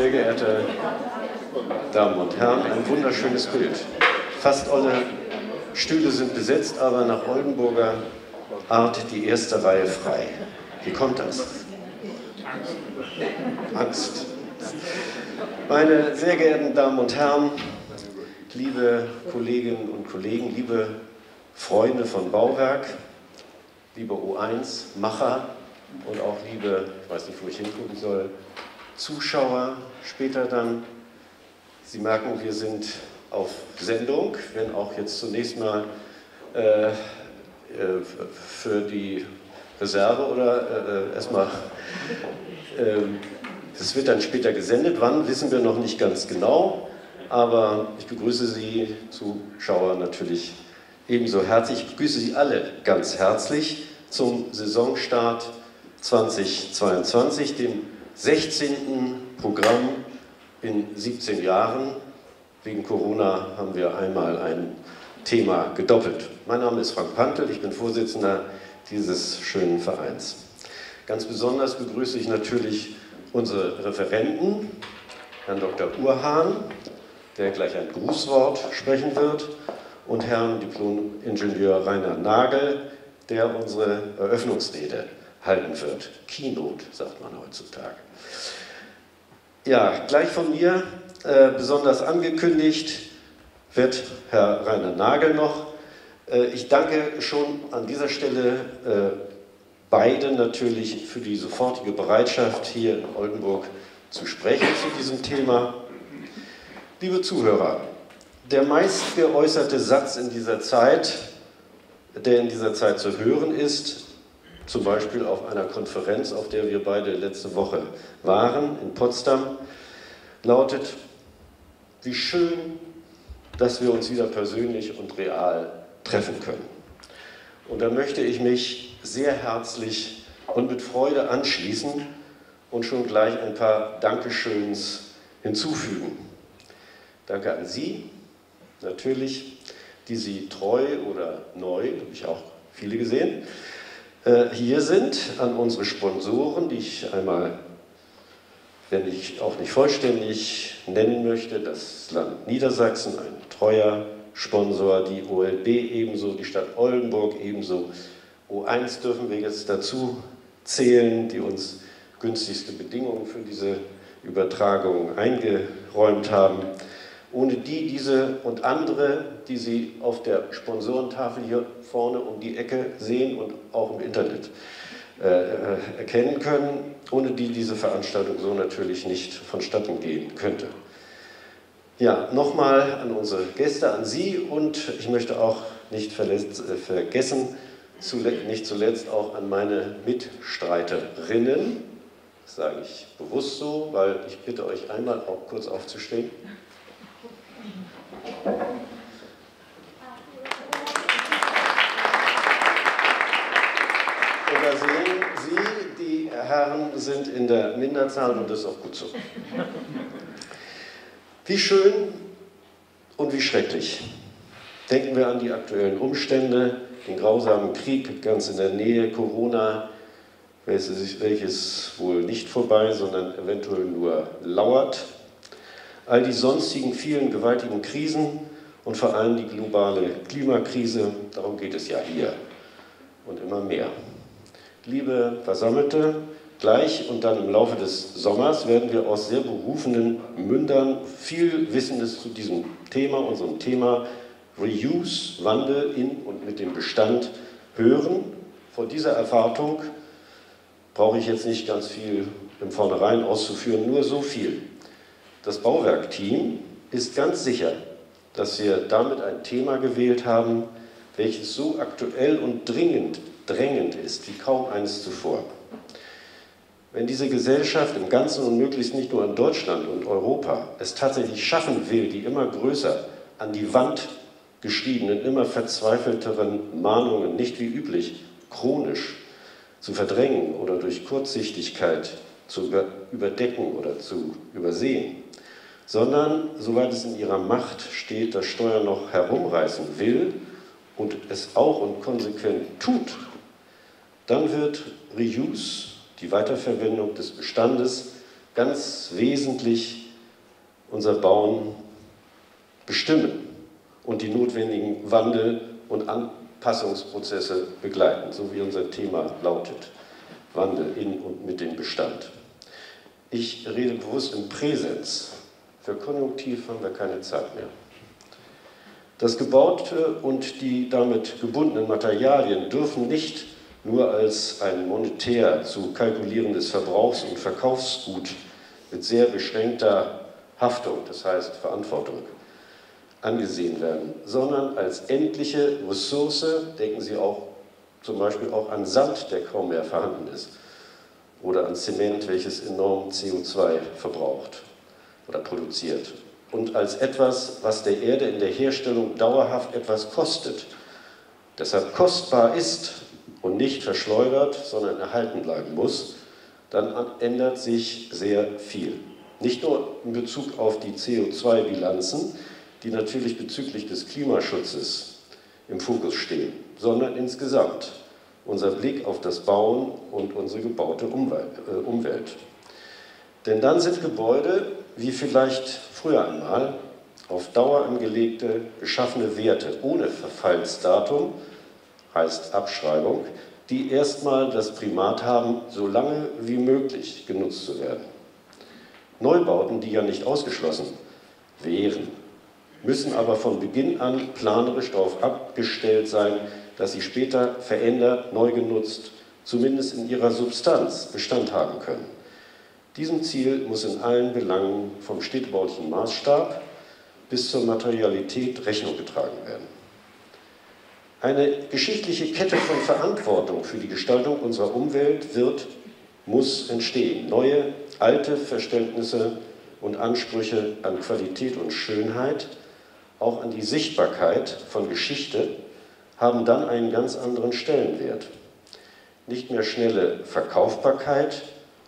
Sehr geehrte Damen und Herren, ein wunderschönes Bild. Fast alle Stühle sind besetzt, aber nach Oldenburger Art die erste Reihe frei. Wie kommt das? Angst. Meine sehr geehrten Damen und Herren, liebe Kolleginnen und Kollegen, liebe Freunde von Bauwerk, liebe O1, Macher und auch liebe, ich weiß nicht, wo ich hingucken soll, Zuschauer später dann. Sie merken, wir sind auf Sendung, wenn auch jetzt zunächst mal äh, äh für die Reserve oder äh, erstmal, äh, das wird dann später gesendet. Wann, wissen wir noch nicht ganz genau, aber ich begrüße Sie, Zuschauer, natürlich ebenso herzlich. Ich begrüße Sie alle ganz herzlich zum Saisonstart 2022, dem 16. Programm in 17 Jahren. Wegen Corona haben wir einmal ein Thema gedoppelt. Mein Name ist Frank Pantel, ich bin Vorsitzender dieses schönen Vereins. Ganz besonders begrüße ich natürlich unsere Referenten, Herrn Dr. Urhahn, der gleich ein Grußwort sprechen wird, und Herrn Diplom-Ingenieur Rainer Nagel, der unsere Eröffnungsrede halten wird. Keynote, sagt man heutzutage. Ja, gleich von mir äh, besonders angekündigt wird Herr Rainer Nagel noch. Äh, ich danke schon an dieser Stelle äh, beiden natürlich für die sofortige Bereitschaft, hier in Oldenburg zu sprechen zu diesem Thema. Liebe Zuhörer, der meist geäußerte Satz in dieser Zeit, der in dieser Zeit zu hören ist, zum Beispiel auf einer Konferenz, auf der wir beide letzte Woche waren, in Potsdam, lautet, wie schön, dass wir uns wieder persönlich und real treffen können. Und da möchte ich mich sehr herzlich und mit Freude anschließen und schon gleich ein paar Dankeschöns hinzufügen. Danke an Sie, natürlich, die Sie treu oder neu, habe ich auch viele gesehen, hier sind, an unsere Sponsoren, die ich einmal, wenn ich auch nicht vollständig nennen möchte, das Land Niedersachsen, ein treuer Sponsor, die OLB ebenso, die Stadt Oldenburg ebenso. O1 dürfen wir jetzt dazu zählen, die uns günstigste Bedingungen für diese Übertragung eingeräumt haben ohne die diese und andere, die Sie auf der Sponsorentafel hier vorne um die Ecke sehen und auch im Internet äh, erkennen können, ohne die diese Veranstaltung so natürlich nicht vonstatten gehen könnte. Ja, nochmal an unsere Gäste, an Sie und ich möchte auch nicht verletzt, äh, vergessen, zuletzt, nicht zuletzt auch an meine Mitstreiterinnen. Das sage ich bewusst so, weil ich bitte euch einmal auch kurz aufzustehen. Und da sehen Sie, die Herren sind in der Minderzahl und das ist auch gut so. Wie schön und wie schrecklich. Denken wir an die aktuellen Umstände, den grausamen Krieg ganz in der Nähe, Corona, welches, welches wohl nicht vorbei, sondern eventuell nur lauert all die sonstigen vielen gewaltigen Krisen und vor allem die globale Klimakrise, darum geht es ja hier und immer mehr. Liebe Versammelte, gleich und dann im Laufe des Sommers werden wir aus sehr berufenen Mündern viel Wissendes zu diesem Thema, unserem Thema Reuse, Wandel in und mit dem Bestand hören. Vor dieser Erwartung brauche ich jetzt nicht ganz viel im Vornherein auszuführen, nur so viel. Das Bauwerkteam ist ganz sicher, dass wir damit ein Thema gewählt haben, welches so aktuell und dringend, drängend ist wie kaum eines zuvor. Wenn diese Gesellschaft im Ganzen und möglichst nicht nur in Deutschland und Europa es tatsächlich schaffen will, die immer größer an die Wand geschriebenen, immer verzweifelteren Mahnungen nicht wie üblich chronisch zu verdrängen oder durch Kurzsichtigkeit zu überdecken oder zu übersehen, sondern soweit es in ihrer Macht steht, das Steuer noch herumreißen will und es auch und konsequent tut, dann wird Reuse, die Weiterverwendung des Bestandes, ganz wesentlich unser Bauen bestimmen und die notwendigen Wandel- und Anpassungsprozesse begleiten, so wie unser Thema lautet. Wandel in und mit dem Bestand. Ich rede bewusst im Präsens. Für Konjunktiv haben wir keine Zeit mehr. Das Gebaute und die damit gebundenen Materialien dürfen nicht nur als ein monetär zu kalkulierendes Verbrauchs- und Verkaufsgut mit sehr beschränkter Haftung, das heißt Verantwortung, angesehen werden, sondern als endliche Ressource, denken Sie auch zum Beispiel auch an Sand, der kaum mehr vorhanden ist, oder an Zement, welches enorm CO2 verbraucht oder produziert. Und als etwas, was der Erde in der Herstellung dauerhaft etwas kostet, deshalb kostbar ist und nicht verschleudert, sondern erhalten bleiben muss, dann ändert sich sehr viel. Nicht nur in Bezug auf die CO2-Bilanzen, die natürlich bezüglich des Klimaschutzes im Fokus stehen, sondern insgesamt unser Blick auf das Bauen und unsere gebaute äh, Umwelt. Denn dann sind Gebäude, wie vielleicht früher einmal, auf Dauer angelegte, geschaffene Werte ohne Verfallsdatum, heißt Abschreibung, die erstmal das Primat haben, so lange wie möglich genutzt zu werden. Neubauten, die ja nicht ausgeschlossen wären, müssen aber von Beginn an planerisch darauf abgestellt sein, dass sie später verändert, neu genutzt, zumindest in ihrer Substanz Bestand haben können. Diesem Ziel muss in allen Belangen vom städtebaulichen Maßstab bis zur Materialität Rechnung getragen werden. Eine geschichtliche Kette von Verantwortung für die Gestaltung unserer Umwelt wird, muss entstehen. Neue, alte Verständnisse und Ansprüche an Qualität und Schönheit, auch an die Sichtbarkeit von Geschichte, haben dann einen ganz anderen Stellenwert. Nicht mehr schnelle Verkaufbarkeit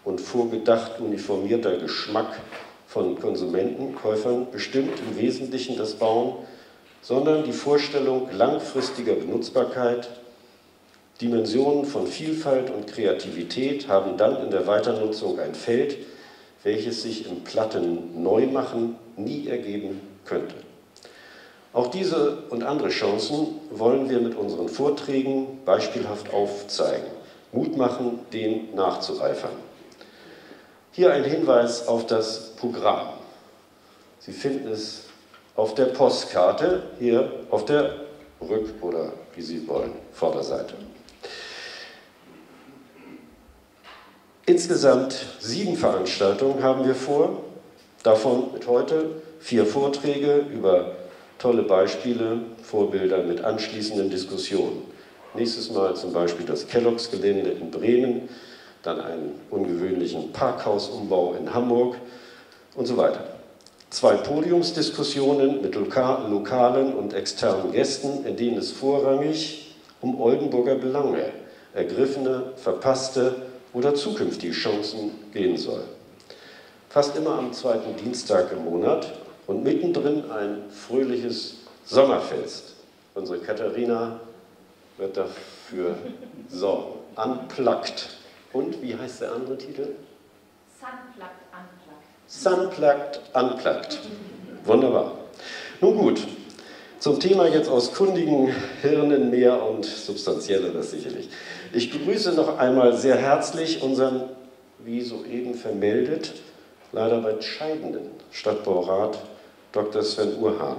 und vorgedacht uniformierter Geschmack von Konsumenten, Käufern bestimmt im Wesentlichen das Bauen, sondern die Vorstellung langfristiger Benutzbarkeit, Dimensionen von Vielfalt und Kreativität haben dann in der Weiternutzung ein Feld, welches sich im platten Neumachen nie ergeben könnte. Auch diese und andere Chancen wollen wir mit unseren Vorträgen beispielhaft aufzeigen, Mut machen, dem nachzueifern. Hier ein Hinweis auf das Programm. Sie finden es auf der Postkarte, hier auf der Rück- oder wie Sie wollen, Vorderseite. Insgesamt sieben Veranstaltungen haben wir vor, davon mit heute vier Vorträge über tolle Beispiele, Vorbilder mit anschließenden Diskussionen. Nächstes Mal zum Beispiel das Kelloggs-Gelände in Bremen, dann einen ungewöhnlichen Parkhausumbau in Hamburg und so weiter. Zwei Podiumsdiskussionen mit lokalen und externen Gästen, in denen es vorrangig um Oldenburger Belange, ergriffene, verpasste oder zukünftige Chancen gehen soll. Fast immer am zweiten Dienstag im Monat und mittendrin ein fröhliches Sommerfest. Unsere Katharina wird dafür sorgen. Unplugged. Und wie heißt der andere Titel? Sunplugged Unplugged. Sunplugged Unplugged. Wunderbar. Nun gut, zum Thema jetzt aus kundigen Hirnen mehr und substanzielleres sicherlich. Ich begrüße noch einmal sehr herzlich unseren, wie soeben vermeldet, leider bescheidenen Stadtbaurat Dr. Sven Urhahn.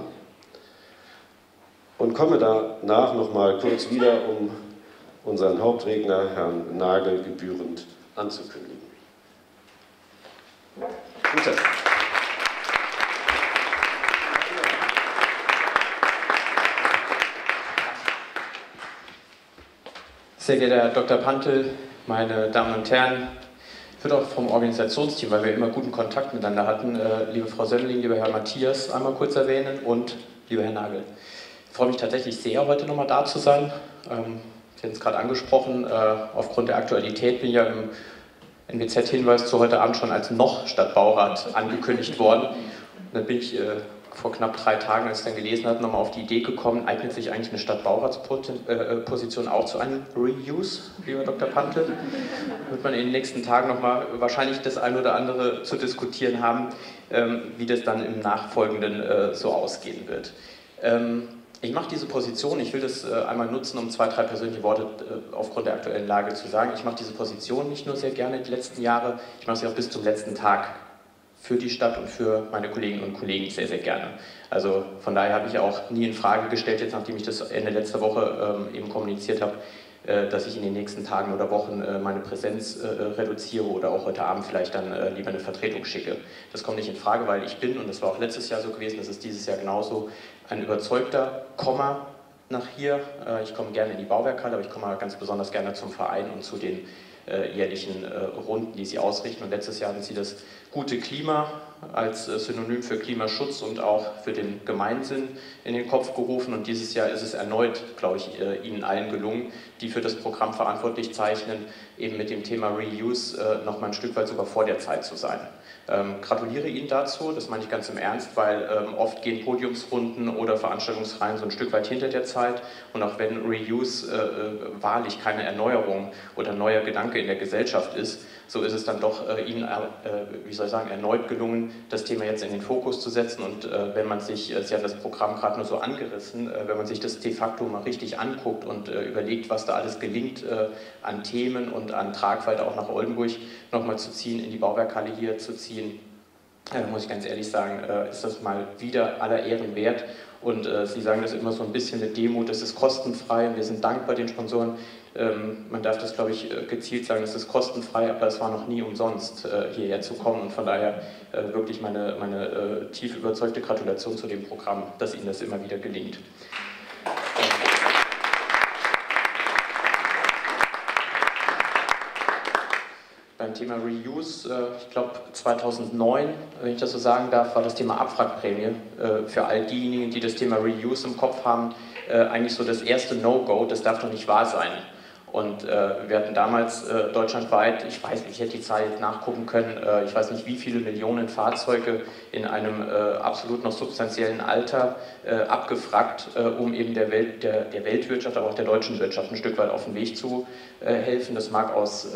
Und komme danach noch mal kurz wieder, um unseren Hauptredner, Herrn Nagel, gebührend anzukündigen. Bitte. Sehr geehrter Herr Dr. Pantel, meine Damen und Herren, ich würde auch vom Organisationsteam, weil wir immer guten Kontakt miteinander hatten, äh, liebe Frau Sömmling, lieber Herr Matthias, einmal kurz erwähnen und lieber Herr Nagel. Ich freue mich tatsächlich sehr, heute nochmal da zu sein. Ähm, Sie haben es gerade angesprochen, äh, aufgrund der Aktualität bin ich ja im NWZ-Hinweis zu heute Abend schon als noch Stadtbaurat angekündigt worden. Dann bin ich äh, vor knapp drei Tagen, als ich dann gelesen habe, nochmal auf die Idee gekommen, eignet sich eigentlich eine Stadtbauratsposition auch zu einem Reuse, lieber Dr. Pantel? Wird man in den nächsten Tagen nochmal wahrscheinlich das eine oder andere zu diskutieren haben, ähm, wie das dann im Nachfolgenden äh, so ausgehen wird. Ähm, ich mache diese Position, ich will das äh, einmal nutzen, um zwei, drei persönliche Worte äh, aufgrund der aktuellen Lage zu sagen. Ich mache diese Position nicht nur sehr gerne die letzten Jahre, ich mache sie auch bis zum letzten Tag für die Stadt und für meine Kolleginnen und Kollegen sehr, sehr gerne. Also von daher habe ich auch nie in Frage gestellt, jetzt nachdem ich das Ende letzter Woche ähm, eben kommuniziert habe, dass ich in den nächsten Tagen oder Wochen äh, meine Präsenz äh, reduziere oder auch heute Abend vielleicht dann lieber eine Vertretung schicke. Das kommt nicht in Frage, weil ich bin, und das war auch letztes Jahr so gewesen, das ist dieses Jahr genauso, ein überzeugter Komma nach hier. Ich komme gerne in die Bauwerkhalle, aber ich komme ganz besonders gerne zum Verein und zu den jährlichen Runden, die sie ausrichten. Und letztes Jahr hatten sie das gute Klima als Synonym für Klimaschutz und auch für den Gemeinsinn in den Kopf gerufen. Und dieses Jahr ist es erneut, glaube ich, Ihnen allen gelungen, die für das Programm verantwortlich zeichnen, eben mit dem Thema Reuse noch mal ein Stück weit sogar vor der Zeit zu sein. Ähm, gratuliere Ihnen dazu, das meine ich ganz im Ernst, weil ähm, oft gehen Podiumsrunden oder Veranstaltungsreihen so ein Stück weit hinter der Zeit und auch wenn Reuse äh, äh, wahrlich keine Erneuerung oder neuer Gedanke in der Gesellschaft ist, so ist es dann doch äh, Ihnen, äh, wie soll ich sagen, erneut gelungen, das Thema jetzt in den Fokus zu setzen und äh, wenn man sich, Sie haben das Programm gerade nur so angerissen, äh, wenn man sich das de facto mal richtig anguckt und überlegt, was da alles gelingt an Themen und an Tragweite auch nach Oldenburg nochmal zu ziehen, in die Bauwerkhalle hier zu ziehen, äh, muss ich ganz ehrlich sagen, äh, ist das mal wieder aller Ehren wert. Und äh, Sie sagen das immer so ein bisschen mit Demut, das ist kostenfrei und wir sind dankbar den Sponsoren. Ähm, man darf das, glaube ich, äh, gezielt sagen, es ist kostenfrei, aber es war noch nie umsonst, äh, hierher zu kommen. Und von daher äh, wirklich meine, meine tief überzeugte Gratulation zu dem Programm, dass Ihnen das immer wieder gelingt. beim Thema Reuse, ich glaube 2009, wenn ich das so sagen darf, war das Thema Abwrackprämie für all diejenigen, die das Thema Reuse im Kopf haben, eigentlich so das erste No-Go, das darf doch nicht wahr sein. Und wir hatten damals deutschlandweit, ich weiß nicht, ich hätte die Zahl nachgucken können, ich weiß nicht, wie viele Millionen Fahrzeuge in einem absolut noch substanziellen Alter abgefragt, um eben der, Welt, der, der Weltwirtschaft, aber auch der deutschen Wirtschaft ein Stück weit auf den Weg zu helfen. Das mag aus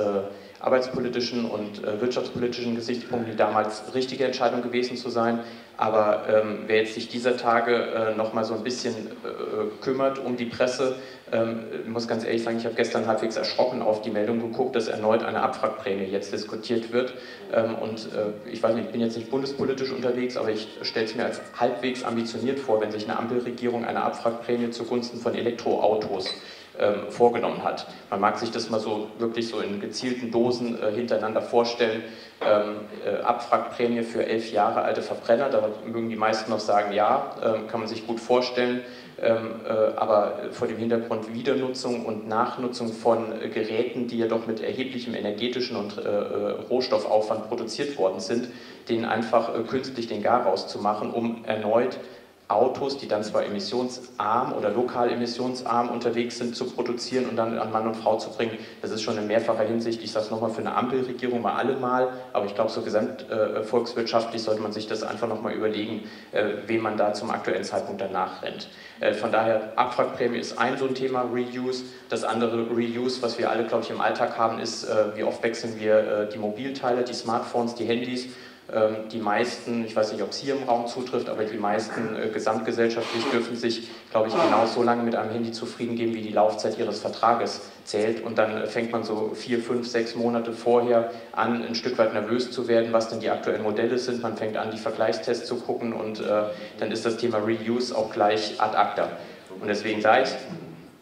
arbeitspolitischen und äh, wirtschaftspolitischen Gesichtspunkten die damals richtige Entscheidung gewesen zu sein. Aber ähm, wer jetzt sich dieser Tage äh, noch mal so ein bisschen äh, kümmert um die Presse, ähm, muss ganz ehrlich sagen, ich habe gestern halbwegs erschrocken auf die Meldung geguckt, dass erneut eine Abwrackprämie jetzt diskutiert wird. Ähm, und äh, ich weiß nicht, ich bin jetzt nicht bundespolitisch unterwegs, aber ich stelle es mir als halbwegs ambitioniert vor, wenn sich eine Ampelregierung eine Abwrackprämie zugunsten von Elektroautos ähm, vorgenommen hat. Man mag sich das mal so wirklich so in gezielten Dosen äh, hintereinander vorstellen. Ähm, äh, Abwrackprämie für elf Jahre alte Verbrenner, da mögen die meisten noch sagen, ja, ähm, kann man sich gut vorstellen. Ähm, äh, aber vor dem Hintergrund Wiedernutzung und Nachnutzung von äh, Geräten, die ja doch mit erheblichem energetischen und äh, äh, Rohstoffaufwand produziert worden sind, denen einfach künstlich den Garaus zu machen, um erneut Autos, die dann zwar emissionsarm oder lokal emissionsarm unterwegs sind, zu produzieren und dann an Mann und Frau zu bringen, das ist schon in mehrfacher Hinsicht, ich sage es nochmal für eine Ampelregierung mal allemal, aber ich glaube, so gesamt äh, sollte man sich das einfach nochmal überlegen, äh, wem man da zum aktuellen Zeitpunkt danach rennt. Äh, von daher, Abwrackprämie ist ein so ein Thema, Reuse. Das andere Reuse, was wir alle, glaube ich, im Alltag haben, ist, äh, wie oft wechseln wir äh, die Mobilteile, die Smartphones, die Handys die meisten, ich weiß nicht, ob es hier im Raum zutrifft, aber die meisten äh, gesamtgesellschaftlich dürfen sich, glaube ich, genau so lange mit einem Handy zufrieden geben, wie die Laufzeit ihres Vertrages zählt. Und dann fängt man so vier, fünf, sechs Monate vorher an, ein Stück weit nervös zu werden, was denn die aktuellen Modelle sind. Man fängt an, die Vergleichstests zu gucken und äh, dann ist das Thema Reuse auch gleich ad acta. Und deswegen sage ich,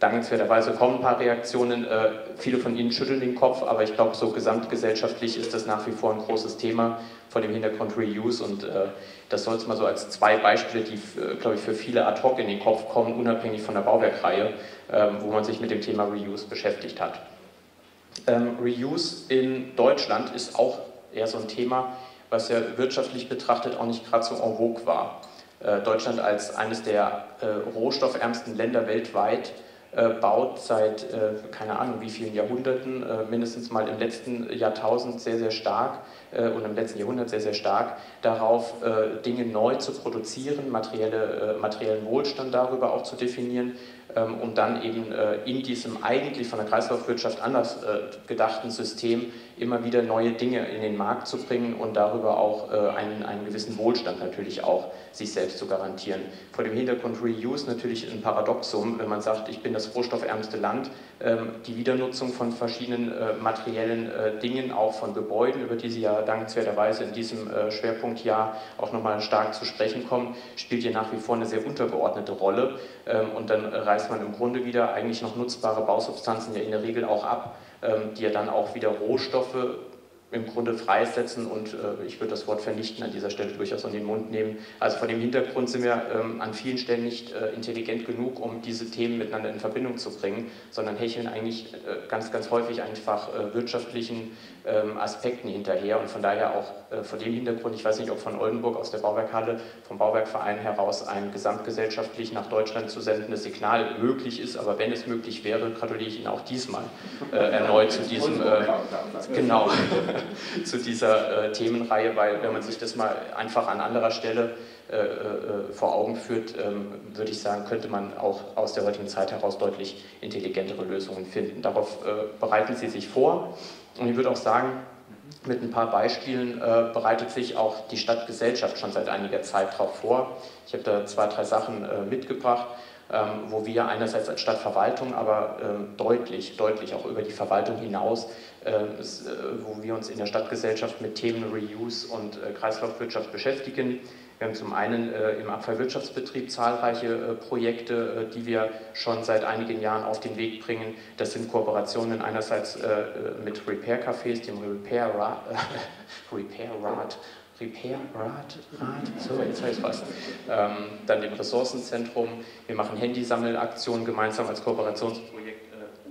dankenswerterweise kommen ein paar Reaktionen. Äh, viele von Ihnen schütteln den Kopf, aber ich glaube, so gesamtgesellschaftlich ist das nach wie vor ein großes Thema vor dem Hintergrund Reuse und äh, das soll es mal so als zwei Beispiele, die, äh, glaube ich, für viele ad hoc in den Kopf kommen, unabhängig von der Bauwerkreihe, ähm, wo man sich mit dem Thema Reuse beschäftigt hat. Ähm, Reuse in Deutschland ist auch eher so ein Thema, was ja wirtschaftlich betrachtet auch nicht gerade so en vogue war. Äh, Deutschland als eines der äh, rohstoffärmsten Länder weltweit äh, baut seit, äh, keine Ahnung wie vielen Jahrhunderten, äh, mindestens mal im letzten Jahrtausend sehr, sehr stark äh, und im letzten Jahrhundert sehr, sehr stark darauf, äh, Dinge neu zu produzieren, materielle, materiellen Wohlstand darüber auch zu definieren ähm, um dann eben in diesem eigentlich von der Kreislaufwirtschaft anders gedachten System immer wieder neue Dinge in den Markt zu bringen und darüber auch äh, einen, einen gewissen Wohlstand natürlich auch sich selbst zu garantieren. Vor dem Hintergrund Reuse natürlich ein Paradoxum, wenn man sagt, ich bin das rohstoffärmste Land, ähm, die Wiedernutzung von verschiedenen äh, materiellen äh, Dingen, auch von Gebäuden, über die Sie ja dankenswerterweise in diesem äh, Schwerpunktjahr auch nochmal stark zu sprechen kommen, spielt hier nach wie vor eine sehr untergeordnete Rolle ähm, und dann reißt man im Grunde wieder eigentlich noch nutzbare Bausubstanzen ja in der Regel auch ab die ja dann auch wieder Rohstoffe im Grunde freisetzen und äh, ich würde das Wort vernichten an dieser Stelle durchaus in den Mund nehmen. Also vor dem Hintergrund sind wir ähm, an vielen Stellen nicht äh, intelligent genug, um diese Themen miteinander in Verbindung zu bringen, sondern hecheln eigentlich äh, ganz, ganz häufig einfach äh, wirtschaftlichen ähm, Aspekten hinterher und von daher auch äh, vor dem Hintergrund, ich weiß nicht, ob von Oldenburg aus der Bauwerkhalle, vom Bauwerkverein heraus ein gesamtgesellschaftlich nach Deutschland zu sendendes Signal möglich ist, aber wenn es möglich wäre, gratuliere ich Ihnen auch diesmal äh, erneut zu diesem, genau, zu dieser äh, Themenreihe, weil wenn man sich das mal einfach an anderer Stelle äh, äh, vor Augen führt, ähm, würde ich sagen, könnte man auch aus der heutigen Zeit heraus deutlich intelligentere Lösungen finden. Darauf äh, bereiten Sie sich vor und ich würde auch sagen, mit ein paar Beispielen äh, bereitet sich auch die Stadtgesellschaft schon seit einiger Zeit darauf vor. Ich habe da zwei, drei Sachen äh, mitgebracht ähm, wo wir einerseits als Stadtverwaltung, aber ähm, deutlich, deutlich auch über die Verwaltung hinaus, ähm, äh, wo wir uns in der Stadtgesellschaft mit Themen Reuse und äh, Kreislaufwirtschaft beschäftigen. Wir haben zum einen äh, im Abfallwirtschaftsbetrieb zahlreiche Projekte, die wir schon seit einigen Jahren auf den Weg bringen. Das sind Kooperationen einerseits mit Repair-Cafés, dem Repair Rad, Repair Rad Repair Rad, Rad, so jetzt heißt was. Ähm, dann dem Ressourcenzentrum. Wir machen Handysammelaktionen gemeinsam als Kooperationsprojekt äh,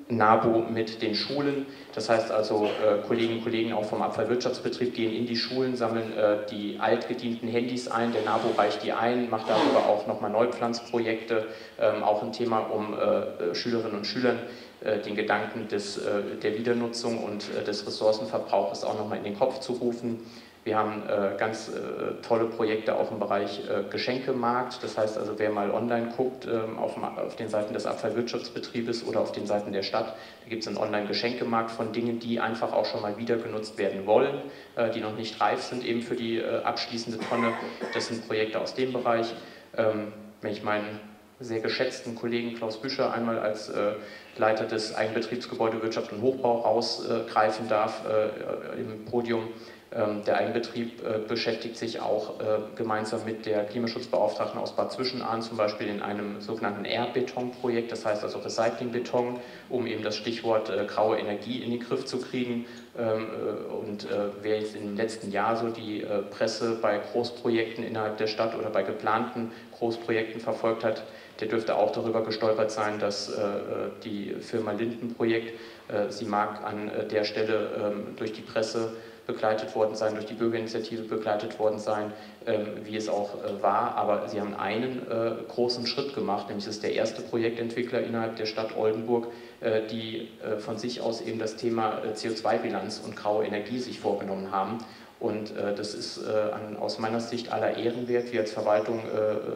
NABU mit den Schulen. Das heißt also, äh, Kolleginnen und Kollegen auch vom Abfallwirtschaftsbetrieb gehen in die Schulen, sammeln äh, die altgedienten Handys ein. Der NABU reicht die ein, macht darüber auch nochmal Neupflanzprojekte. Ähm, auch ein Thema, um äh, Schülerinnen und Schülern äh, den Gedanken des, äh, der Wiedernutzung und des Ressourcenverbrauchs auch nochmal in den Kopf zu rufen. Wir haben äh, ganz äh, tolle Projekte auch im Bereich äh, Geschenkemarkt. Das heißt also, wer mal online guckt, ähm, auf, auf, den Seiten des Abfallwirtschaftsbetriebes oder auf den Seiten der Stadt, da gibt es einen Online-Geschenkemarkt von Dingen, die einfach auch schon mal wieder genutzt werden wollen, äh, die noch nicht reif sind eben für die äh, abschließende Tonne. Das sind Projekte aus dem Bereich. Ähm, wenn ich meinen sehr geschätzten Kollegen Klaus Büscher einmal als äh, Leiter des Eigenbetriebsgebäude Wirtschaft und Hochbau rausgreifen darf im Podium, der Eigenbetrieb äh, beschäftigt sich auch äh, gemeinsam mit der Klimaschutzbeauftragten aus Bad Zwischenahn zum Beispiel in einem sogenannten Air-Beton-Projekt, das heißt also Recycling-Beton, um eben das Stichwort äh, graue Energie in den Griff zu kriegen. Ähm, und wer jetzt im letzten Jahr so die Presse bei Großprojekten innerhalb der Stadt oder bei geplanten Großprojekten verfolgt hat, der dürfte auch darüber gestolpert sein, dass die Firma Lindenprojekt, sie mag an der Stelle ähm, durch die Presse begleitet worden sein, durch die Bürgerinitiative begleitet worden sein, ähm, wie es auch äh, war. Aber sie haben einen äh, großen Schritt gemacht, nämlich ist der erste Projektentwickler innerhalb der Stadt Oldenburg, äh, die von sich aus eben das Thema CO2-Bilanz und graue Energie sich vorgenommen haben. Und das ist aus meiner Sicht aller Ehren wert. Wir als Verwaltung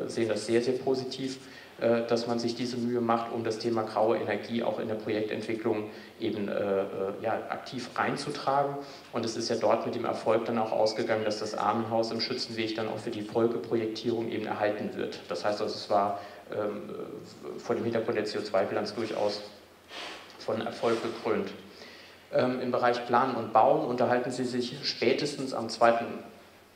sehen das sehr, sehr positiv. Äh, dass man sich diese Mühe macht, um das Thema graue Energie auch in der Projektentwicklung eben äh, äh, ja, aktiv reinzutragen. Und es ist ja dort mit dem Erfolg dann auch ausgegangen, dass das Armenhaus im Schützenweg dann auch für die Folgeprojektierung eben erhalten wird. Das heißt also, es war ähm, vor dem Hintergrund der CO2-Bilanz durchaus von Erfolg gekrönt. Ähm, Im Bereich Planen und Bauen unterhalten Sie sich spätestens am 2.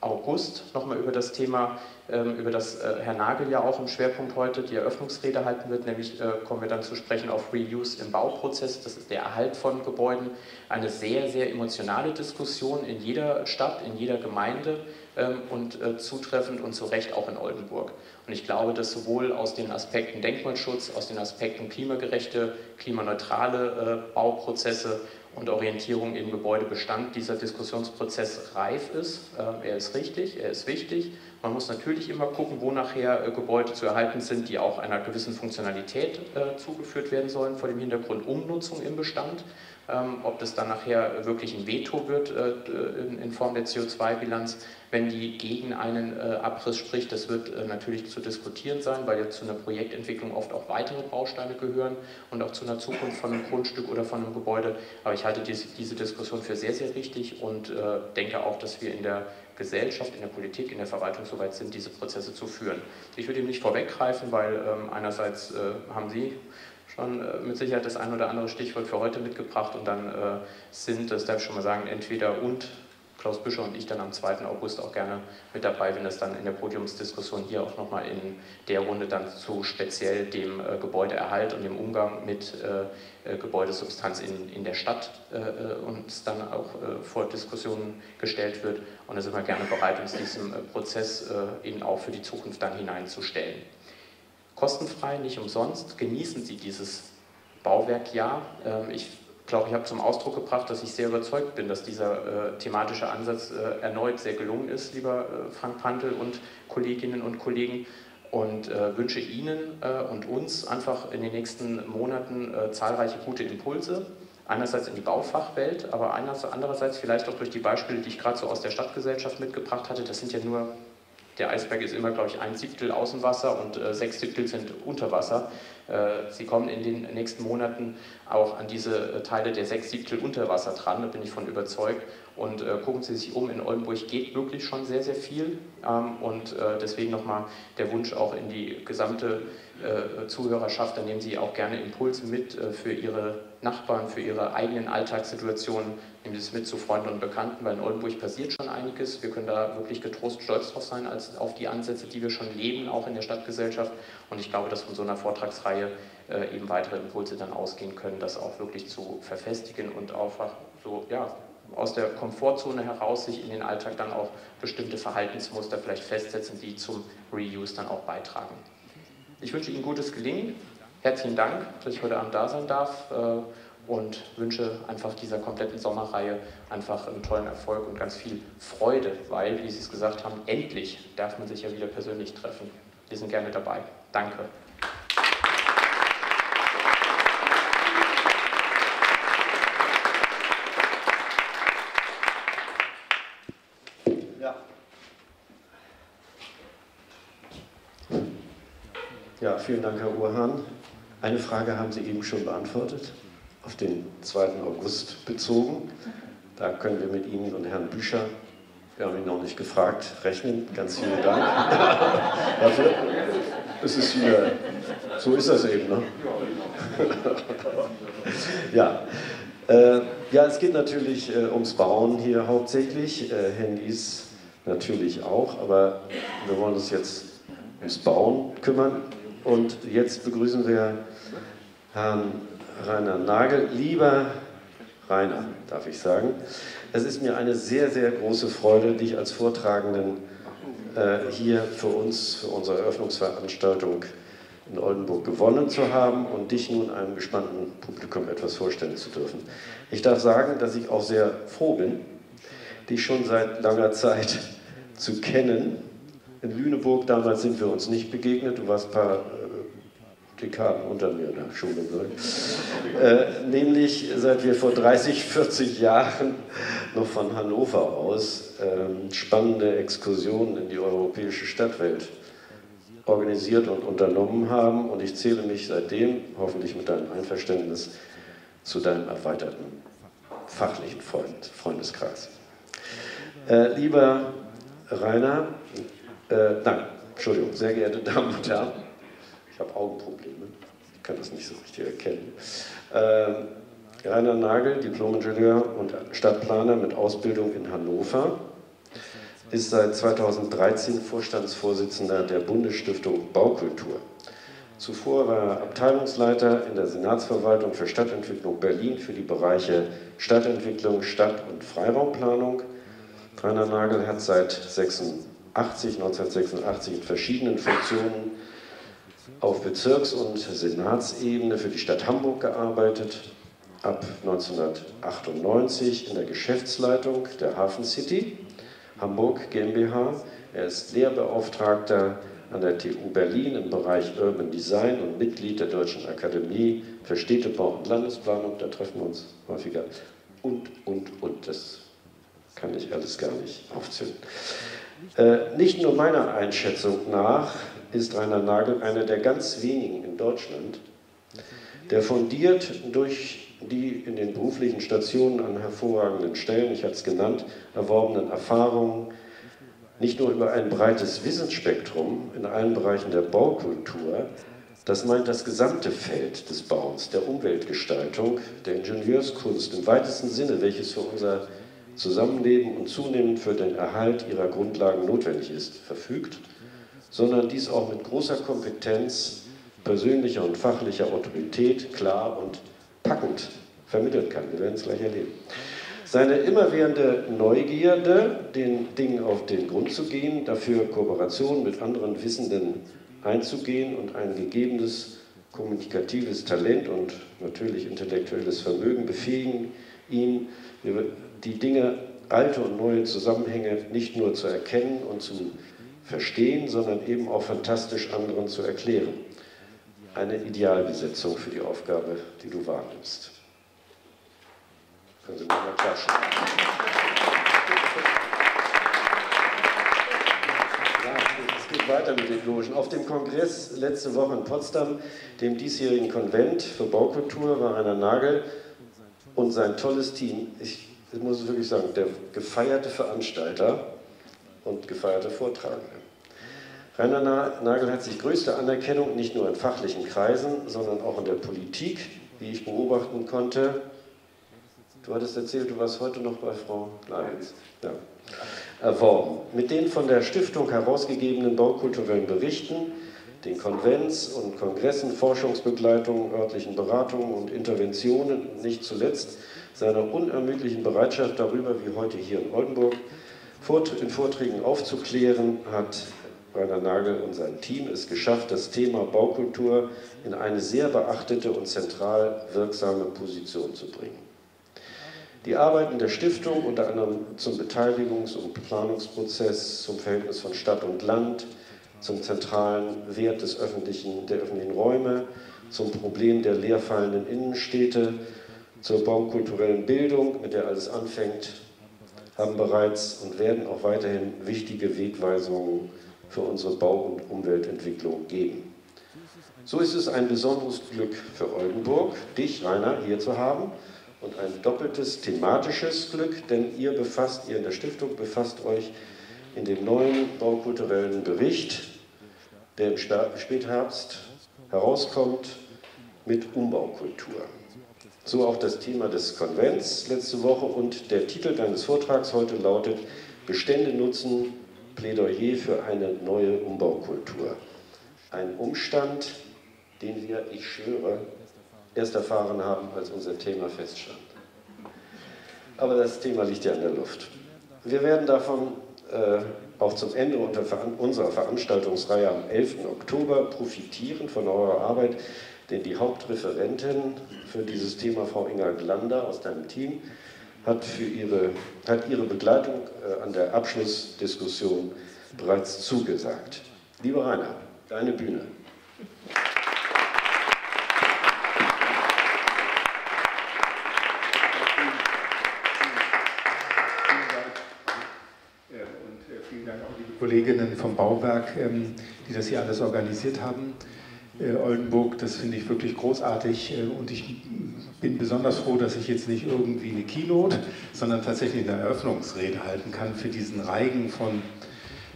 August. Nochmal über das Thema, ähm, über das äh, Herr Nagel ja auch im Schwerpunkt heute die Eröffnungsrede halten wird, nämlich äh, kommen wir dann zu sprechen auf Reuse im Bauprozess, das ist der Erhalt von Gebäuden, eine sehr, sehr emotionale Diskussion in jeder Stadt, in jeder Gemeinde ähm, und äh, zutreffend und zu Recht auch in Oldenburg. Und ich glaube, dass sowohl aus den Aspekten Denkmalschutz, aus den Aspekten klimagerechte, klimaneutrale Bauprozesse und Orientierung im Gebäudebestand dieser Diskussionsprozess reif ist. Ähm, er ist richtig, er ist wichtig. Man muss natürlich immer gucken, wo nachher äh, Gebäude zu erhalten sind, die auch einer gewissen Funktionalität äh, zugeführt werden sollen, vor dem Hintergrund Umnutzung im Bestand. Ähm, ob das dann nachher wirklich ein Veto wird äh, in Form der CO2-Bilanz, wenn die gegen einen Abriss spricht. Das wird natürlich zu diskutieren sein, weil ja zu einer Projektentwicklung oft auch weitere Bausteine gehören und auch zu einer Zukunft von einem Grundstück oder von einem Gebäude. Aber ich halte diese, Diskussion für sehr, sehr wichtig und denke auch, dass wir in der Gesellschaft, in der Politik, in der Verwaltung so weit sind, diese Prozesse zu führen. Ich würde ihm nicht vorweggreifen, weil ähm, einerseits äh, haben Sie schon äh, mit Sicherheit das ein oder andere Stichwort für heute mitgebracht und dann äh, sind, das darf ich schon mal sagen, entweder und Klaus Büscher und ich dann am 2. August auch gerne mit dabei, wenn es dann in der Podiumsdiskussion hier auch nochmal in der Runde dann zu speziell dem äh, Gebäudeerhalt und dem Umgang mit äh, äh Gebäudesubstanz in, in der Stadt äh, äh uns dann auch vor Diskussionen gestellt wird. Und da sind wir gerne bereit, uns diesem Prozess eben auch für die Zukunft dann hineinzustellen. Kostenfrei, nicht umsonst, genießen Sie dieses Bauwerkjahr. Ähm, ich glaube, ich habe zum Ausdruck gebracht, dass ich sehr überzeugt bin, dass dieser äh, thematische Ansatz äh, erneut sehr gelungen ist, lieber äh, Frank Pantel und Kolleginnen und Kollegen. Und wünsche Ihnen und uns einfach in den nächsten Monaten zahlreiche gute Impulse. Einerseits in die Baufachwelt, aber andererseits vielleicht auch durch die Beispiele, die ich gerade so aus der Stadtgesellschaft mitgebracht hatte. Das sind ja nur der Eisberg ist immer, glaube ich, ein Siebtel Außenwasser und äh, sechs Siebtel sind Unterwasser. Äh, Sie kommen in den nächsten Monaten auch an diese äh, Teile der sechs Siebtel Unterwasser dran, da bin ich von überzeugt. Und äh, gucken Sie sich um, in Oldenburg geht wirklich schon sehr, sehr viel. Ähm, und äh, deswegen nochmal der Wunsch auch in die gesamte äh, Zuhörerschaft, da nehmen Sie auch gerne Impulse mit für Ihre Nachbarn, für Ihre eigenen Alltagssituationen, nehmen Sie es mit zu Freunden und Bekannten, weil in Oldenburg passiert schon einiges. Wir können da wirklich getrost stolz drauf sein, als auf die Ansätze, die wir schon leben, auch in der Stadtgesellschaft. Und ich glaube, dass von so einer Vortragsreihe äh, eben weitere Impulse dann ausgehen können, das auch wirklich zu verfestigen und einfach so, ja, aus der Komfortzone heraus sich in den Alltag dann auch bestimmte Verhaltensmuster vielleicht festsetzen, die zum Reuse dann auch beitragen. Ich wünsche Ihnen gutes Gelingen. Herzlichen Dank, dass ich heute Abend da sein darf. Äh, und wünsche einfach dieser kompletten Sommerreihe einfach einen tollen Erfolg und ganz viel Freude, weil, wie Sie es gesagt haben, endlich darf man sich ja wieder persönlich treffen. Wir sind gerne dabei. Danke. Ja. Vielen Dank, Herr Urhan. Eine Frage haben Sie eben schon beantwortet auf den 2. August bezogen. Da können wir mit Ihnen und Herrn Bücher, wir haben ihn noch nicht gefragt, rechnen. Ganz vielen Dank dafür. Es ist hier, so ist das eben. Ne? ja. Äh, ja, es geht natürlich äh, ums Bauen hier hauptsächlich, äh, Handys natürlich auch, aber wir wollen uns jetzt ums Bauen kümmern. Und jetzt begrüßen wir Herrn Rainer Nagel. Lieber Rainer, darf ich sagen, es ist mir eine sehr, sehr große Freude, dich als Vortragenden äh, hier für uns, für unsere Eröffnungsveranstaltung in Oldenburg gewonnen zu haben und dich nun einem gespannten Publikum etwas vorstellen zu dürfen. Ich darf sagen, dass ich auch sehr froh bin, dich schon seit langer Zeit zu kennen. In Lüneburg damals sind wir uns nicht begegnet. Du warst ein paar Dekaden unter mir in der Schule. Äh, nämlich seit wir vor 30, 40 Jahren noch von Hannover aus äh, spannende Exkursionen in die europäische Stadtwelt organisiert und unternommen haben. Und ich zähle mich seitdem, hoffentlich mit deinem Einverständnis, zu deinem erweiterten fachlichen Freund, Freundeskreis. Äh, lieber Rainer, äh, nein, Entschuldigung, sehr geehrte Damen und Herren, ich habe Augenprobleme, kann das nicht so richtig erkennen. Ähm, Rainer Nagel, Diplom-Ingenieur und Stadtplaner mit Ausbildung in Hannover, ist seit 2013 Vorstandsvorsitzender der Bundesstiftung Baukultur. Zuvor war er Abteilungsleiter in der Senatsverwaltung für Stadtentwicklung Berlin für die Bereiche Stadtentwicklung, Stadt- und Freiraumplanung. Rainer Nagel hat seit 86, 1986 in verschiedenen Funktionen auf Bezirks- und Senatsebene für die Stadt Hamburg gearbeitet, ab 1998 in der Geschäftsleitung der Hafen City Hamburg GmbH. Er ist Lehrbeauftragter an der TU Berlin im Bereich Urban Design und Mitglied der Deutschen Akademie für Städtebau und Landesplanung. Da treffen wir uns häufiger. Und, und, und. Das kann ich alles gar nicht aufzählen. Äh, nicht nur meiner Einschätzung nach ist Rainer Nagel einer der ganz wenigen in Deutschland, der fundiert durch die in den beruflichen Stationen an hervorragenden Stellen, ich hatte es genannt, erworbenen Erfahrungen, nicht nur über ein breites Wissensspektrum in allen Bereichen der Baukultur, das meint das gesamte Feld des Bauens, der Umweltgestaltung, der Ingenieurskunst im weitesten Sinne, welches für unser Zusammenleben und zunehmend für den Erhalt ihrer Grundlagen notwendig ist, verfügt, sondern dies auch mit großer Kompetenz, persönlicher und fachlicher Autorität klar und packend vermitteln kann. Wir werden es gleich erleben. Seine immerwährende Neugierde, den Dingen auf den Grund zu gehen, dafür Kooperation mit anderen Wissenden einzugehen und ein gegebenes kommunikatives Talent und natürlich intellektuelles Vermögen befähigen ihn, die Dinge, alte und neue Zusammenhänge nicht nur zu erkennen und zu verstehen, sondern eben auch fantastisch anderen zu erklären. Eine Idealbesetzung für die Aufgabe, die du wahrnimmst. Können Sie mir mal klatschen. Es geht weiter mit den Logen. Auf dem Kongress letzte Woche in Potsdam, dem diesjährigen Konvent für Baukultur, war Rainer Nagel und sein tolles Team, ich muss es wirklich sagen, der gefeierte Veranstalter und gefeierte Vortragende. Rainer Nagel hat sich größte Anerkennung nicht nur in fachlichen Kreisen, sondern auch in der Politik, wie ich beobachten konnte, Du hattest erzählt, du warst heute noch bei Frau Leitz. Ja. Erworben. Mit den von der Stiftung herausgegebenen baukulturellen Berichten, den Konvents und Kongressen, Forschungsbegleitungen, örtlichen Beratungen und Interventionen, nicht zuletzt seiner unermüdlichen Bereitschaft darüber, wie heute hier in Oldenburg, in Vorträgen aufzuklären, hat Rainer Nagel und sein Team es geschafft, das Thema Baukultur in eine sehr beachtete und zentral wirksame Position zu bringen. Die Arbeiten der Stiftung, unter anderem zum Beteiligungs- und Planungsprozess, zum Verhältnis von Stadt und Land, zum zentralen Wert des öffentlichen, der öffentlichen Räume, zum Problem der leerfallenden Innenstädte, zur baukulturellen Bildung, mit der alles anfängt, haben bereits und werden auch weiterhin wichtige Wegweisungen für unsere Bau- und Umweltentwicklung geben. So ist es ein besonderes Glück für Oldenburg, dich, Rainer, hier zu haben und ein doppeltes thematisches Glück, denn ihr befasst, ihr in der Stiftung befasst euch in dem neuen baukulturellen Bericht, der im Spätherbst herauskommt, mit Umbaukultur. So auch das Thema des Konvents letzte Woche und der Titel deines Vortrags heute lautet Bestände nutzen, Plädoyer für eine neue Umbaukultur. Ein Umstand, den wir, ich schwöre, erst erfahren haben, als unser Thema feststand. Aber das Thema liegt ja in der Luft. Wir werden davon äh, auch zum Ende unserer Veranstaltungsreihe am 11. Oktober profitieren von eurer Arbeit, denn die Hauptreferentin für dieses Thema, Frau Inga Glander aus deinem Team, hat, für ihre, hat ihre Begleitung äh, an der Abschlussdiskussion bereits zugesagt. Lieber Rainer, deine Bühne. Kolleginnen vom Bauwerk, ähm, die das hier alles organisiert haben. Äh, Oldenburg, das finde ich wirklich großartig äh, und ich bin besonders froh, dass ich jetzt nicht irgendwie eine Keynote, sondern tatsächlich eine Eröffnungsrede halten kann für diesen Reigen von,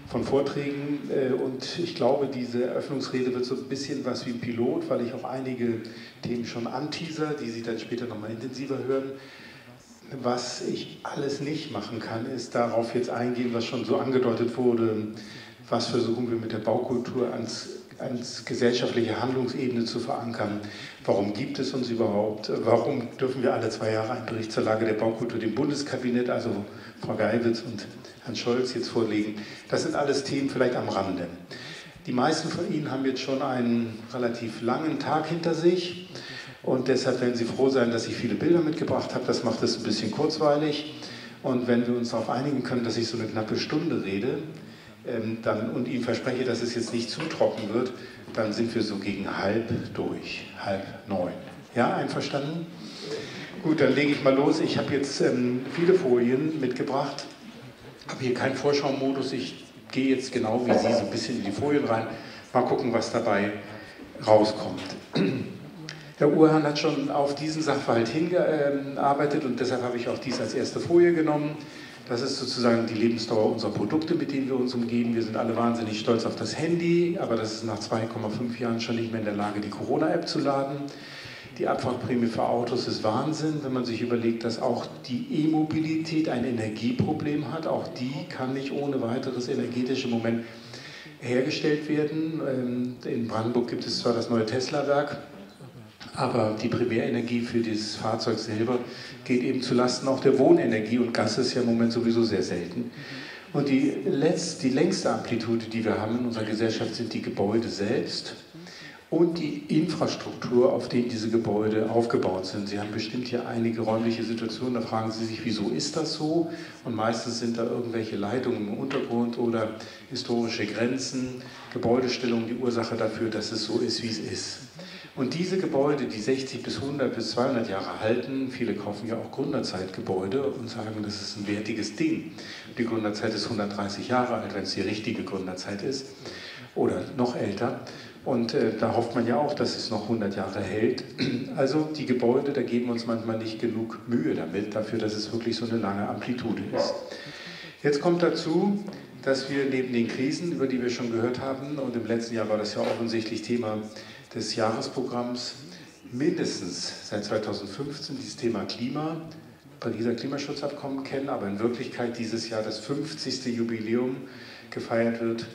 von Vorträgen äh, und ich glaube, diese Eröffnungsrede wird so ein bisschen was wie ein Pilot, weil ich auch einige Themen schon anteaser, die Sie dann später nochmal intensiver hören. Was ich alles nicht machen kann, ist darauf jetzt eingehen, was schon so angedeutet wurde. Was versuchen wir mit der Baukultur ans, ans gesellschaftliche Handlungsebene zu verankern? Warum gibt es uns überhaupt? Warum dürfen wir alle zwei Jahre einen Bericht zur Lage der Baukultur dem Bundeskabinett, also Frau Geiwitz und Herrn Scholz, jetzt vorlegen? Das sind alles Themen vielleicht am Rande. Die meisten von Ihnen haben jetzt schon einen relativ langen Tag hinter sich. Und deshalb werden Sie froh sein, dass ich viele Bilder mitgebracht habe. Das macht es ein bisschen kurzweilig. Und wenn wir uns darauf einigen können, dass ich so eine knappe Stunde rede ähm, dann, und Ihnen verspreche, dass es jetzt nicht zu trocken wird, dann sind wir so gegen halb durch, halb neun. Ja, einverstanden? Gut, dann lege ich mal los. Ich habe jetzt ähm, viele Folien mitgebracht, habe hier keinen Vorschaumodus. Ich gehe jetzt genau wie Sie so ein bisschen in die Folien rein. Mal gucken, was dabei rauskommt. Herr Urhan hat schon auf diesen Sachverhalt hingearbeitet und deshalb habe ich auch dies als erste Folie genommen. Das ist sozusagen die Lebensdauer unserer Produkte, mit denen wir uns umgeben. Wir sind alle wahnsinnig stolz auf das Handy, aber das ist nach 2,5 Jahren schon nicht mehr in der Lage, die Corona-App zu laden. Die Abwrackprämie für Autos ist Wahnsinn, wenn man sich überlegt, dass auch die E-Mobilität ein Energieproblem hat. Auch die kann nicht ohne weiteres energetisch im Moment hergestellt werden. Ähm, in Brandenburg gibt es zwar das neue Tesla-Werk, aber die Primärenergie für dieses Fahrzeug selber geht eben zulasten auch der Wohnenergie und Gas ist ja im Moment sowieso sehr selten. Und die, letzt, die längste Amplitude, die wir haben in unserer Gesellschaft, sind die Gebäude selbst und die Infrastruktur, auf denen diese Gebäude aufgebaut sind. Sie haben bestimmt hier einige räumliche Situationen, da fragen Sie sich, wieso ist das so? Und meistens sind da irgendwelche Leitungen im Untergrund oder historische Grenzen, Gebäudestellungen die Ursache dafür, dass es so ist, wie es ist. Und diese Gebäude, die 60 bis 100 bis 200 Jahre halten, viele kaufen ja auch Gründerzeitgebäude und sagen, das ist ein wertiges Ding. Die Gründerzeit ist 130 Jahre alt, wenn es die richtige Gründerzeit ist oder noch älter. Und äh, da hofft man ja auch, dass es noch 100 Jahre hält. Also die Gebäude, da geben uns manchmal nicht genug Mühe damit, dafür, dass es wirklich so eine lange Amplitude ist. Jetzt kommt dazu, dass wir neben den Krisen, über die wir schon gehört haben, und im letzten Jahr war das ja offensichtlich Thema des Jahresprogramms mindestens seit 2015 dieses Thema Klima, Pariser Klimaschutzabkommen kennen, aber in Wirklichkeit dieses Jahr das 50. Jubiläum gefeiert wird,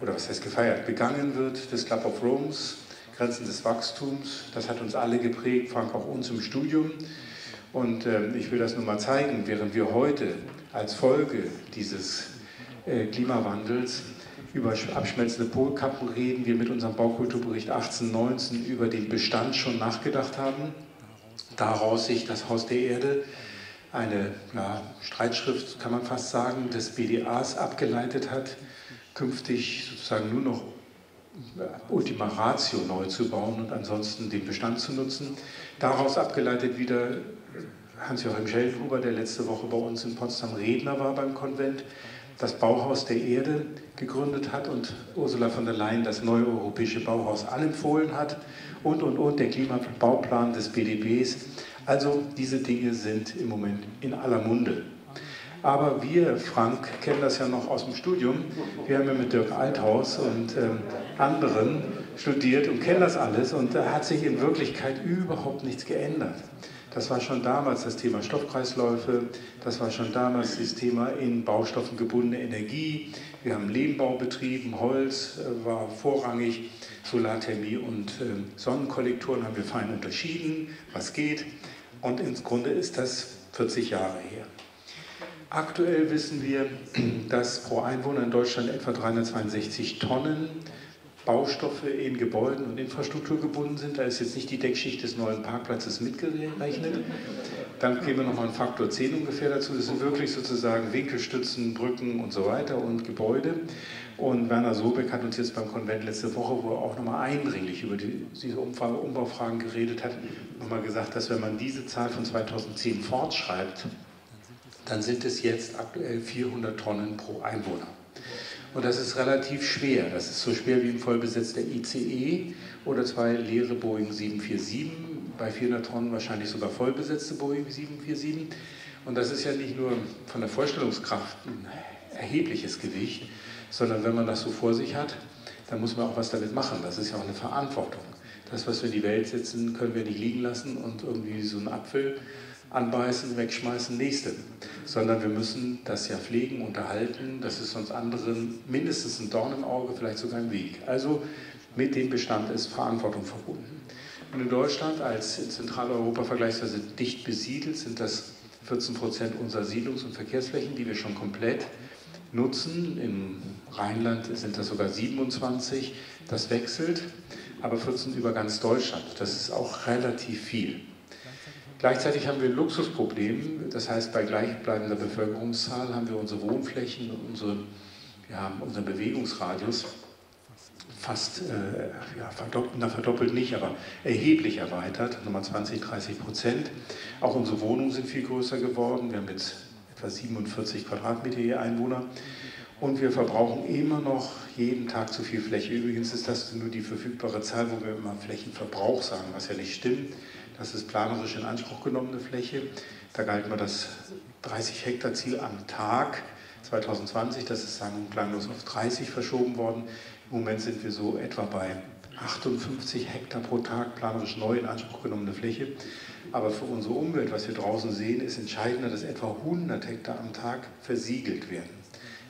oder was heißt gefeiert, begangen wird des Club of Rome's, Grenzen des Wachstums. Das hat uns alle geprägt, Frank auch uns im Studium. Und äh, ich will das nur mal zeigen, während wir heute als Folge dieses äh, Klimawandels über abschmelzende Polkappen reden, wir mit unserem Baukulturbericht 1819 über den Bestand schon nachgedacht haben. Daraus sich das Haus der Erde, eine ja, Streitschrift, kann man fast sagen, des BDAs abgeleitet hat, künftig sozusagen nur noch Ultima Ratio neu zu bauen und ansonsten den Bestand zu nutzen. Daraus abgeleitet wieder Hans-Joachim Schellgruber, der letzte Woche bei uns in Potsdam Redner war beim Konvent, das Bauhaus der Erde gegründet hat und Ursula von der Leyen das neue europäische Bauhaus anempfohlen hat und, und, und, der Klimabauplan des BDBs. Also diese Dinge sind im Moment in aller Munde. Aber wir, Frank, kennen das ja noch aus dem Studium. Wir haben ja mit Dirk Althaus und ähm, anderen studiert und kennen das alles. Und da hat sich in Wirklichkeit überhaupt nichts geändert. Das war schon damals das Thema Stoffkreisläufe, das war schon damals das Thema in Baustoffen gebundene Energie. Wir haben Lehmbau betrieben, Holz äh, war vorrangig, Solarthermie und äh, Sonnenkollektoren haben wir fein unterschieden, was geht. Und im Grunde ist das 40 Jahre her. Aktuell wissen wir, dass pro Einwohner in Deutschland etwa 362 Tonnen Baustoffe in Gebäuden und Infrastruktur gebunden sind. Da ist jetzt nicht die Deckschicht des neuen Parkplatzes mitgerechnet. Dann wir nochmal einen Faktor 10 ungefähr dazu. Das sind wirklich sozusagen Winkelstützen, Brücken und so weiter und Gebäude. Und Werner Sobeck hat uns jetzt beim Konvent letzte Woche, wo er auch nochmal eindringlich über die, diese Umbaufragen geredet hat, nochmal gesagt, dass wenn man diese Zahl von 2010 fortschreibt, dann sind es jetzt aktuell 400 Tonnen pro Einwohner. Und das ist relativ schwer. Das ist so schwer wie ein vollbesetzter ICE oder zwei leere Boeing 747, bei 400 Tonnen wahrscheinlich sogar vollbesetzte Boeing 747. Und das ist ja nicht nur von der Vorstellungskraft ein erhebliches Gewicht, sondern wenn man das so vor sich hat, dann muss man auch was damit machen. Das ist ja auch eine Verantwortung. Das, was wir in die Welt setzen, können wir nicht liegen lassen und irgendwie so einen Apfel anbeißen, wegschmeißen, nächste. Sondern wir müssen das ja pflegen, unterhalten. Das ist uns anderen mindestens ein Dorn im Auge, vielleicht sogar ein Weg. Also mit dem Bestand ist Verantwortung verbunden. Und in Deutschland als in Zentraleuropa vergleichsweise dicht besiedelt sind das 14 Prozent unserer Siedlungs- und Verkehrsflächen, die wir schon komplett nutzen. Im Rheinland sind das sogar 27. Das wechselt. aber 14 über ganz Deutschland. Das ist auch relativ viel. Gleichzeitig haben wir ein Luxusproblem, das heißt, bei gleichbleibender Bevölkerungszahl haben wir unsere Wohnflächen unsere, ja, unseren Bewegungsradius fast äh, ja, verdoppelt, na, verdoppelt nicht, aber erheblich erweitert, nochmal 20, 30 Prozent. Auch unsere Wohnungen sind viel größer geworden. Wir haben jetzt etwa 47 Quadratmeter je Einwohner. Und wir verbrauchen immer noch jeden Tag zu viel Fläche. Übrigens ist das nur die verfügbare Zahl, wo wir immer Flächenverbrauch sagen, was ja nicht stimmt. Das ist planerisch in Anspruch genommene Fläche. Da galt mal das 30 Hektar Ziel am Tag 2020. Das ist sagen klanglos auf 30 verschoben worden. Im Moment sind wir so etwa bei 58 Hektar pro Tag planerisch neu in Anspruch genommene Fläche. Aber für unsere Umwelt, was wir draußen sehen, ist entscheidender, dass etwa 100 Hektar am Tag versiegelt werden.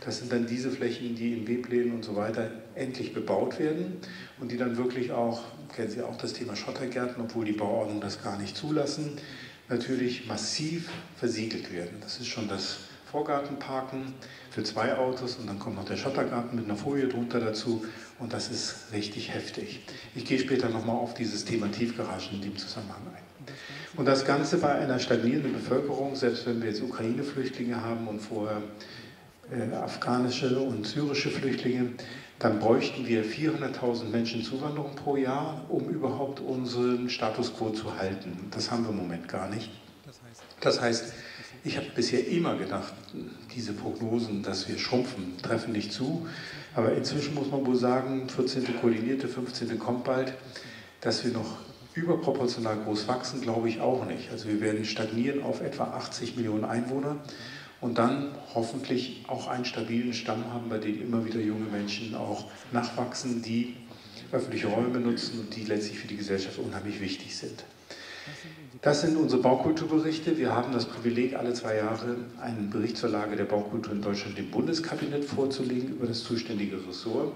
Das sind dann diese Flächen, die in Webläden und so weiter endlich bebaut werden und die dann wirklich auch, kennen Sie auch das Thema Schottergärten, obwohl die Bauordnung das gar nicht zulassen, natürlich massiv versiegelt werden. Das ist schon das Vorgartenparken für zwei Autos und dann kommt noch der Schottergarten mit einer Folie drunter dazu und das ist richtig heftig. Ich gehe später nochmal auf dieses Thema Tiefgaragen in dem Zusammenhang ein. Und das Ganze bei einer stagnierenden Bevölkerung, selbst wenn wir jetzt Ukraine-Flüchtlinge haben und vorher äh, afghanische und syrische Flüchtlinge, dann bräuchten wir 400.000 Menschen Zuwanderung pro Jahr, um überhaupt unseren Status quo zu halten. Das haben wir im Moment gar nicht. Das heißt, ich habe bisher immer gedacht, diese Prognosen, dass wir schrumpfen, treffen nicht zu. Aber inzwischen muss man wohl sagen, 14. koordinierte, 15. kommt bald, dass wir noch überproportional groß wachsen, glaube ich auch nicht. Also wir werden stagnieren auf etwa 80 Millionen Einwohner und dann hoffentlich auch einen stabilen Stamm haben, bei dem immer wieder junge Menschen auch nachwachsen, die öffentliche Räume nutzen und die letztlich für die Gesellschaft unheimlich wichtig sind. Das sind unsere Baukulturberichte. Wir haben das Privileg, alle zwei Jahre einen Bericht zur Lage der Baukultur in Deutschland dem Bundeskabinett vorzulegen über das zuständige Ressort.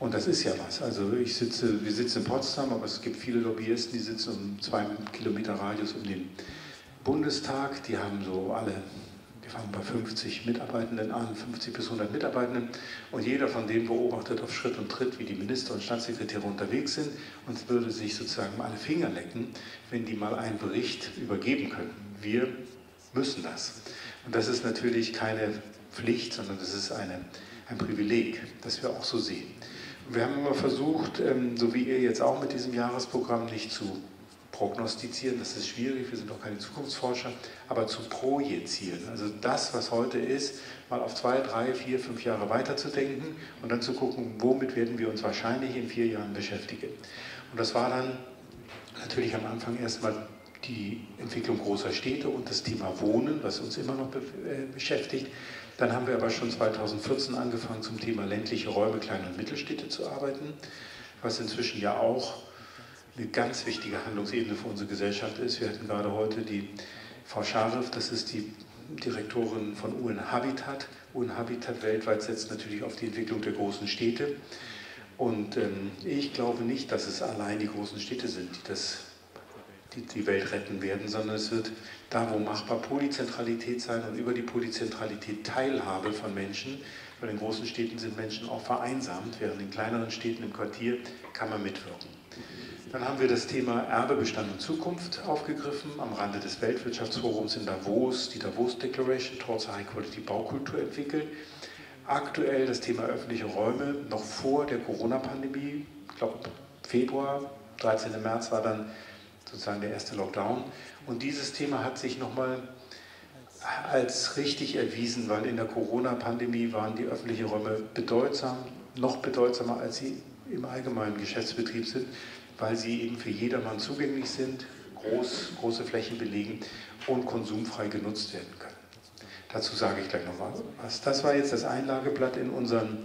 Und das ist ja was. Also ich sitze, wir sitzen in Potsdam, aber es gibt viele Lobbyisten, die sitzen um zwei Kilometer Radius um den Bundestag. Die haben so alle wir fangen bei 50 Mitarbeitenden an, 50 bis 100 Mitarbeitenden. Und jeder von denen beobachtet auf Schritt und Tritt, wie die Minister und Staatssekretäre unterwegs sind und würde sich sozusagen alle Finger lecken, wenn die mal einen Bericht übergeben könnten. Wir müssen das. Und das ist natürlich keine Pflicht, sondern das ist eine, ein Privileg, das wir auch so sehen. Wir haben immer versucht, ähm, so wie ihr jetzt auch mit diesem Jahresprogramm, nicht zu prognostizieren, das ist schwierig, wir sind doch keine Zukunftsforscher, aber zu projizieren. Also das, was heute ist, mal auf zwei, drei, vier, fünf Jahre weiterzudenken und dann zu gucken, womit werden wir uns wahrscheinlich in vier Jahren beschäftigen. Und das war dann natürlich am Anfang erstmal die Entwicklung großer Städte und das Thema Wohnen, was uns immer noch äh, beschäftigt. Dann haben wir aber schon 2014 angefangen, zum Thema ländliche Räume, Klein- und Mittelstädte zu arbeiten, was inzwischen ja auch eine ganz wichtige Handlungsebene für unsere Gesellschaft ist. Wir hatten gerade heute die Frau Scharif, das ist die Direktorin von UN Habitat. UN Habitat weltweit setzt natürlich auf die Entwicklung der großen Städte. Und ähm, ich glaube nicht, dass es allein die großen Städte sind, die, das, die die Welt retten werden, sondern es wird da, wo machbar, Polyzentralität sein und über die Polyzentralität Teilhabe von Menschen. Weil in großen Städten sind Menschen auch vereinsamt, während in kleineren Städten im Quartier kann man mitwirken. Dann haben wir das Thema Erbebestand und Zukunft aufgegriffen am Rande des Weltwirtschaftsforums in Davos, die Davos Declaration towards High Quality Baukultur entwickelt. Aktuell das Thema öffentliche Räume noch vor der Corona-Pandemie, ich glaube Februar, 13. März war dann sozusagen der erste Lockdown. Und dieses Thema hat sich nochmal als richtig erwiesen, weil in der Corona-Pandemie waren die öffentlichen Räume bedeutsam, noch bedeutsamer, als sie im allgemeinen Geschäftsbetrieb sind weil sie eben für jedermann zugänglich sind, groß, große Flächen belegen und konsumfrei genutzt werden können. Dazu sage ich gleich noch was. Das war jetzt das Einlageblatt in unserem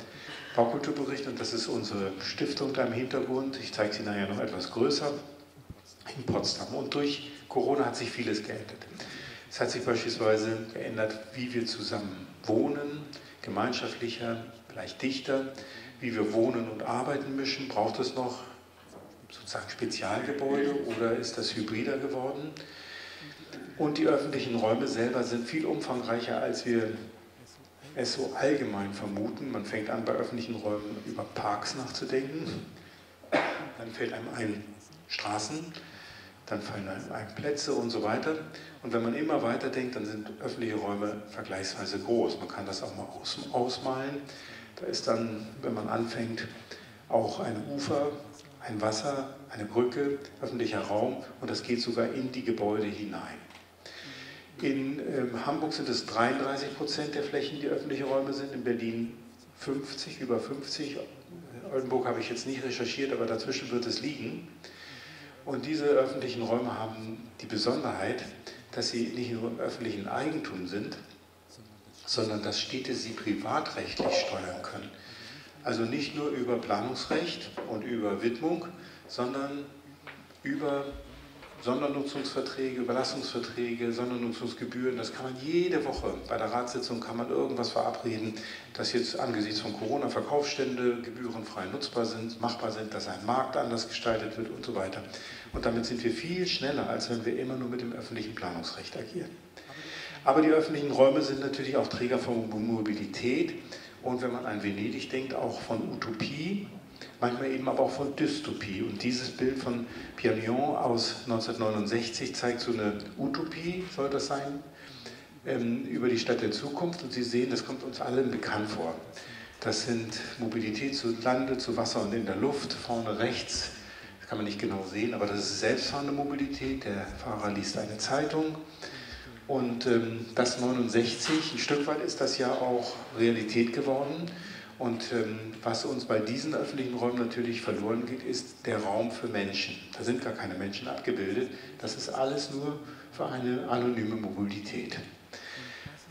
Baukulturbericht und das ist unsere Stiftung da im Hintergrund. Ich zeige sie nachher noch etwas größer in Potsdam. Und durch Corona hat sich vieles geändert. Es hat sich beispielsweise geändert, wie wir zusammen wohnen, gemeinschaftlicher, vielleicht dichter, wie wir wohnen und arbeiten mischen. Braucht es noch sozusagen Spezialgebäude oder ist das hybrider geworden? Und die öffentlichen Räume selber sind viel umfangreicher, als wir es so allgemein vermuten. Man fängt an, bei öffentlichen Räumen über Parks nachzudenken. dann fällt einem ein Straßen, dann fallen einem ein Plätze und so weiter. Und wenn man immer weiter denkt, dann sind öffentliche Räume vergleichsweise groß. Man kann das auch mal aus, ausmalen. Da ist dann, wenn man anfängt, auch ein Ufer, ein Wasser, eine Brücke, öffentlicher Raum und das geht sogar in die Gebäude hinein. In ähm, Hamburg sind es 33 Prozent der Flächen, die öffentliche Räume sind, in Berlin 50, über 50. Oldenburg habe ich jetzt nicht recherchiert, aber dazwischen wird es liegen. Und diese öffentlichen Räume haben die Besonderheit, dass sie nicht nur im öffentlichen Eigentum sind, sondern dass Städte sie privatrechtlich steuern können. Also nicht nur über Planungsrecht und über Widmung, sondern über Sondernutzungsverträge, Überlassungsverträge, Sondernutzungsgebühren, das kann man jede Woche bei der Ratssitzung kann man irgendwas verabreden, dass jetzt angesichts von Corona Verkaufsstände gebührenfrei nutzbar sind, machbar sind, dass ein Markt anders gestaltet wird und so weiter. Und damit sind wir viel schneller, als wenn wir immer nur mit dem öffentlichen Planungsrecht agieren. Aber die öffentlichen Räume sind natürlich auch Träger von Mobilität und wenn man an Venedig denkt, auch von Utopie manchmal eben aber auch von Dystopie. Und dieses Bild von Pierre aus 1969 zeigt so eine Utopie, soll das sein, ähm, über die Stadt der Zukunft. Und Sie sehen, das kommt uns allen bekannt vor. Das sind Mobilität zu Lande, zu Wasser und in der Luft, vorne rechts. Das kann man nicht genau sehen, aber das ist selbstfahrende Mobilität. Der Fahrer liest eine Zeitung. Und ähm, das 69, ein Stück weit ist das ja auch Realität geworden. Und ähm, was uns bei diesen öffentlichen Räumen natürlich verloren geht, ist der Raum für Menschen. Da sind gar keine Menschen abgebildet. Das ist alles nur für eine anonyme Mobilität.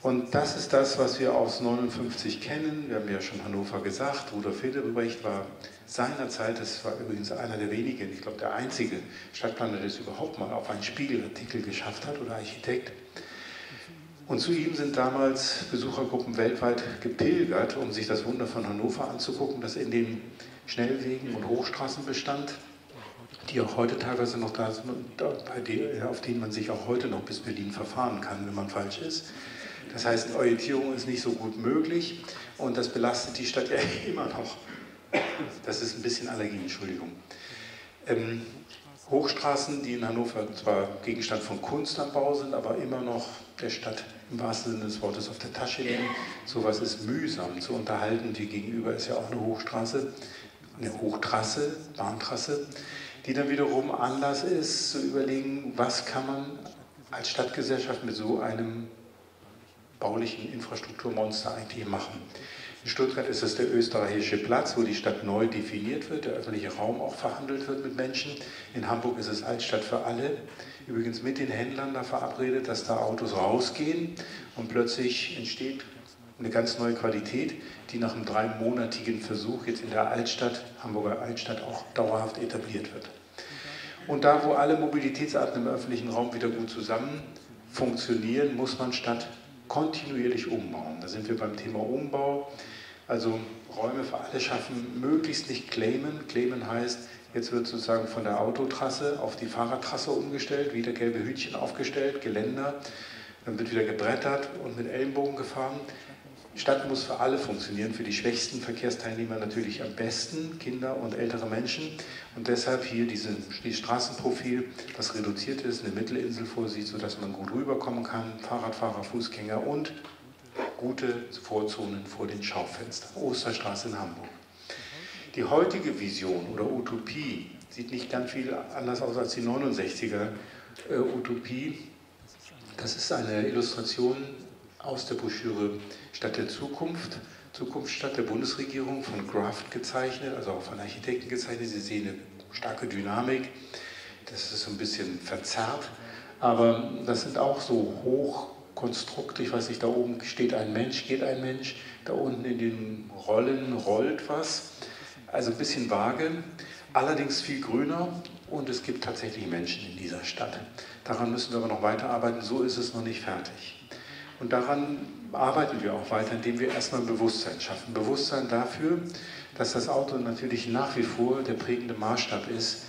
Und das ist das, was wir aus 59 kennen. Wir haben ja schon Hannover gesagt. Rudolf Hildebrand war seinerzeit, das war übrigens einer der wenigen, ich glaube der einzige Stadtplaner, der es überhaupt mal auf einen Spiegelartikel geschafft hat oder Architekt. Und zu ihm sind damals Besuchergruppen weltweit gepilgert, um sich das Wunder von Hannover anzugucken, das in den Schnellwegen und Hochstraßen bestand, die auch heute teilweise noch da sind und auf denen man sich auch heute noch bis Berlin verfahren kann, wenn man falsch ist. Das heißt, Orientierung ist nicht so gut möglich und das belastet die Stadt ja immer noch. Das ist ein bisschen Allergie, Entschuldigung. Ähm, Hochstraßen, die in Hannover zwar Gegenstand von Kunst am Bau sind, aber immer noch der Stadt im wahrsten Sinne des Wortes auf der Tasche liegen. Sowas ist mühsam zu unterhalten. Hier gegenüber ist ja auch eine Hochstraße, eine Hochtrasse, Bahntrasse, die dann wiederum Anlass ist, zu überlegen, was kann man als Stadtgesellschaft mit so einem baulichen Infrastrukturmonster eigentlich machen. In Stuttgart ist es der österreichische Platz, wo die Stadt neu definiert wird, der öffentliche Raum auch verhandelt wird mit Menschen. In Hamburg ist es Altstadt für alle. Übrigens mit den Händlern da verabredet, dass da Autos rausgehen und plötzlich entsteht eine ganz neue Qualität, die nach einem dreimonatigen Versuch jetzt in der Altstadt, Hamburger Altstadt, auch dauerhaft etabliert wird. Und da, wo alle Mobilitätsarten im öffentlichen Raum wieder gut zusammen funktionieren, muss man Stadt kontinuierlich umbauen. Da sind wir beim Thema Umbau. Also Räume für alle schaffen, möglichst nicht claimen. Claimen heißt, jetzt wird sozusagen von der Autotrasse auf die Fahrradtrasse umgestellt, wieder gelbe Hütchen aufgestellt, Geländer, dann wird wieder gebrettert und mit Ellenbogen gefahren. Die Stadt muss für alle funktionieren, für die schwächsten Verkehrsteilnehmer natürlich am besten, Kinder und ältere Menschen. Und deshalb hier diese, dieses Straßenprofil, das reduziert ist, eine Mittelinsel vorsieht, sodass man gut rüberkommen kann, Fahrradfahrer, Fußgänger und gute Vorzonen vor den Schaufenstern. Osterstraße in Hamburg. Die heutige Vision oder Utopie sieht nicht ganz viel anders aus als die 69er äh, Utopie. Das ist eine Illustration aus der Broschüre Stadt der Zukunft, Zukunftsstadt der Bundesregierung von Graft gezeichnet, also auch von Architekten gezeichnet. Sie sehen eine starke Dynamik. Das ist so ein bisschen verzerrt, aber das sind auch so hoch Konstrukte, ich weiß nicht, da oben steht ein Mensch, geht ein Mensch, da unten in den Rollen rollt was. Also ein bisschen vage, allerdings viel grüner und es gibt tatsächlich Menschen in dieser Stadt. Daran müssen wir aber noch weiterarbeiten, so ist es noch nicht fertig. Und daran arbeiten wir auch weiter, indem wir erstmal ein Bewusstsein schaffen. Bewusstsein dafür, dass das Auto natürlich nach wie vor der prägende Maßstab ist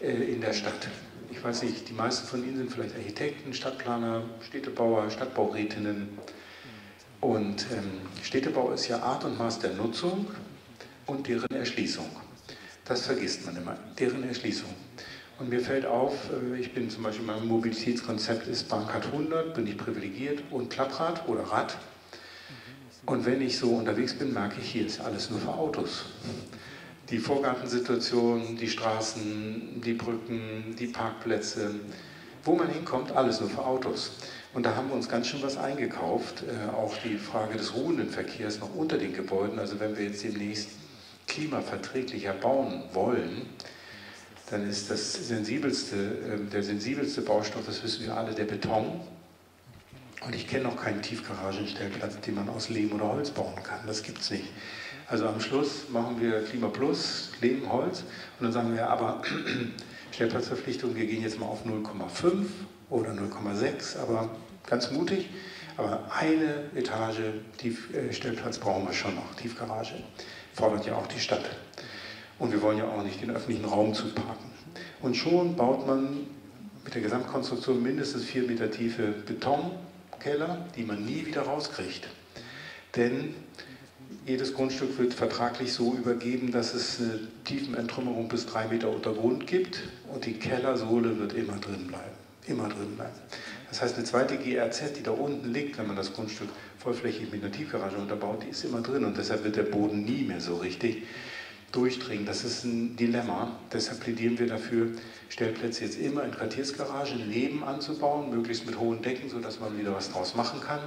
äh, in der Stadt ich weiß nicht, die meisten von Ihnen sind vielleicht Architekten, Stadtplaner, Städtebauer, Stadtbaurätinnen. Und ähm, Städtebau ist ja Art und Maß der Nutzung und deren Erschließung. Das vergisst man immer, deren Erschließung. Und mir fällt auf, äh, ich bin zum Beispiel, mein Mobilitätskonzept ist Bahncard 100, bin ich privilegiert und Klapprad oder Rad. Und wenn ich so unterwegs bin, merke ich, hier ist alles nur für Autos. Die Vorgartensituation, die Straßen, die Brücken, die Parkplätze, wo man hinkommt, alles nur für Autos. Und da haben wir uns ganz schön was eingekauft. Äh, auch die Frage des ruhenden Verkehrs noch unter den Gebäuden. Also wenn wir jetzt demnächst klimaverträglicher bauen wollen, dann ist das sensibelste, äh, der sensibelste Baustoff, das wissen wir alle, der Beton. Und ich kenne noch keinen Tiefgaragenstellplatz, den man aus Lehm oder Holz bauen kann. Das gibt es nicht. Also am Schluss machen wir Klima Plus, Lehm, Holz und dann sagen wir aber Stellplatzverpflichtung, wir gehen jetzt mal auf 0,5 oder 0,6, aber ganz mutig. Aber eine Etage Tiefstellplatz äh, brauchen wir schon noch, Tiefgarage. Fordert ja auch die Stadt. Und wir wollen ja auch nicht den öffentlichen Raum zuparken. Und schon baut man mit der Gesamtkonstruktion mindestens vier Meter tiefe Betonkeller, die man nie wieder rauskriegt. Denn jedes Grundstück wird vertraglich so übergeben, dass es eine Tiefenenttrümmerung bis drei Meter unter Grund gibt und die Kellersohle wird immer drin bleiben. Immer drin bleiben. Das heißt, eine zweite GRZ, die da unten liegt, wenn man das Grundstück vollflächig mit einer Tiefgarage unterbaut, die ist immer drin und deshalb wird der Boden nie mehr so richtig durchdringen. Das ist ein Dilemma. Deshalb plädieren wir dafür, Stellplätze jetzt immer in Quartiersgaragen neben anzubauen, möglichst mit hohen Decken, sodass man wieder was draus machen kann,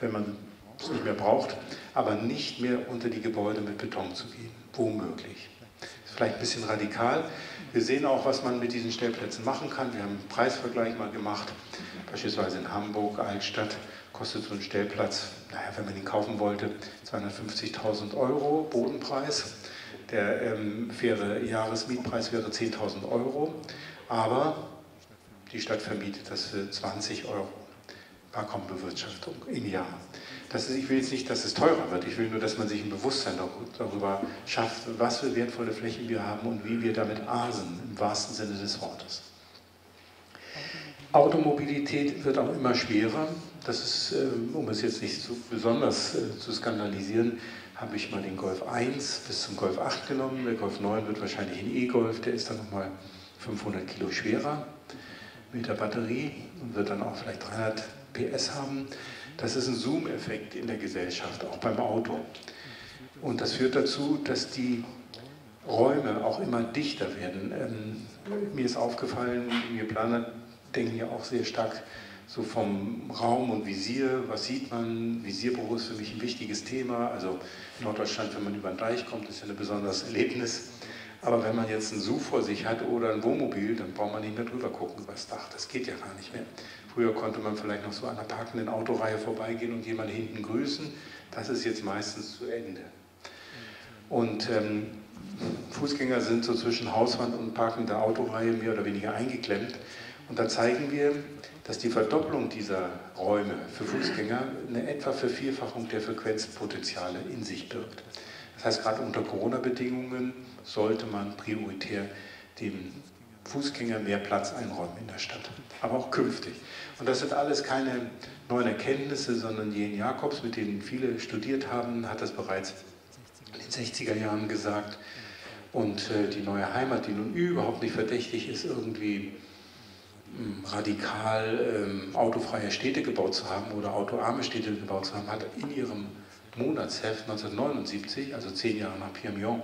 wenn man es nicht mehr braucht, aber nicht mehr unter die Gebäude mit Beton zu gehen, womöglich. Das ist vielleicht ein bisschen radikal. Wir sehen auch, was man mit diesen Stellplätzen machen kann. Wir haben einen Preisvergleich mal gemacht, beispielsweise in Hamburg, Altstadt, kostet so ein Stellplatz, naja, wenn man ihn kaufen wollte, 250.000 Euro Bodenpreis. Der ähm, faire Jahresmietpreis wäre 10.000 Euro, aber die Stadt vermietet das für 20 Euro. Balkonbewirtschaftung im Jahr. Das ist, ich will jetzt nicht, dass es teurer wird, ich will nur, dass man sich ein Bewusstsein darüber schafft, was für wertvolle Flächen wir haben und wie wir damit asen, im wahrsten Sinne des Wortes. Automobilität wird auch immer schwerer. Das ist, ähm, um es jetzt nicht so besonders äh, zu skandalisieren, habe ich mal den Golf 1 bis zum Golf 8 genommen. Der Golf 9 wird wahrscheinlich ein E-Golf, der ist dann nochmal 500 Kilo schwerer mit der Batterie und wird dann auch vielleicht 300 PS haben. Das ist ein Zoom-Effekt in der Gesellschaft, auch beim Auto. Und das führt dazu, dass die Räume auch immer dichter werden. Ähm, mir ist aufgefallen, wir Planer denken ja auch sehr stark so vom Raum und Visier, was sieht man? Visierbüro ist für mich ein wichtiges Thema. Also in Norddeutschland, wenn man über den Deich kommt, ist ja ein besonderes Erlebnis. Aber wenn man jetzt einen SUV vor sich hat oder ein Wohnmobil, dann braucht man nicht mehr drüber gucken über das Dach. Das geht ja gar nicht mehr. Früher konnte man vielleicht noch so an einer parkenden Autoreihe vorbeigehen und jemanden hinten grüßen. Das ist jetzt meistens zu Ende. Und ähm, Fußgänger sind so zwischen Hauswand und parkender Autoreihe mehr oder weniger eingeklemmt. Und da zeigen wir, dass die Verdopplung dieser Räume für Fußgänger eine etwa Vervierfachung der Frequenzpotenziale in sich birgt. Das heißt, gerade unter Corona-Bedingungen sollte man prioritär dem Fußgänger mehr Platz einräumen in der Stadt, aber auch künftig. Und das sind alles keine neuen Erkenntnisse, sondern Jen Jakobs, mit denen viele studiert haben, hat das bereits in den 60er Jahren gesagt. Und äh, die neue Heimat, die nun überhaupt nicht verdächtig ist, irgendwie radikal ähm, autofreie Städte gebaut zu haben oder autoarme Städte gebaut zu haben, hat in ihrem Monatsheft 1979, also zehn Jahre nach Pierre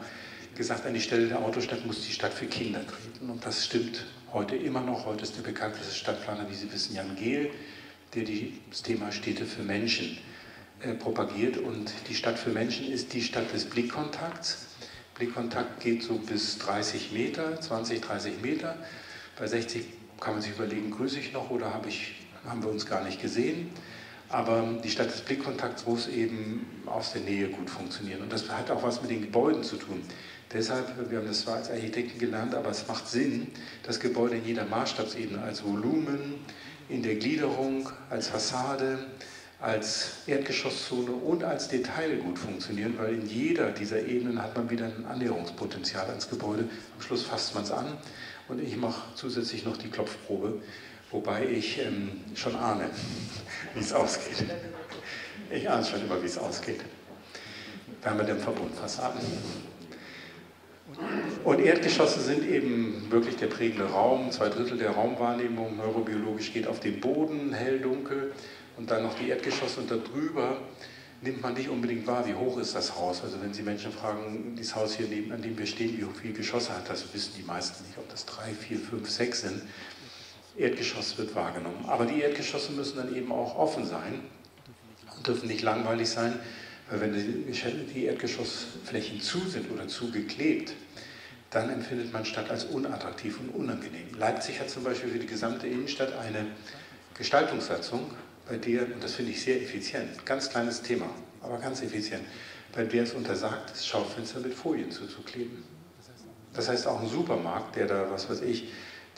gesagt, an die Stelle der Autostadt muss die Stadt für Kinder treten. Und das stimmt heute immer noch. Heute ist der bekannteste Stadtplaner, wie Sie wissen, Jan Gehl, der das Thema Städte für Menschen äh, propagiert. Und die Stadt für Menschen ist die Stadt des Blickkontakts. Blickkontakt geht so bis 30 Meter, 20, 30 Meter. Bei 60 kann man sich überlegen, grüße ich noch oder habe ich, haben wir uns gar nicht gesehen. Aber die Stadt des Blickkontakts muss eben aus der Nähe gut funktionieren. Und das hat auch was mit den Gebäuden zu tun. Deshalb, wir haben das zwar als Architekten gelernt, aber es macht Sinn, dass Gebäude in jeder Maßstabsebene als Volumen, in der Gliederung, als Fassade, als Erdgeschosszone und als Detail gut funktionieren, weil in jeder dieser Ebenen hat man wieder ein Annäherungspotenzial ans Gebäude. Am Schluss fasst man es an und ich mache zusätzlich noch die Klopfprobe, wobei ich ähm, schon ahne, wie es ausgeht. Ich ahne schon immer, wie es ausgeht. Wärmedämmverbund Fassaden. Und Erdgeschosse sind eben wirklich der prägende Raum. Zwei Drittel der Raumwahrnehmung neurobiologisch geht auf den Boden, hell, dunkel. Und dann noch die Erdgeschosse und darüber nimmt man nicht unbedingt wahr, wie hoch ist das Haus. Also wenn Sie Menschen fragen, dieses Haus hier, neben, an dem wir stehen, wie viele Geschosse hat das, wissen die meisten nicht, ob das drei, vier, fünf, sechs sind. Erdgeschoss wird wahrgenommen. Aber die Erdgeschosse müssen dann eben auch offen sein und dürfen nicht langweilig sein, weil wenn die Erdgeschossflächen zu sind oder zugeklebt, dann empfindet man Stadt als unattraktiv und unangenehm. Leipzig hat zum Beispiel für die gesamte Innenstadt eine Gestaltungssatzung, bei der, und das finde ich sehr effizient, ganz kleines Thema, aber ganz effizient, bei der es untersagt ist, Schaufenster mit Folien zuzukleben. Das heißt, auch ein Supermarkt, der da, was weiß ich,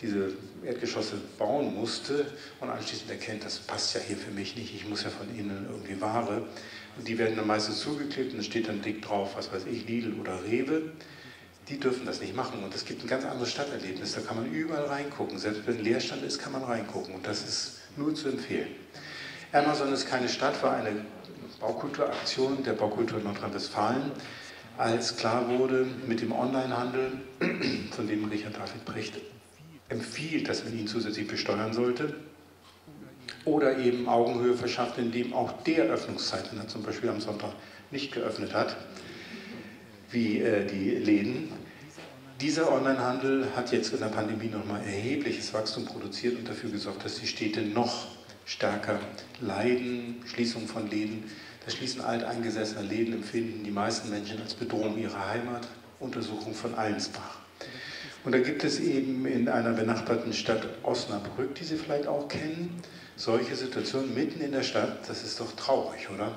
diese Erdgeschosse bauen musste und anschließend erkennt, das passt ja hier für mich nicht, ich muss ja von innen irgendwie Ware. Und die werden dann meistens zugeklebt und steht dann dick drauf, was weiß ich, Lidl oder Rewe. Die dürfen das nicht machen und es gibt ein ganz anderes Stadterlebnis, da kann man überall reingucken. Selbst wenn Leerstand ist, kann man reingucken und das ist nur zu empfehlen. Amazon ist keine Stadt, war eine Baukulturaktion der Baukultur Nordrhein-Westfalen, als klar wurde mit dem Onlinehandel, von dem Richard David Brecht empfiehlt, dass man ihn zusätzlich besteuern sollte, oder eben Augenhöhe verschafft, indem auch der Öffnungszeiten, zum Beispiel am Sonntag nicht geöffnet hat, wie äh, die Läden. Dieser Onlinehandel hat jetzt in der Pandemie nochmal erhebliches Wachstum produziert und dafür gesorgt, dass die Städte noch stärker leiden, Schließung von Läden. Das Schließen alteingesessener Läden empfinden die meisten Menschen als Bedrohung ihrer Heimat. Untersuchung von Allensbach. Und da gibt es eben in einer benachbarten Stadt Osnabrück, die Sie vielleicht auch kennen, solche Situationen mitten in der Stadt. Das ist doch traurig, oder?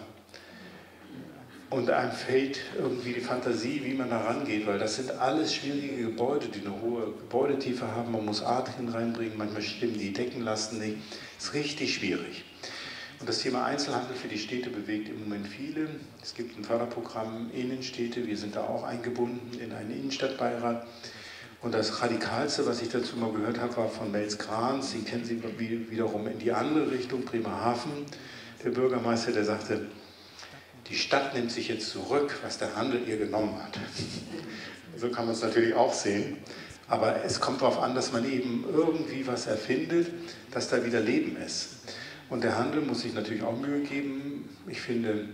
Und einem fällt irgendwie die Fantasie, wie man da rangeht, weil das sind alles schwierige Gebäude, die eine hohe Gebäudetiefe haben. Man muss Adrien reinbringen, manchmal stimmen die Deckenlasten nicht. Das ist richtig schwierig. Und das Thema Einzelhandel für die Städte bewegt im Moment viele. Es gibt ein Förderprogramm Innenstädte, wir sind da auch eingebunden in einen Innenstadtbeirat. Und das Radikalste, was ich dazu mal gehört habe, war von Mels Grans. Den kennen Sie wiederum in die andere Richtung, Bremerhaven. Der Bürgermeister, der sagte, die Stadt nimmt sich jetzt zurück, was der Handel ihr genommen hat. so kann man es natürlich auch sehen. Aber es kommt darauf an, dass man eben irgendwie was erfindet, dass da wieder Leben ist. Und der Handel muss sich natürlich auch Mühe geben. Ich finde,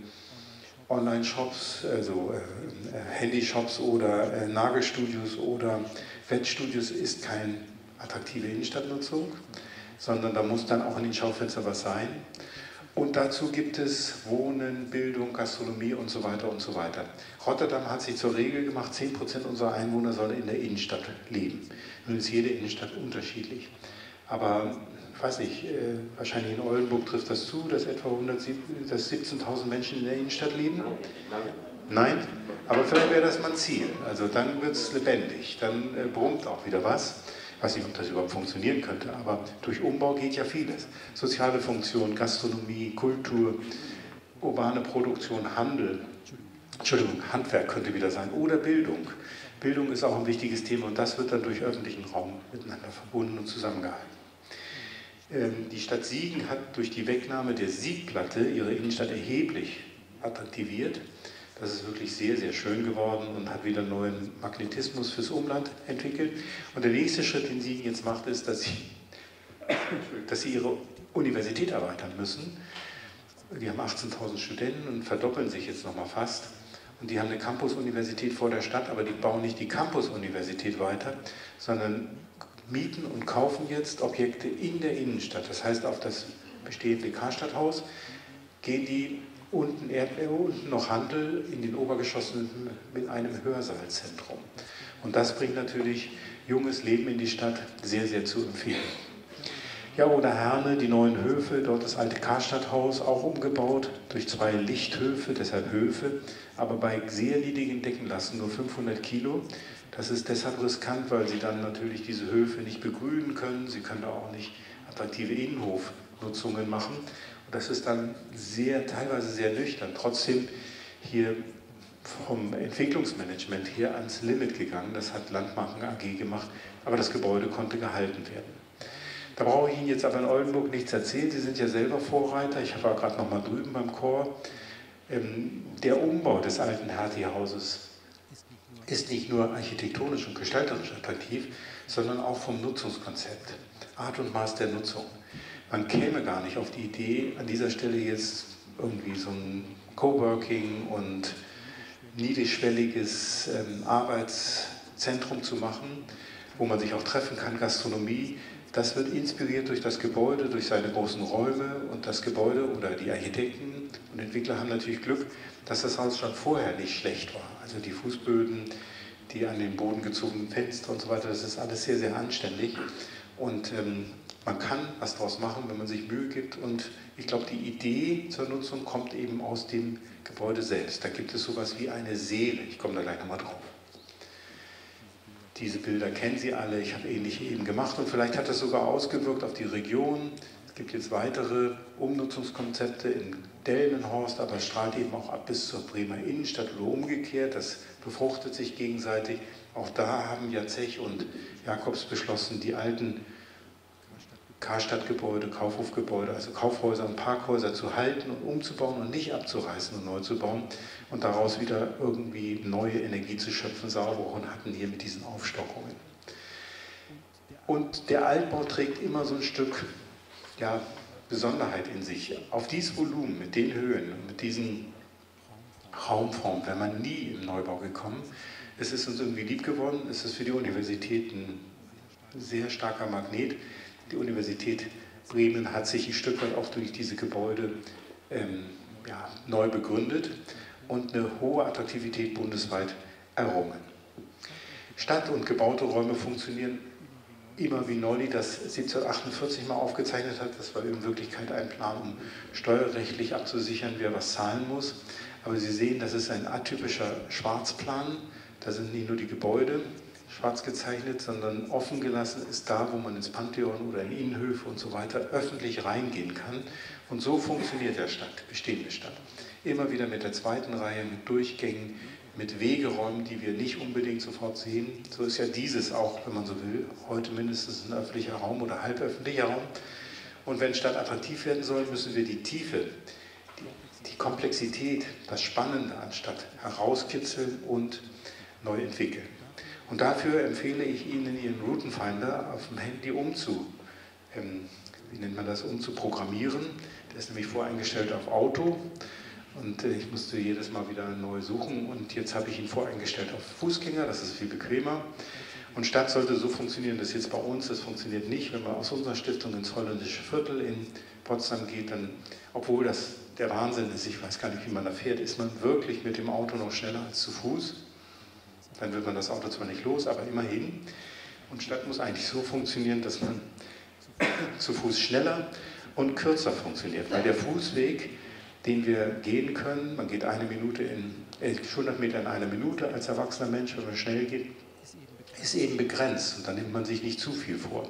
Online-Shops, also äh, Handyshops oder äh, Nagelstudios oder Wettstudios ist keine attraktive Innenstadtnutzung, sondern da muss dann auch in den Schaufenstern was sein. Und dazu gibt es Wohnen, Bildung, Gastronomie und so weiter und so weiter. Rotterdam hat sich zur Regel gemacht, 10% unserer Einwohner sollen in der Innenstadt leben. Nun ist jede Innenstadt unterschiedlich. Aber ich weiß nicht, äh, wahrscheinlich in Oldenburg trifft das zu, dass etwa 17.000 Menschen in der Innenstadt leben? Nein? Aber vielleicht wäre das mal ein Ziel. Also dann wird es lebendig, dann äh, brummt auch wieder was. Ich weiß nicht, ob das überhaupt funktionieren könnte, aber durch Umbau geht ja vieles. Soziale Funktionen, Gastronomie, Kultur, urbane Produktion, Handel, Entschuldigung, Handwerk könnte wieder sein oder Bildung. Bildung ist auch ein wichtiges Thema und das wird dann durch öffentlichen Raum miteinander verbunden und zusammengehalten. Ähm, die Stadt Siegen hat durch die Wegnahme der Siegplatte ihre Innenstadt erheblich attraktiviert. Das ist wirklich sehr, sehr schön geworden und hat wieder neuen Magnetismus fürs Umland entwickelt. Und der nächste Schritt, den Sie jetzt macht, ist, dass Sie, dass Sie Ihre Universität erweitern müssen. Die haben 18.000 Studenten und verdoppeln sich jetzt nochmal fast. Und die haben eine Campus-Universität vor der Stadt, aber die bauen nicht die Campus-Universität weiter, sondern mieten und kaufen jetzt Objekte in der Innenstadt. Das heißt, auf das bestehende Karstadthaus gehen die unten, unten noch Handel in den Obergeschossen mit einem Hörsaalzentrum. Und das bringt natürlich junges Leben in die Stadt sehr, sehr zu empfehlen. Ja, oder Herne, die neuen Höfe, dort das alte Karstadthaus auch umgebaut durch zwei Lichthöfe, deshalb Höfe, aber bei sehr niedrigen Deckenlasten, nur 500 Kilo. Das ist deshalb riskant, weil sie dann natürlich diese Höfe nicht begrünen können, sie können da auch nicht attraktive Innenhofnutzungen machen. Das ist dann sehr, teilweise sehr nüchtern. Trotzdem hier vom Entwicklungsmanagement her ans Limit gegangen. Das hat Landmarken AG gemacht, aber das Gebäude konnte gehalten werden. Da brauche ich Ihnen jetzt aber in Oldenburg nichts erzählen. Sie sind ja selber Vorreiter. Ich war gerade noch mal drüben beim Chor. Ähm, der Umbau des alten Hertie-Hauses ist nicht nur architektonisch und gestalterisch attraktiv, sondern auch vom Nutzungskonzept, Art und Maß der Nutzung. Man käme gar nicht auf die Idee, an dieser Stelle jetzt irgendwie so ein Coworking und niedrigschwelliges ähm, Arbeitszentrum zu machen, wo man sich auch treffen kann, Gastronomie. Das wird inspiriert durch das Gebäude, durch seine großen Räume und das Gebäude oder die Architekten und Entwickler haben natürlich Glück, dass das Haus schon vorher nicht schlecht war. Also die Fußböden, die an den Boden gezogenen Fenster und so weiter, das ist alles sehr, sehr anständig. Und ähm, man kann was daraus machen, wenn man sich Mühe gibt. Und ich glaube, die Idee zur Nutzung kommt eben aus dem Gebäude selbst. Da gibt es sowas wie eine Seele. Ich komme da gleich nochmal drauf. Diese Bilder kennen Sie alle. Ich habe ähnliche eben gemacht und vielleicht hat das sogar ausgewirkt auf die Region. Es gibt jetzt weitere Umnutzungskonzepte in Delmenhorst, aber strahlt eben auch ab bis zur Bremer Innenstadt oder umgekehrt. Das befruchtet sich gegenseitig. Auch da haben ja Zech und Jakobs beschlossen, die alten Karstadtgebäude, Kaufhofgebäude, also Kaufhäuser und Parkhäuser zu halten und umzubauen und nicht abzureißen und neu zu bauen und daraus wieder irgendwie neue Energie zu schöpfen, saubere und hatten hier mit diesen Aufstockungen. Und der Altbau trägt immer so ein Stück ja, Besonderheit in sich. Auf dieses Volumen, mit den Höhen mit diesen Raumformen wäre man nie im Neubau gekommen. Es ist uns irgendwie lieb geworden, es ist für die Universität ein sehr starker Magnet. Die Universität Bremen hat sich ein Stück weit auch durch diese Gebäude ähm, ja, neu begründet und eine hohe Attraktivität bundesweit errungen. Stadt- und gebaute Räume funktionieren immer wie Nolli das 1748 mal aufgezeichnet hat. Das war in Wirklichkeit ein Plan, um steuerrechtlich abzusichern, wer was zahlen muss. Aber Sie sehen, das ist ein atypischer Schwarzplan. Da sind nicht nur die Gebäude, schwarz gezeichnet, sondern offen gelassen ist da, wo man ins Pantheon oder in Innenhöfe und so weiter öffentlich reingehen kann. Und so funktioniert der Stadt, bestehende Stadt. Immer wieder mit der zweiten Reihe, mit Durchgängen, mit Wegeräumen, die wir nicht unbedingt sofort sehen. So ist ja dieses auch, wenn man so will, heute mindestens ein öffentlicher Raum oder halböffentlicher Raum. Und wenn Stadt attraktiv werden soll, müssen wir die Tiefe, die, Komplexität, das Spannende an Stadt herauskitzeln und neu entwickeln. Und dafür empfehle ich Ihnen, Ihren Routenfinder auf dem Handy umzu, ähm, wie nennt man das, umzuprogrammieren. Der ist nämlich voreingestellt auf Auto und äh, ich musste jedes Mal wieder neu suchen und jetzt habe ich ihn voreingestellt auf Fußgänger, das ist viel bequemer. Und Stadt sollte so funktionieren, dass jetzt bei uns, das funktioniert nicht, wenn man aus unserer Stiftung ins holländische Viertel in Potsdam geht, dann, obwohl das der Wahnsinn ist, ich weiß gar nicht, wie man da fährt, ist man wirklich mit dem Auto noch schneller als zu Fuß. Dann wird man das Auto zwar nicht los, aber immerhin. Und Stadt muss eigentlich so funktionieren, dass man zu Fuß schneller und kürzer funktioniert. Weil der Fußweg, den wir gehen können, man geht eine Minute in, äh, 100 Meter in einer Minute als erwachsener Mensch, wenn man schnell geht, ist eben begrenzt und dann nimmt man sich nicht zu viel vor.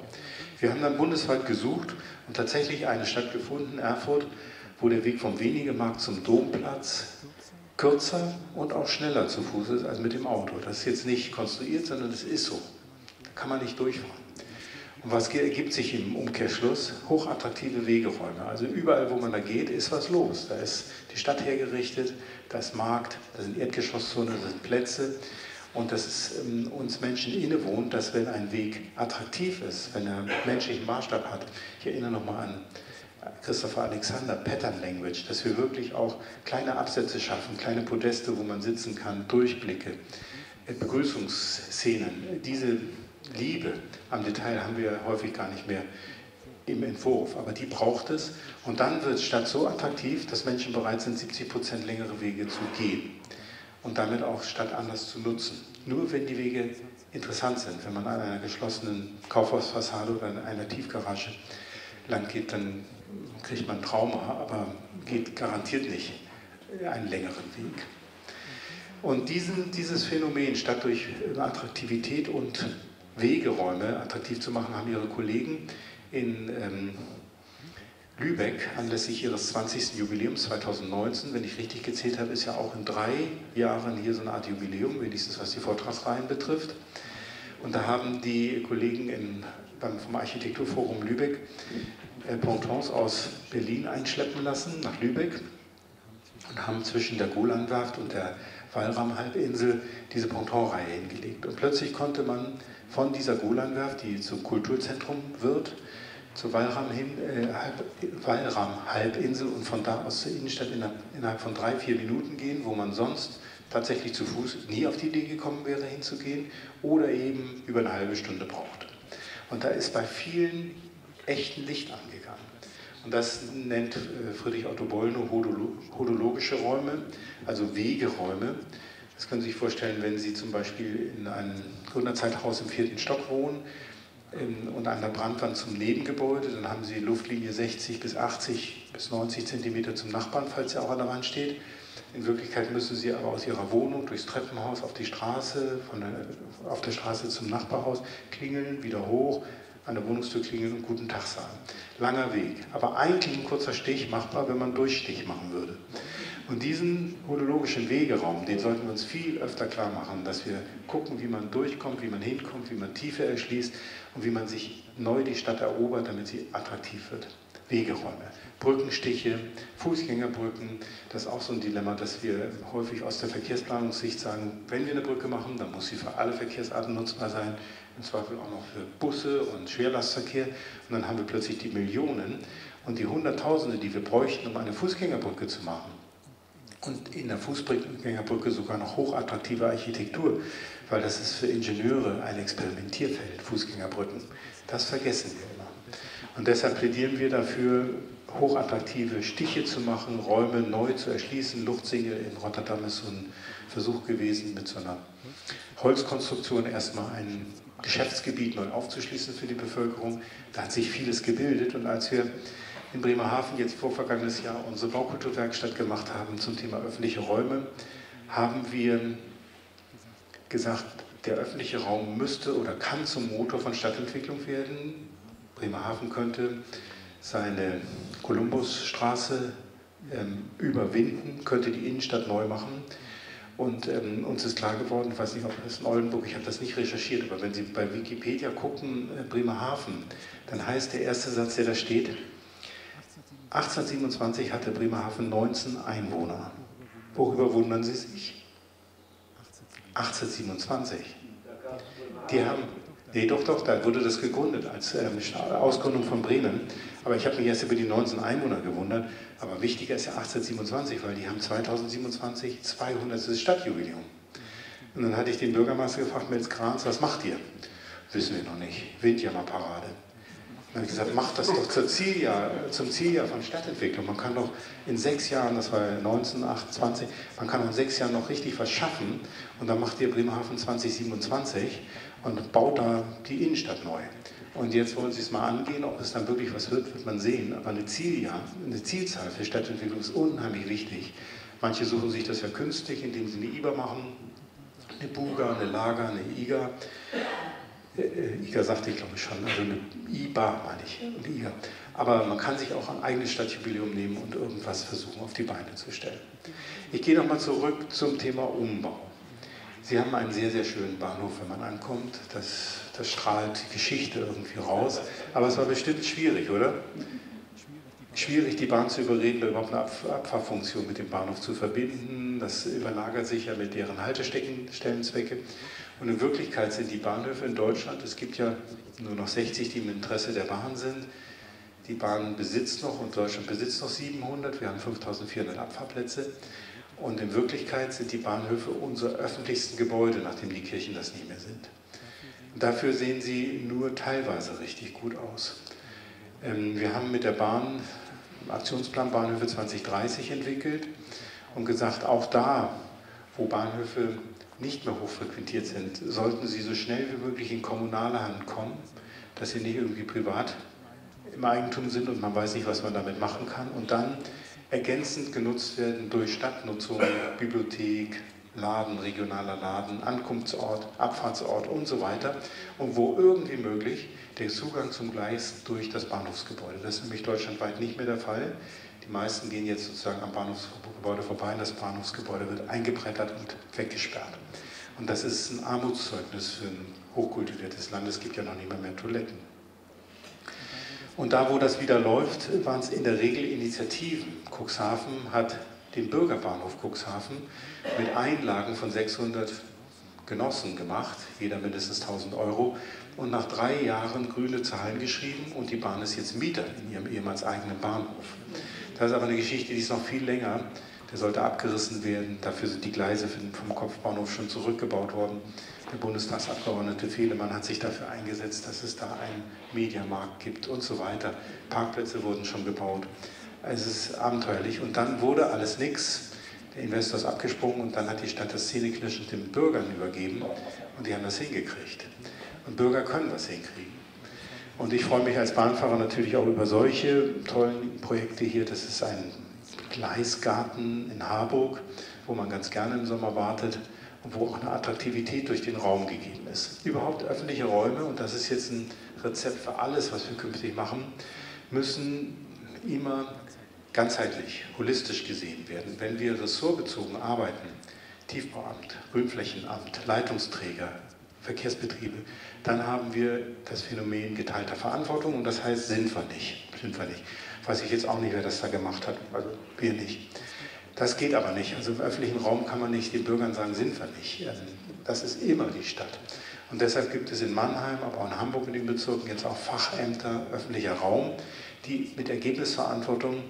Wir haben dann bundesweit gesucht und tatsächlich eine Stadt gefunden, Erfurt, wo der Weg vom Wenigemarkt zum Domplatz kürzer und auch schneller zu Fuß ist als mit dem Auto. Das ist jetzt nicht konstruiert, sondern es ist so. Da kann man nicht durchfahren. Und was ergibt sich im Umkehrschluss? Hochattraktive Wegeräume. Also überall, wo man da geht, ist was los. Da ist die Stadt hergerichtet, da ist Markt, da sind Erdgeschosszonen, da sind Plätze. Und dass es ähm, uns Menschen innewohnt, dass wenn ein Weg attraktiv ist, wenn er menschlichen Maßstab hat, ich erinnere nochmal an Christopher Alexander, Pattern Language, dass wir wirklich auch kleine Absätze schaffen, kleine Podeste, wo man sitzen kann, Durchblicke, äh, Begrüßungsszenen. Diese Liebe am Detail haben wir häufig gar nicht mehr im Entwurf, aber die braucht es. Und dann wird Stadt so attraktiv, dass Menschen bereit sind, 70 Prozent längere Wege zu gehen und damit auch Stadt anders zu nutzen. Nur wenn die Wege interessant sind, wenn man an einer geschlossenen Kaufhausfassade oder in einer Tiefgarage lang geht, dann kriegt man Trauma, aber geht garantiert nicht einen längeren Weg. Und diesen, dieses Phänomen, statt durch Attraktivität und Wegeräume attraktiv zu machen, haben ihre Kollegen in ähm, Lübeck anlässlich ihres 20. Jubiläums 2019, wenn ich richtig gezählt habe, ist ja auch in drei Jahren hier so eine Art Jubiläum, wenigstens was die Vortragsreihen betrifft. Und da haben die Kollegen in, beim, vom Architekturforum Lübeck äh, Pontons aus Berlin einschleppen lassen nach Lübeck und haben zwischen der Golanwerft und der Walram-Halbinsel diese Pontonreihe hingelegt. Und plötzlich konnte man von dieser Golanwerft, die zum Kulturzentrum wird, zur Walram-Halbinsel äh, Walram und von da aus zur Innenstadt innerhalb von drei, vier Minuten gehen, wo man sonst tatsächlich zu Fuß nie auf die Idee gekommen wäre, hinzugehen oder eben über eine halbe Stunde brauchte. Und da ist bei vielen echten Licht angegangen. Und das nennt äh, Friedrich Otto Bollner hodologische Räume, also Wegeräume. Das können Sie sich vorstellen, wenn Sie zum Beispiel in einem Gründerzeithaus im vierten Stock wohnen ähm, und an der Brandwand zum Nebengebäude, dann haben Sie Luftlinie 60 bis 80 bis 90 Zentimeter zum Nachbarn, falls er auch an der Wand steht. In Wirklichkeit müssen Sie aber aus Ihrer Wohnung durchs Treppenhaus auf die Straße, von der, auf der Straße zum Nachbarhaus klingeln, wieder hoch, an der Wohnungstür klingeln und guten Tag sagen. Langer Weg, aber eigentlich ein kurzer Stich machbar, wenn man Durchstich machen würde. Und diesen hodologischen Wegeraum, den sollten wir uns viel öfter klar machen, dass wir gucken, wie man durchkommt, wie man hinkommt, wie man Tiefe erschließt und wie man sich neu die Stadt erobert, damit sie attraktiv wird. Wegeräume, Brückenstiche, Fußgängerbrücken. Das ist auch so ein Dilemma, dass wir häufig aus der Verkehrsplanungssicht sagen, wenn wir eine Brücke machen, dann muss sie für alle Verkehrsarten nutzbar sein, im Zweifel auch noch für Busse und Schwerlastverkehr. Und dann haben wir plötzlich die Millionen und die Hunderttausende, die wir bräuchten, um eine Fußgängerbrücke zu machen. Und in der Fußgängerbrücke sogar noch hochattraktive Architektur, weil das ist für Ingenieure ein Experimentierfeld, Fußgängerbrücken. Das vergessen wir immer. Und deshalb plädieren wir dafür, hochattraktive Stiche zu machen, Räume neu zu erschließen. Luchtsinge in Rotterdam ist so ein Versuch gewesen, mit so einer Holzkonstruktion erstmal ein Geschäftsgebiet neu aufzuschließen für die Bevölkerung. Da hat sich vieles gebildet und als wir in Bremerhaven jetzt vor vergangenes Jahr unsere Baukulturwerkstatt gemacht haben zum Thema öffentliche Räume, haben wir gesagt, der öffentliche Raum müsste oder kann zum Motor von Stadtentwicklung werden. Bremerhaven könnte seine Kolumbusstraße ähm, überwinden, könnte die Innenstadt neu machen. Und ähm, uns ist klar geworden, ich weiß nicht, ob das in Oldenburg, ich habe das nicht recherchiert, aber wenn Sie bei Wikipedia gucken, äh, Bremerhaven, dann heißt der erste Satz, der da steht, 1827 hatte Bremerhaven 19 Einwohner. Worüber wundern Sie sich? 1827. Die haben, nee, doch, doch, da wurde das gegründet als ähm, Ausgründung von Bremen. Aber ich habe mich erst über die 19 Einwohner gewundert. Aber wichtiger ist ja 1827, weil die haben 2027 200. Stadtjubiläum. Und dann hatte ich den Bürgermeister gefragt, Melz Kranz, was macht ihr? Wissen wir noch nicht. Windjammerparade. Dann habe ich gesagt, macht das doch zum Zieljahr, zum Zieljahr von Stadtentwicklung. Man kann doch in sechs Jahren, das war 1928, man kann in sechs Jahren noch richtig was schaffen. Und dann macht ihr Bremerhaven 2027 und baut da die Innenstadt neu. Und jetzt wollen Sie es mal angehen, ob es dann wirklich was wird, wird man sehen. Aber eine Zieljahr, eine Zielzahl für Stadtentwicklung ist unheimlich wichtig. Manche suchen sich das ja künstlich, indem sie eine IBA machen, eine Buga, eine Lager, eine IGA. Äh, äh, IGA sagte ich glaube ich schon, also eine IBA meine ich, eine IGA. Aber man kann sich auch ein eigenes Stadtjubiläum nehmen und irgendwas versuchen auf die Beine zu stellen. Ich gehe nochmal zurück zum Thema Umbau. Sie haben einen sehr, sehr schönen Bahnhof, wenn man ankommt. Das, das strahlt die Geschichte irgendwie raus. Aber es war bestimmt schwierig, oder? Schwierig, die Bahn zu überreden, überhaupt eine Abfahrfunktion mit dem Bahnhof zu verbinden. Das überlagert sich ja mit deren Haltestellenzwecke. Und in Wirklichkeit sind die Bahnhöfe in Deutschland, es gibt ja nur noch 60, die im Interesse der Bahn sind. Die Bahn besitzt noch und Deutschland besitzt noch 700. Wir haben 5400 Abfahrplätze. Und in Wirklichkeit sind die Bahnhöfe unsere öffentlichsten Gebäude, nachdem die Kirchen das nicht mehr sind. Dafür sehen sie nur teilweise richtig gut aus. Ähm, wir haben mit der Bahn Aktionsplan Bahnhöfe 2030 entwickelt und gesagt, auch da, wo Bahnhöfe nicht mehr hochfrequentiert sind, sollten sie so schnell wie möglich in kommunale Hand kommen, dass sie nicht irgendwie privat im Eigentum sind und man weiß nicht, was man damit machen kann. Und dann ergänzend genutzt werden durch Stadtnutzung, Bibliothek, Laden, regionaler Laden, Ankunftsort, Abfahrtsort und so weiter. Und wo irgendwie möglich der Zugang zum Gleis durch das Bahnhofsgebäude. Das ist nämlich deutschlandweit nicht mehr der Fall. Die meisten gehen jetzt sozusagen am Bahnhofsgebäude vorbei und das Bahnhofsgebäude wird eingebrettert und weggesperrt. Und das ist ein Armutszeugnis für ein hochkultiviertes Land. Es gibt ja noch nicht mehr, mehr Toiletten. Und da, wo das wieder läuft, waren es in der Regel Initiativen. Cuxhaven hat den Bürgerbahnhof Cuxhaven mit Einlagen von 600 Genossen gemacht, jeder mindestens 1000 Euro, und nach drei Jahren grüne Zahlen geschrieben und die Bahn ist jetzt Mieter in ihrem ehemals eigenen Bahnhof. Das ist aber eine Geschichte, die ist noch viel länger. Der sollte abgerissen werden. Dafür sind die Gleise vom Kopfbahnhof schon zurückgebaut worden. Der Bundestagsabgeordnete Fehlemann hat sich dafür eingesetzt, dass es da einen Mediamarkt gibt und so weiter. Parkplätze wurden schon gebaut. Es ist abenteuerlich. Und dann wurde alles nichts. Der Investor ist abgesprungen und dann hat die Stadt das zähneknirschend den Bürgern übergeben und die haben das hingekriegt. Und Bürger können was hinkriegen. Und ich freue mich als Bahnfahrer natürlich auch über solche tollen Projekte hier. Das ist ein Gleisgarten in Harburg, wo man ganz gerne im Sommer wartet wo auch eine Attraktivität durch den Raum gegeben ist. Überhaupt öffentliche Räume, und das ist jetzt ein Rezept für alles, was wir künftig machen, müssen immer ganzheitlich, holistisch gesehen werden. Wenn wir ressortbezogen arbeiten, Tiefbauamt, Grünflächenamt, Leitungsträger, Verkehrsbetriebe, dann haben wir das Phänomen geteilter Verantwortung und das heißt, sind wir nicht. Sind wir nicht. Weiß ich jetzt auch nicht, wer das da gemacht hat, also wir nicht. Das geht aber nicht. Also im öffentlichen Raum kann man nicht den Bürgern sagen, sind wir nicht. Also das ist immer die Stadt. Und deshalb gibt es in Mannheim, aber auch in Hamburg in den Bezirken jetzt auch Fachämter öffentlicher Raum, die mit Ergebnisverantwortung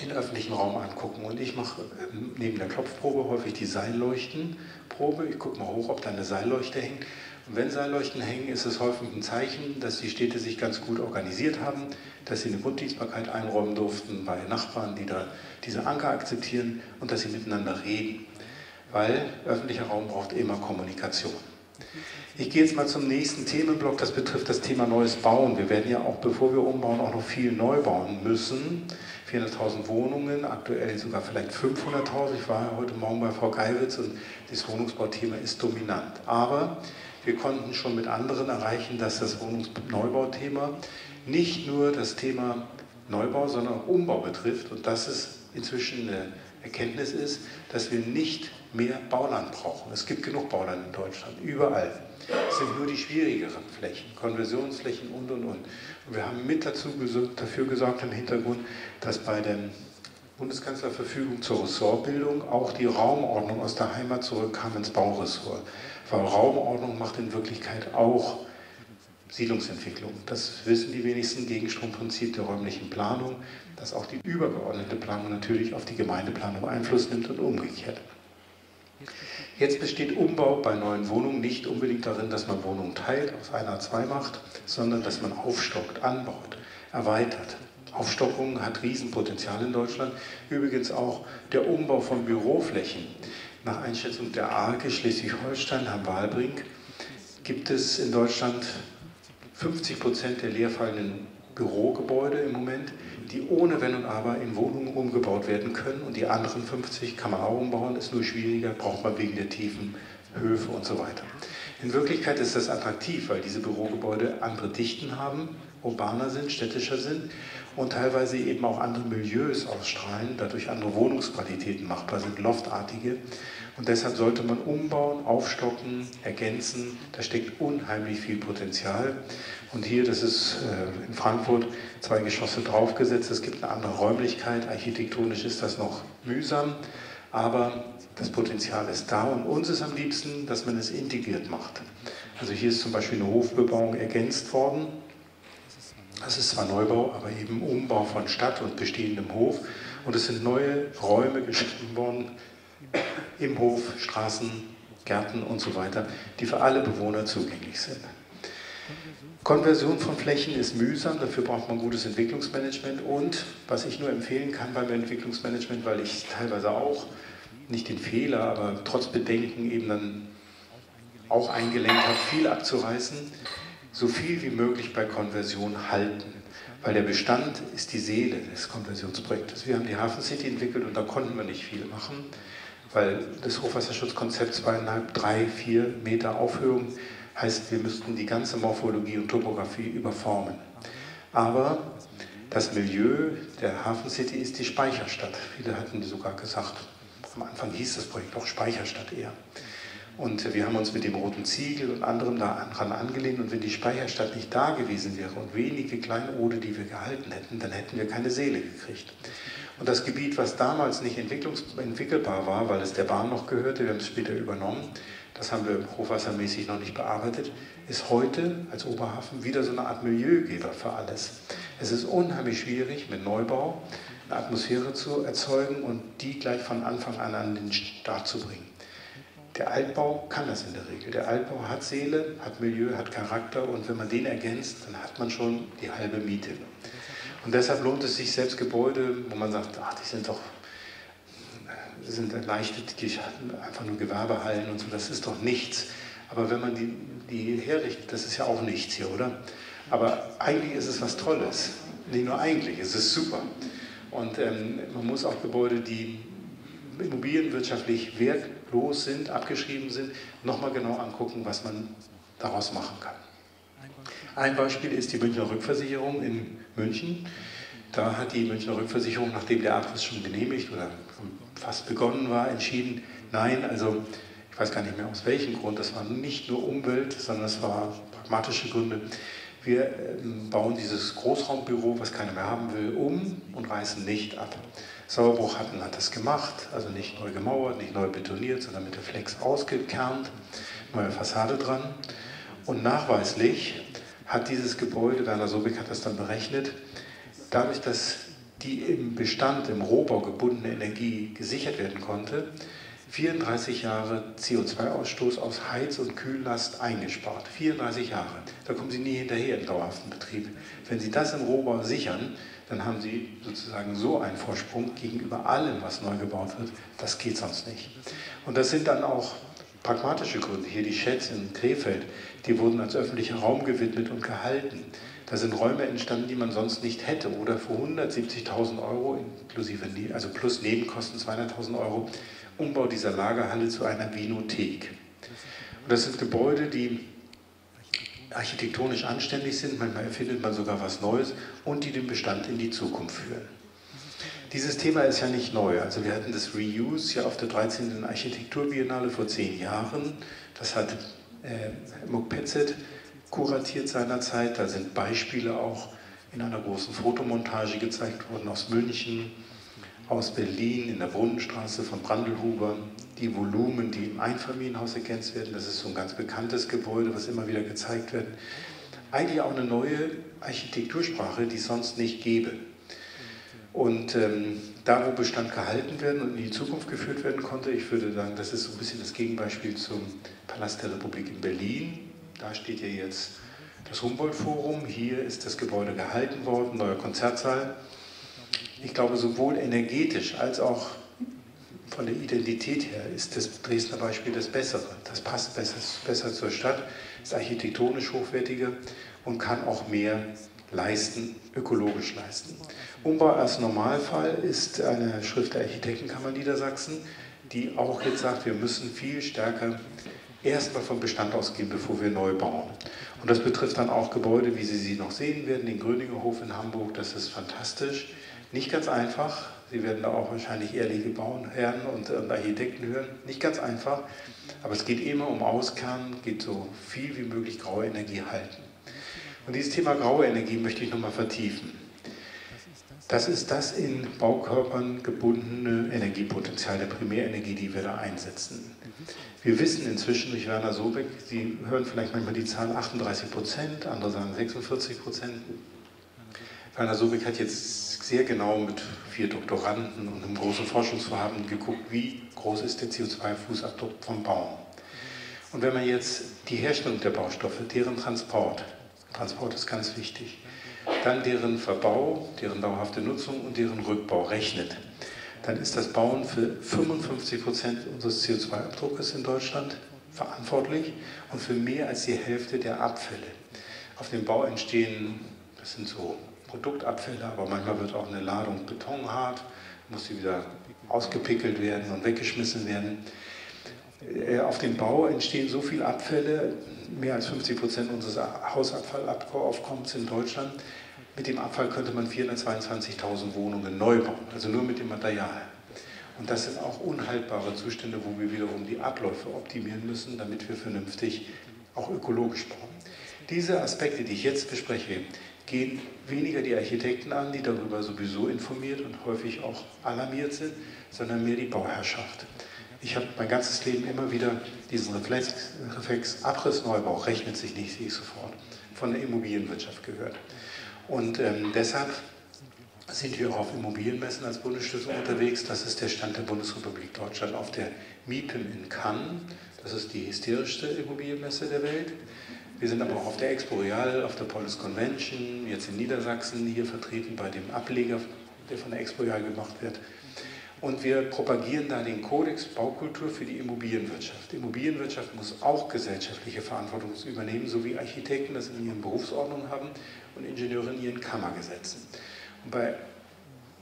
den öffentlichen Raum angucken. Und ich mache ähm, neben der Klopfprobe häufig die Seilleuchtenprobe. Ich gucke mal hoch, ob da eine Seilleuchte hängt. Wenn Seilleuchten hängen, ist es häufig ein Zeichen, dass die Städte sich ganz gut organisiert haben, dass sie eine Grunddienstbarkeit einräumen durften bei Nachbarn, die da diese Anker akzeptieren und dass sie miteinander reden. Weil öffentlicher Raum braucht immer Kommunikation. Ich gehe jetzt mal zum nächsten Themenblock, das betrifft das Thema neues Bauen. Wir werden ja auch, bevor wir umbauen, auch noch viel neu bauen müssen. 400.000 Wohnungen, aktuell sogar vielleicht 500.000. Ich war heute Morgen bei Frau Geiwitz und das Wohnungsbauthema ist dominant. Aber wir konnten schon mit anderen erreichen, dass das Wohnungsneubauthema nicht nur das Thema Neubau, sondern auch Umbau betrifft und dass es inzwischen eine Erkenntnis ist, dass wir nicht mehr Bauland brauchen. Es gibt genug Bauland in Deutschland, überall. Es sind nur die schwierigeren Flächen, Konversionsflächen und, und, und. Und wir haben mit dazu dafür gesorgt im Hintergrund, dass bei der Bundeskanzlerverfügung zur Ressortbildung auch die Raumordnung aus der Heimat zurückkam ins Bauressort. Weil Raumordnung macht in Wirklichkeit auch Siedlungsentwicklung. Das wissen die wenigsten, Gegenstromprinzip der räumlichen Planung, dass auch die übergeordnete Planung natürlich auf die Gemeindeplanung Einfluss nimmt und umgekehrt. Jetzt besteht Umbau bei neuen Wohnungen nicht unbedingt darin, dass man Wohnungen teilt, aus einer zwei macht, sondern dass man aufstockt, anbaut, erweitert. Aufstockung hat Riesenpotenzial in Deutschland. Übrigens auch der Umbau von Büroflächen. Nach Einschätzung der ARGE Schleswig-Holstein, Herrn Wahlbrink, gibt es in Deutschland 50 Prozent der leerfallenden Bürogebäude im Moment, die ohne Wenn und Aber in Wohnungen umgebaut werden können. Und die anderen 50 kann man auch umbauen, ist nur schwieriger, braucht man wegen der tiefen Höfe und so weiter. In Wirklichkeit ist das attraktiv, weil diese Bürogebäude andere Dichten haben, urbaner sind, städtischer sind und teilweise eben auch andere Milieus ausstrahlen, dadurch andere Wohnungsqualitäten machbar sind, loftartige. Und deshalb sollte man umbauen, aufstocken, ergänzen. Da steckt unheimlich viel Potenzial. Und hier, das ist äh, in Frankfurt, zwei Geschosse draufgesetzt. Es gibt eine andere Räumlichkeit. Architektonisch ist das noch mühsam. Aber das Potenzial ist da und uns ist am liebsten, dass man es integriert macht. Also hier ist zum Beispiel eine Hofbebauung ergänzt worden. Das ist zwar Neubau, aber eben Umbau von Stadt und bestehendem Hof. Und es sind neue Räume geschaffen worden im Hof, Straßen, Gärten und so weiter, die für alle Bewohner zugänglich sind. Konversion von Flächen ist mühsam, dafür braucht man gutes Entwicklungsmanagement und was ich nur empfehlen kann beim Entwicklungsmanagement, weil ich teilweise auch nicht den Fehler, aber trotz Bedenken eben dann auch eingelenkt habe, viel abzureißen, so viel wie möglich bei Konversion halten. Weil der Bestand ist die Seele des Konversionsprojektes. Wir haben die Hafen City entwickelt und da konnten wir nicht viel machen, weil das Hochwasserschutzkonzept zweieinhalb, drei, vier Meter Aufhöhung heißt, wir müssten die ganze Morphologie und Topographie überformen. Aber das Milieu der Hafen City ist die Speicherstadt. Viele hatten sogar gesagt, am Anfang hieß das Projekt auch Speicherstadt eher. Und wir haben uns mit dem Roten Ziegel und anderem daran angelehnt. Und wenn die Speicherstadt nicht da gewesen wäre und wenige Kleinode, die wir gehalten hätten, dann hätten wir keine Seele gekriegt. Und das Gebiet, was damals nicht entwickelbar war, weil es der Bahn noch gehörte, wir haben es später übernommen, das haben wir hochwassermäßig noch nicht bearbeitet, ist heute als Oberhafen wieder so eine Art Milieugeber für alles. Es ist unheimlich schwierig, mit Neubau eine Atmosphäre zu erzeugen und die gleich von Anfang an an den Start zu bringen. Der Altbau kann das in der Regel. Der Altbau hat Seele, hat Milieu, hat Charakter und wenn man den ergänzt, dann hat man schon die halbe Miete. Und deshalb lohnt es sich, selbst Gebäude, wo man sagt, ach, die sind doch das sind leichte, einfach nur Gewerbehallen und so, das ist doch nichts. Aber wenn man die, die herrichtet, das ist ja auch nichts hier, oder? Aber eigentlich ist es was Tolles. Nicht nur eigentlich, es ist super. Und ähm, man muss auch Gebäude, die immobilienwirtschaftlich wertlos sind, abgeschrieben sind, nochmal genau angucken, was man daraus machen kann. Ein Beispiel ist die Münchner Rückversicherung in München. Da hat die Münchner Rückversicherung, nachdem der Abriss schon genehmigt oder fast begonnen war, entschieden, nein, also ich weiß gar nicht mehr aus welchem Grund, das war nicht nur Umwelt, sondern es war pragmatische Gründe. Wir ähm, bauen dieses Großraumbüro, was keiner mehr haben will, um und reißen nicht ab. Sauerbruch hatten, hat das gemacht, also nicht neu gemauert, nicht neu betoniert, sondern mit der Flex ausgekernt, neue Fassade dran. Und nachweislich hat dieses Gebäude, Werner Sobek hat das dann berechnet, dadurch, dass die im Bestand, im Rohbau gebundene Energie gesichert werden konnte, 34 Jahre CO2-Ausstoß aus Heiz- und Kühllast eingespart. 34 Jahre. Da kommen Sie nie hinterher im dauerhaften Betrieb. Wenn Sie das im Rohbau sichern, dann haben Sie sozusagen so einen Vorsprung gegenüber allem, was neu gebaut wird. Das geht sonst nicht. Und das sind dann auch pragmatische Gründe. Hier die Schätze in Krefeld, die wurden als öffentlicher Raum gewidmet und gehalten. Da sind Räume entstanden, die man sonst nicht hätte. Oder für 170.000 Euro, inklusive, also plus Nebenkosten 200.000 Euro, Umbau dieser Lagerhalle zu einer Vinothek. Und das sind Gebäude, die architektonisch anständig sind, manchmal erfindet man sogar was Neues und die den Bestand in die Zukunft führen. Dieses Thema ist ja nicht neu. Also wir hatten das Reuse ja auf der 13. Architekturbiennale vor zehn Jahren. Das hat äh, Muck Petzet kuratiert seinerzeit. Da sind Beispiele auch in einer großen Fotomontage gezeigt worden aus München, aus Berlin, in der Brunnenstraße von Brandelhuber. Die Volumen, die im Einfamilienhaus ergänzt werden, das ist so ein ganz bekanntes Gebäude, was immer wieder gezeigt wird. Eigentlich auch eine neue Architektursprache, die es sonst nicht gäbe. Und ähm, da, wo Bestand gehalten werden und in die Zukunft geführt werden konnte, ich würde sagen, das ist so ein bisschen das Gegenbeispiel zum Palast der Republik in Berlin, da steht ja jetzt das Humboldt-Forum. Hier ist das Gebäude gehalten worden, neuer Konzertsaal. Ich glaube, sowohl energetisch als auch von der Identität her ist das Dresdner Beispiel das Bessere. Das passt besser, besser zur Stadt, ist architektonisch hochwertiger und kann auch mehr leisten, ökologisch leisten. Umbau als Normalfall ist eine Schrift der Architektenkammer Niedersachsen, die auch jetzt sagt, wir müssen viel stärker erstmal vom Bestand ausgehen, bevor wir neu bauen. Und das betrifft dann auch Gebäude, wie Sie sie noch sehen werden, den Gröningerhof in Hamburg, das ist fantastisch. Nicht ganz einfach, Sie werden da auch wahrscheinlich ehrliche Bauherren und, und Architekten hören, nicht ganz einfach, aber es geht immer um Auskernen, geht so viel wie möglich graue Energie halten. Und dieses Thema graue Energie möchte ich nochmal vertiefen. Das ist das in Baukörpern gebundene Energiepotenzial der Primärenergie, die wir da einsetzen. Wir wissen inzwischen durch Werner Sobeck, Sie hören vielleicht manchmal die Zahl 38 Prozent, andere sagen 46 Prozent. Werner Sobeck hat jetzt sehr genau mit vier Doktoranden und einem großen Forschungsvorhaben geguckt, wie groß ist der CO2-Fußabdruck vom Baum. Und wenn man jetzt die Herstellung der Baustoffe, deren Transport, Transport ist ganz wichtig, dann deren Verbau, deren dauerhafte Nutzung und deren Rückbau rechnet, dann ist das Bauen für 55 Prozent unseres CO2-Abdruckes in Deutschland verantwortlich und für mehr als die Hälfte der Abfälle. Auf dem Bau entstehen, das sind so Produktabfälle, aber manchmal wird auch eine Ladung Beton hart, muss sie wieder ausgepickelt werden und weggeschmissen werden. Äh, auf dem Bau entstehen so viele Abfälle, mehr als 50 Prozent unseres Hausabfallaufkommens in Deutschland, mit dem Abfall könnte man 422.000 Wohnungen neu bauen, also nur mit dem Material. Und das sind auch unhaltbare Zustände, wo wir wiederum die Abläufe optimieren müssen, damit wir vernünftig auch ökologisch bauen. Diese Aspekte, die ich jetzt bespreche, gehen weniger die Architekten an, die darüber sowieso informiert und häufig auch alarmiert sind, sondern mehr die Bauherrschaft. Ich habe mein ganzes Leben immer wieder diesen Reflex, Reflex Abrissneubau rechnet sich nicht, sehe ich sofort, von der Immobilienwirtschaft gehört. Und ähm, deshalb sind wir auch auf Immobilienmessen als Bundesschlüssel unterwegs. Das ist der Stand der Bundesrepublik Deutschland auf der MIPIM in Cannes. Das ist die hysterischste Immobilienmesse der Welt. Wir sind aber auch auf der Expo Real, auf der Polis Convention, jetzt in Niedersachsen hier vertreten bei dem Ableger, der von der Expo Real gemacht wird. Und wir propagieren da den Kodex Baukultur für die Immobilienwirtschaft. Die Immobilienwirtschaft muss auch gesellschaftliche Verantwortung übernehmen, so wie Architekten das in ihren Berufsordnungen haben und Ingenieure in ihren Kammergesetzen. Und bei,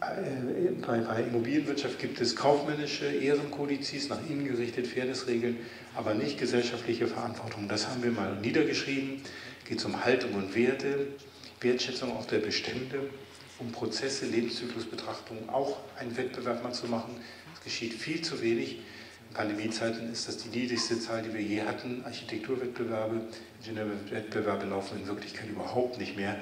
bei, bei Immobilienwirtschaft gibt es kaufmännische Ehrenkodizes, nach innen gerichtet Fairnessregeln, aber nicht gesellschaftliche Verantwortung. Das haben wir mal niedergeschrieben. Es geht um Haltung und Werte, Wertschätzung auch der Bestände um Prozesse, Lebenszyklusbetrachtungen auch einen Wettbewerb mal zu machen. Es geschieht viel zu wenig. Pandemiezeiten ist das die niedrigste Zahl, die wir je hatten. Architekturwettbewerbe, Ingenieurwettbewerbe laufen in Wirklichkeit überhaupt nicht mehr.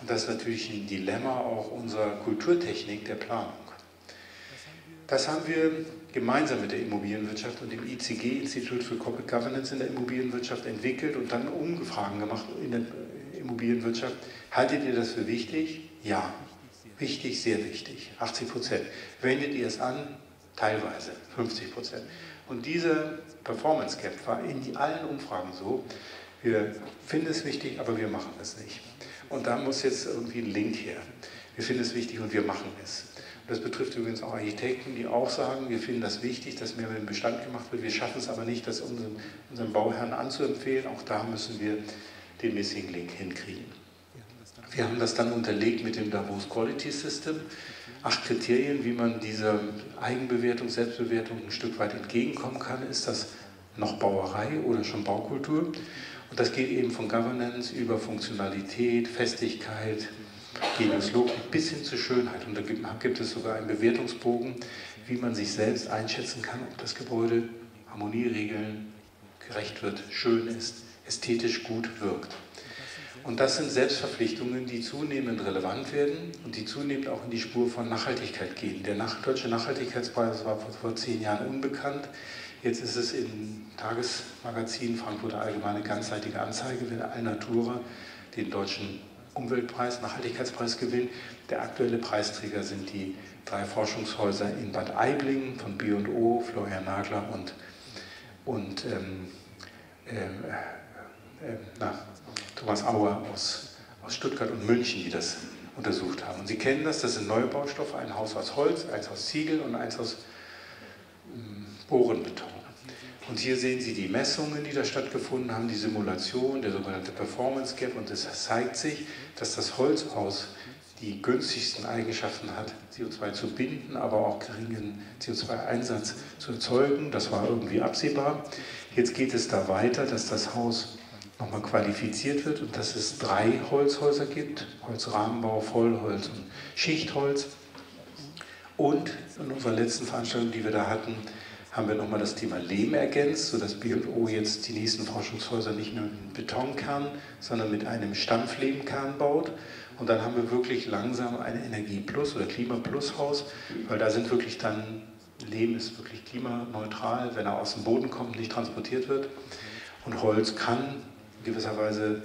Und das ist natürlich ein Dilemma auch unserer Kulturtechnik der Planung. Das haben wir gemeinsam mit der Immobilienwirtschaft und dem ICG, Institut für Corporate Governance in der Immobilienwirtschaft, entwickelt und dann Umgefragen gemacht in der Immobilienwirtschaft. Haltet ihr das für wichtig? Ja. Wichtig, sehr wichtig, 80 Prozent. Wendet ihr es an? Teilweise, 50 Prozent. Und dieser Performance Gap war in allen Umfragen so, wir finden es wichtig, aber wir machen es nicht. Und da muss jetzt irgendwie ein Link her. Wir finden es wichtig und wir machen es. Das betrifft übrigens auch Architekten, die auch sagen, wir finden das wichtig, dass mehr mit dem Bestand gemacht wird. Wir schaffen es aber nicht, das unseren, unseren Bauherren anzuempfehlen. Auch da müssen wir den Missing Link hinkriegen. Wir haben das dann unterlegt mit dem Davos Quality System. Acht Kriterien, wie man dieser Eigenbewertung, Selbstbewertung ein Stück weit entgegenkommen kann. Ist das noch Bauerei oder schon Baukultur? Und das geht eben von Governance über Funktionalität, Festigkeit, Genius Logik bis hin zur Schönheit. Und da gibt, gibt es sogar einen Bewertungsbogen, wie man sich selbst einschätzen kann, ob das Gebäude Harmonieregeln gerecht wird, schön ist, ästhetisch gut wirkt. Und das sind Selbstverpflichtungen, die zunehmend relevant werden und die zunehmend auch in die Spur von Nachhaltigkeit gehen. Der Deutsche Nachhaltigkeitspreis war vor, vor zehn Jahren unbekannt. Jetzt ist es im Tagesmagazin Frankfurter Allgemeine ganzseitige Anzeige, wenn Alnatura den deutschen Umweltpreis, Nachhaltigkeitspreis gewinnt. Der aktuelle Preisträger sind die drei Forschungshäuser in Bad Aibling von B&O, Florian Nagler und, und ähm äh, äh, na, Thomas Auer aus, aus Stuttgart und München, die das untersucht haben. Und Sie kennen das, das sind neue Baustoffe, ein Haus aus Holz, eins aus Ziegel und eins aus ähm, Bohrenbeton. Und hier sehen Sie die Messungen, die da stattgefunden haben, die Simulation, der sogenannte Performance Gap. Und es zeigt sich, dass das Holzhaus die günstigsten Eigenschaften hat, CO2 zu binden, aber auch geringen CO2-Einsatz zu erzeugen. Das war irgendwie absehbar. Jetzt geht es da weiter, dass das Haus nochmal qualifiziert wird und dass es drei Holzhäuser gibt, Holzrahmenbau, Vollholz und Schichtholz. Und in unserer letzten Veranstaltung, die wir da hatten, haben wir nochmal das Thema Lehm ergänzt, sodass B&O jetzt die nächsten Forschungshäuser nicht mehr mit Betonkern, sondern mit einem Stampflehmkern baut. Und dann haben wir wirklich langsam ein Energie-Plus oder Klima-Plus-Haus, weil da sind wirklich dann, Lehm ist wirklich klimaneutral, wenn er aus dem Boden kommt nicht transportiert wird. Und Holz kann gewisser Weise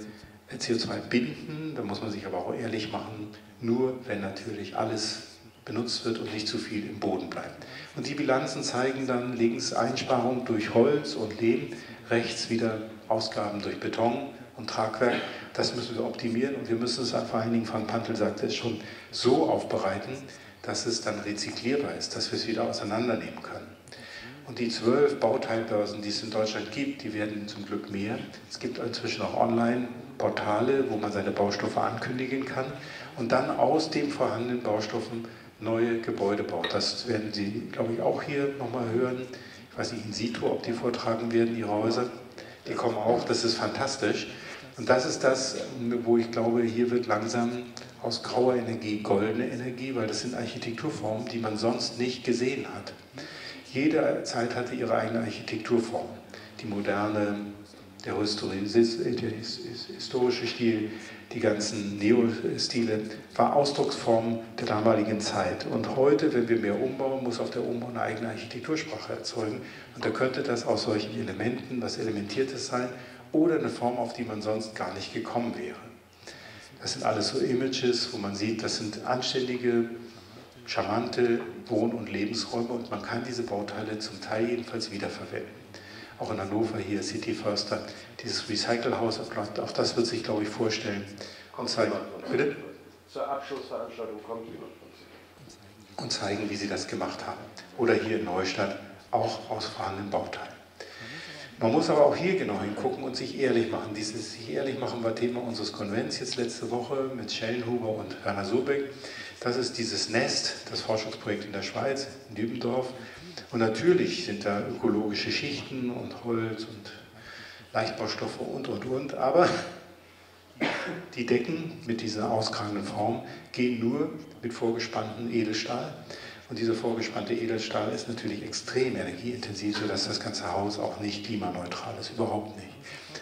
CO2 binden. Da muss man sich aber auch ehrlich machen, nur wenn natürlich alles benutzt wird und nicht zu viel im Boden bleibt. Und die Bilanzen zeigen dann links Einsparung durch Holz und Lehm, rechts wieder Ausgaben durch Beton und Tragwerk. Das müssen wir optimieren und wir müssen es vor allen Dingen, Frank Pantel sagte es schon, so aufbereiten, dass es dann rezyklierbar ist, dass wir es wieder auseinandernehmen können. Und die zwölf Bauteilbörsen, die es in Deutschland gibt, die werden zum Glück mehr. Es gibt inzwischen auch Online-Portale, wo man seine Baustoffe ankündigen kann und dann aus den vorhandenen Baustoffen neue Gebäude baut. Das werden Sie, glaube ich, auch hier nochmal hören. Ich weiß nicht in situ, ob die vortragen werden, Ihre Häuser. Die kommen auch, das ist fantastisch. Und das ist das, wo ich glaube, hier wird langsam aus grauer Energie goldene Energie, weil das sind Architekturformen, die man sonst nicht gesehen hat. Jede Zeit hatte ihre eigene Architekturform. Die moderne, der historische Stil, die ganzen Neo-Stile, war Ausdrucksform der damaligen Zeit. Und heute, wenn wir mehr umbauen, muss auch der Umbau eine eigene Architektursprache erzeugen. Und da könnte das aus solchen Elementen, was Elementiertes sein, oder eine Form, auf die man sonst gar nicht gekommen wäre. Das sind alles so Images, wo man sieht, das sind anständige, charmante Wohn- und Lebensräume und man kann diese Bauteile zum Teil jedenfalls wiederverwenden auch in Hannover hier, City Förster, dieses Recycle-Haus, auch das wird sich, glaube ich, vorstellen. Und zeigen, bitte? Zur Abschlussveranstaltung kommt jemand. Und zeigen, wie sie das gemacht haben. Oder hier in Neustadt, auch aus vorhandenen Bauteilen. Man muss aber auch hier genau hingucken und sich ehrlich machen. Dieses sich ehrlich machen war Thema unseres Konvents jetzt letzte Woche mit Schellenhuber und Werner Sobeck. Das ist dieses Nest, das Forschungsprojekt in der Schweiz, in Dübendorf. Und natürlich sind da ökologische Schichten und Holz und Leichtbaustoffe und, und, und, aber die Decken mit dieser auskragenden Form gehen nur mit vorgespanntem Edelstahl. Und dieser vorgespannte Edelstahl ist natürlich extrem energieintensiv, sodass das ganze Haus auch nicht klimaneutral ist, überhaupt nicht.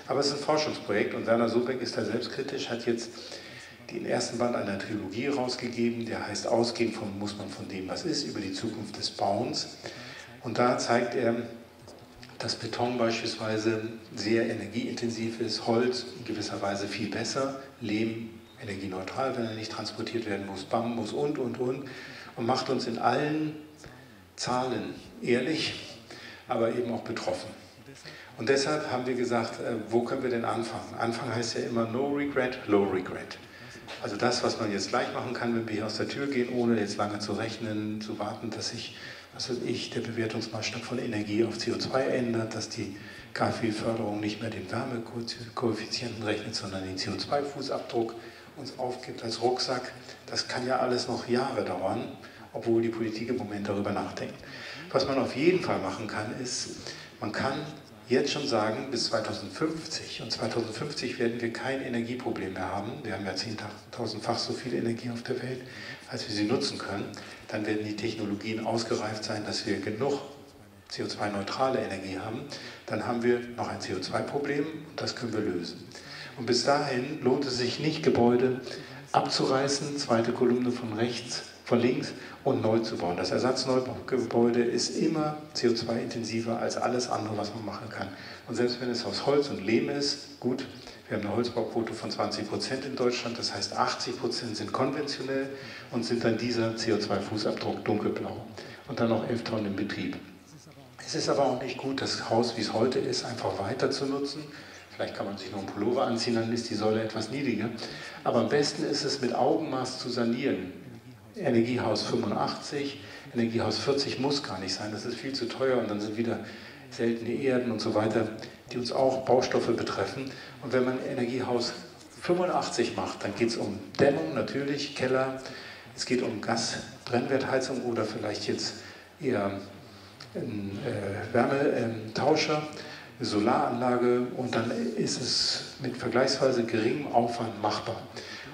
Aber es ist ein Forschungsprojekt und Werner Sobeck ist da selbstkritisch, hat jetzt den ersten Band einer Trilogie rausgegeben, der heißt Ausgehen von, muss man von dem, was ist, über die Zukunft des Bauens. Und da zeigt er, dass Beton beispielsweise sehr energieintensiv ist, Holz in gewisser Weise viel besser, Lehm energieneutral, wenn er nicht transportiert werden muss, Bambus und, und, und. Und macht uns in allen Zahlen ehrlich, aber eben auch betroffen. Und deshalb haben wir gesagt, äh, wo können wir denn anfangen? Anfang heißt ja immer no regret, low regret. Also das, was man jetzt gleich machen kann, wenn wir hier aus der Tür gehen, ohne jetzt lange zu rechnen, zu warten, dass sich was weiß ich, der Bewertungsmaßstab von Energie auf CO2 ändert, dass die KfW-Förderung nicht mehr den Wärmekoeffizienten rechnet, sondern den CO2-Fußabdruck uns aufgibt als Rucksack. Das kann ja alles noch Jahre dauern, obwohl die Politik im Moment darüber nachdenkt. Was man auf jeden Fall machen kann, ist, man kann jetzt schon sagen, bis 2050, und 2050 werden wir kein Energieproblem mehr haben, wir haben ja 10.000-fach so viel Energie auf der Welt, als wir sie nutzen können, dann werden die Technologien ausgereift sein, dass wir genug CO2-neutrale Energie haben. Dann haben wir noch ein CO2-Problem und das können wir lösen. Und bis dahin lohnt es sich nicht, Gebäude abzureißen, zweite Kolumne von rechts, von links und neu zu bauen. Das Ersatzneubaugebäude ist immer CO2-intensiver als alles andere, was man machen kann. Und selbst wenn es aus Holz und Lehm ist, gut, wir haben eine Holzbauquote von 20 Prozent in Deutschland, das heißt 80 Prozent sind konventionell und sind dann dieser CO2-Fußabdruck dunkelblau und dann noch 11 Tonnen im Betrieb. Es ist aber auch nicht gut, das Haus, wie es heute ist, einfach weiter zu nutzen. Vielleicht kann man sich noch einen Pullover anziehen, dann ist die Säule etwas niedriger. Aber am besten ist es, mit Augenmaß zu sanieren. Energiehaus 85, Energiehaus 40 muss gar nicht sein, das ist viel zu teuer und dann sind wieder seltene Erden und so weiter, die uns auch Baustoffe betreffen. Und wenn man Energiehaus 85 macht, dann geht es um Dämmung natürlich, Keller, es geht um Gasbrennwertheizung oder vielleicht jetzt eher ein äh, Wärmetauscher, eine Solaranlage und dann ist es mit vergleichsweise geringem Aufwand machbar.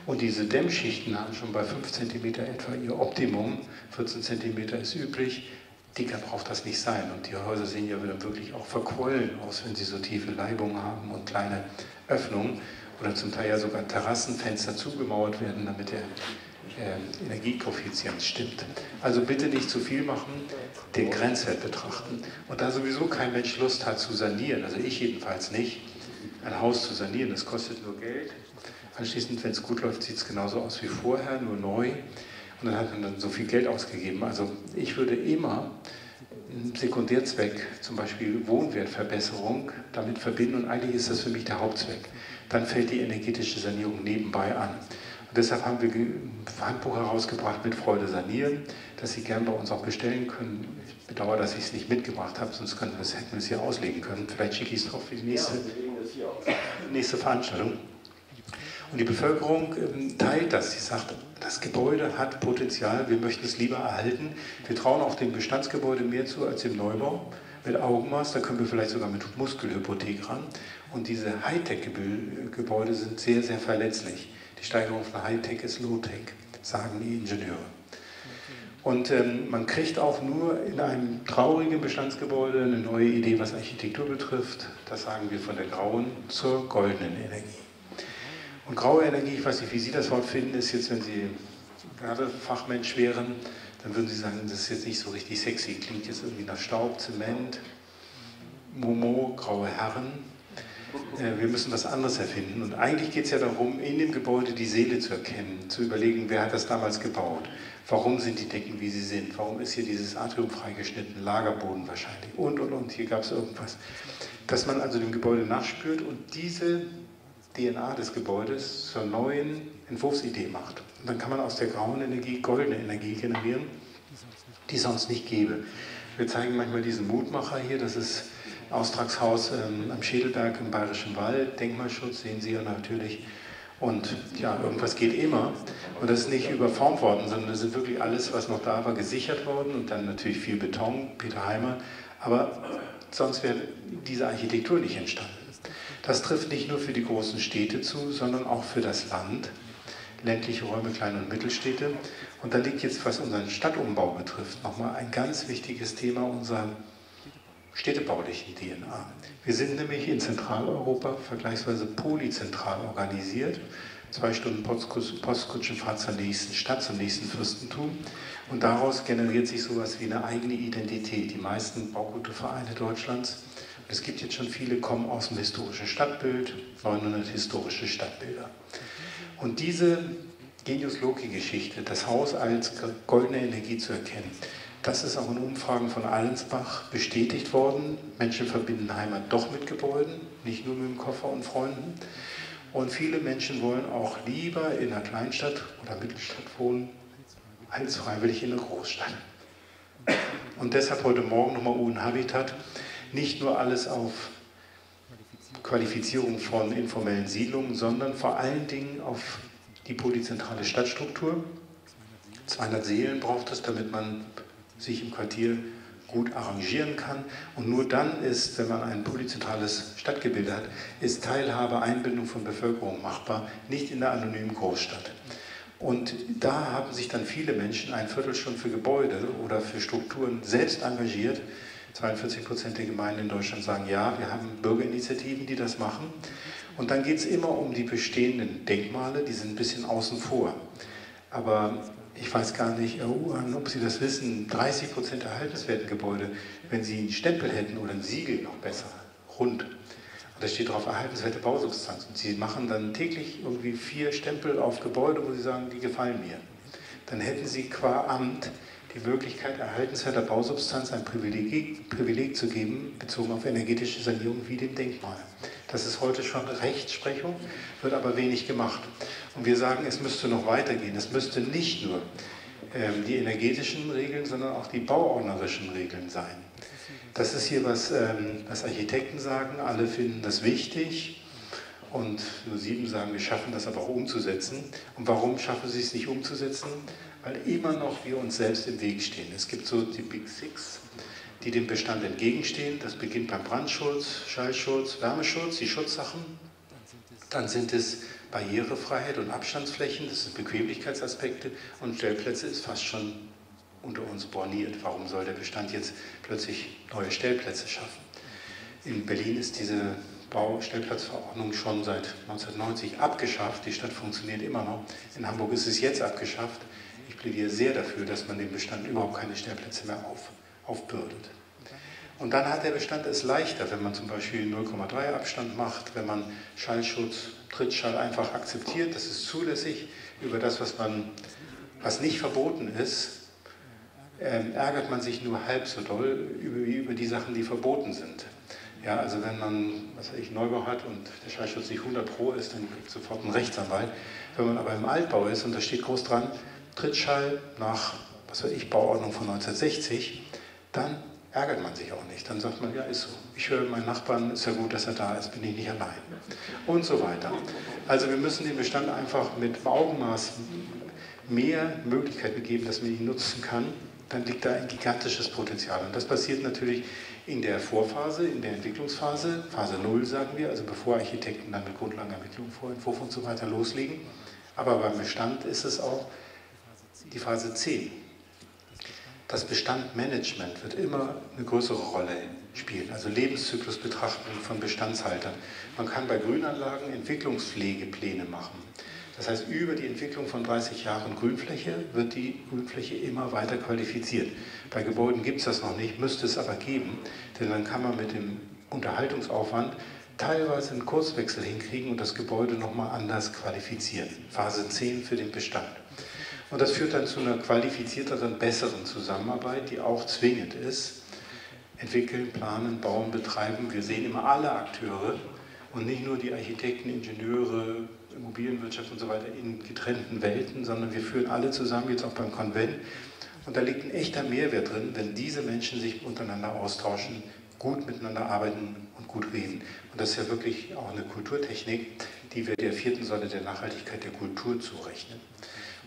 Und diese Dämmschichten haben schon bei 5 cm etwa ihr Optimum, 14 cm ist üblich, dicker braucht das nicht sein. Und die Häuser sehen ja wirklich auch verquollen aus, wenn sie so tiefe Leibungen haben und kleine Öffnungen oder zum Teil ja sogar Terrassenfenster zugemauert werden, damit der äh, Energiekoeffizient stimmt. Also bitte nicht zu viel machen, den Grenzwert betrachten. Und da sowieso kein Mensch Lust hat zu sanieren, also ich jedenfalls nicht, ein Haus zu sanieren, das kostet nur Geld. Anschließend, wenn es gut läuft, sieht es genauso aus wie vorher, nur neu. Und dann hat man dann so viel Geld ausgegeben. Also ich würde immer einen Sekundärzweck, zum Beispiel Wohnwertverbesserung, damit verbinden und eigentlich ist das für mich der Hauptzweck. Dann fällt die energetische Sanierung nebenbei an. Und deshalb haben wir ein Handbuch herausgebracht mit Freude sanieren, das Sie gern bei uns auch bestellen können. Ich bedauere, dass ich es nicht mitgebracht habe, sonst hätten wir es hier auslegen können. Vielleicht schicke ich es drauf für die nächste, nächste Veranstaltung. Und die Bevölkerung ähm, teilt das. Sie sagt, das Gebäude hat Potenzial, wir möchten es lieber erhalten. Wir trauen auch dem Bestandsgebäude mehr zu als dem Neubau. Mit Augenmaß, da können wir vielleicht sogar mit Muskelhypothek ran. Und diese Hightech-Gebäude sind sehr, sehr verletzlich. Die Steigerung von Hightech ist Low-Tech, sagen die Ingenieure. Und ähm, man kriegt auch nur in einem traurigen Bestandsgebäude eine neue Idee, was Architektur betrifft. Das sagen wir von der grauen zur goldenen Energie. Und graue Energie, ich weiß nicht, wie Sie das Wort finden, ist jetzt, wenn Sie gerade Fachmensch wären, dann würden Sie sagen, das ist jetzt nicht so richtig sexy, klingt jetzt irgendwie nach Staub, Zement, Momo, graue Herren. Äh, wir müssen was anderes erfinden. Und eigentlich geht es ja darum, in dem Gebäude die Seele zu erkennen, zu überlegen, wer hat das damals gebaut. Warum sind die Decken, wie sie sind? Warum ist hier dieses Atrium freigeschnitten? Lagerboden wahrscheinlich. Und, und, und. Hier gab es irgendwas. Dass man also dem Gebäude nachspürt und diese DNA des Gebäudes zur neuen Entwurfsidee macht. Und dann kann man aus der grauen Energie goldene Energie generieren, die es sonst nicht gäbe. Wir zeigen manchmal diesen Mutmacher hier, das ist Austragshaus ähm, am Schädelberg im Bayerischen Wald, Denkmalschutz sehen Sie ja natürlich. Und ja, irgendwas geht immer. Und das ist nicht überformt worden, sondern das ist wirklich alles, was noch da war, gesichert worden. Und dann natürlich viel Beton, Peter Heimer. Aber sonst wäre diese Architektur nicht entstanden. Das trifft nicht nur für die großen Städte zu, sondern auch für das Land, ländliche Räume, kleine und Mittelstädte. Und da liegt jetzt, was unseren Stadtumbau betrifft, nochmal ein ganz wichtiges Thema unserer städtebaulichen DNA. Wir sind nämlich in Zentraleuropa vergleichsweise polyzentral organisiert. Zwei Stunden Postkutschenfahrt zur nächsten Stadt, zum nächsten Fürstentum. Und daraus generiert sich sowas wie eine eigene Identität. Die meisten Baukulturvereine Deutschlands es gibt jetzt schon viele, kommen aus dem historischen Stadtbild, 900 historische Stadtbilder. Und diese Genius Loki-Geschichte, das Haus als goldene Energie zu erkennen, das ist auch in Umfragen von Allensbach bestätigt worden. Menschen verbinden Heimat doch mit Gebäuden, nicht nur mit dem Koffer und Freunden. Und viele Menschen wollen auch lieber in einer Kleinstadt oder Mittelstadt wohnen, als freiwillig in einer Großstadt. Und deshalb heute Morgen nochmal UN Habitat nicht nur alles auf Qualifizierung von informellen Siedlungen, sondern vor allen Dingen auf die polyzentrale Stadtstruktur. 200 Seelen braucht es, damit man sich im Quartier gut arrangieren kann. Und nur dann ist, wenn man ein polyzentrales Stadtgebilde hat, ist Teilhabe, Einbindung von Bevölkerung machbar, nicht in der anonymen Großstadt. Und da haben sich dann viele Menschen ein Viertel schon für Gebäude oder für Strukturen selbst engagiert, 42 Prozent der Gemeinden in Deutschland sagen ja, wir haben Bürgerinitiativen, die das machen. Und dann geht es immer um die bestehenden Denkmale, die sind ein bisschen außen vor. Aber ich weiß gar nicht, ob Sie das wissen, 30 Prozent erhaltenswerten Gebäude, wenn Sie einen Stempel hätten oder ein Siegel noch besser, rund. Da steht drauf erhaltenswerte Bausubstanz. Und Sie machen dann täglich irgendwie vier Stempel auf Gebäude, wo Sie sagen, die gefallen mir. Dann hätten Sie qua Amt die Möglichkeit, erhaltenswerter Bausubstanz ein Privileg, Privileg zu geben, bezogen auf energetische Sanierung wie dem Denkmal. Das ist heute schon Rechtsprechung, wird aber wenig gemacht. Und wir sagen, es müsste noch weitergehen. Es müsste nicht nur ähm, die energetischen Regeln, sondern auch die bauordnerischen Regeln sein. Das ist hier, was, ähm, was Architekten sagen. Alle finden das wichtig. Und nur sieben sagen, wir schaffen das aber auch umzusetzen. Und warum schaffen sie es nicht umzusetzen? weil immer noch wir uns selbst im Weg stehen. Es gibt so die Big Six, die dem Bestand entgegenstehen. Das beginnt beim Brandschutz, Schallschutz, Wärmeschutz, die Schutzsachen. Dann sind es Barrierefreiheit und Abstandsflächen, das sind Bequemlichkeitsaspekte und Stellplätze ist fast schon unter uns borniert. Warum soll der Bestand jetzt plötzlich neue Stellplätze schaffen? In Berlin ist diese Baustellplatzverordnung schon seit 1990 abgeschafft. Die Stadt funktioniert immer noch. In Hamburg ist es jetzt abgeschafft plädiere sehr dafür, dass man dem Bestand überhaupt keine Stellplätze mehr auf, aufbürdet. Und dann hat der Bestand es leichter, wenn man zum Beispiel 0,3 Abstand macht, wenn man Schallschutz, Trittschall einfach akzeptiert, das ist zulässig, über das, was, man, was nicht verboten ist, ähm, ärgert man sich nur halb so doll über, über die Sachen, die verboten sind. Ja, also wenn man, was weiß ich, Neubau hat und der Schallschutz nicht 100 Pro ist, dann kriegt sofort einen Rechtsanwalt. Wenn man aber im Altbau ist und da steht groß dran, Trittschall nach, was weiß ich, Bauordnung von 1960, dann ärgert man sich auch nicht. Dann sagt man, ja, ist so. Ich höre meinen Nachbarn, ist ja gut, dass er da ist, bin ich nicht allein. Und so weiter. Also wir müssen dem Bestand einfach mit Augenmaß mehr Möglichkeiten geben, dass man ihn nutzen kann. Dann liegt da ein gigantisches Potenzial. Und das passiert natürlich in der Vorphase, in der Entwicklungsphase, Phase 0 sagen wir, also bevor Architekten dann mit Grundlagenermittlung, Vorentwurf und so weiter loslegen. Aber beim Bestand ist es auch die Phase 10. das Bestandmanagement wird immer eine größere Rolle spielen, also Lebenszyklusbetrachtung von Bestandshaltern. Man kann bei Grünanlagen Entwicklungspflegepläne machen. Das heißt, über die Entwicklung von 30 Jahren Grünfläche wird die Grünfläche immer weiter qualifiziert. Bei Gebäuden gibt es das noch nicht, müsste es aber geben, denn dann kann man mit dem Unterhaltungsaufwand teilweise einen Kurswechsel hinkriegen und das Gebäude nochmal anders qualifizieren. Phase 10 für den Bestand. Und das führt dann zu einer qualifizierteren, besseren Zusammenarbeit, die auch zwingend ist. Entwickeln, planen, bauen, betreiben. Wir sehen immer alle Akteure und nicht nur die Architekten, Ingenieure, Immobilienwirtschaft und so weiter in getrennten Welten, sondern wir führen alle zusammen, jetzt auch beim Konvent. Und da liegt ein echter Mehrwert drin, wenn diese Menschen sich untereinander austauschen, gut miteinander arbeiten und gut reden. Und das ist ja wirklich auch eine Kulturtechnik, die wir der vierten Säule der Nachhaltigkeit der Kultur zurechnen.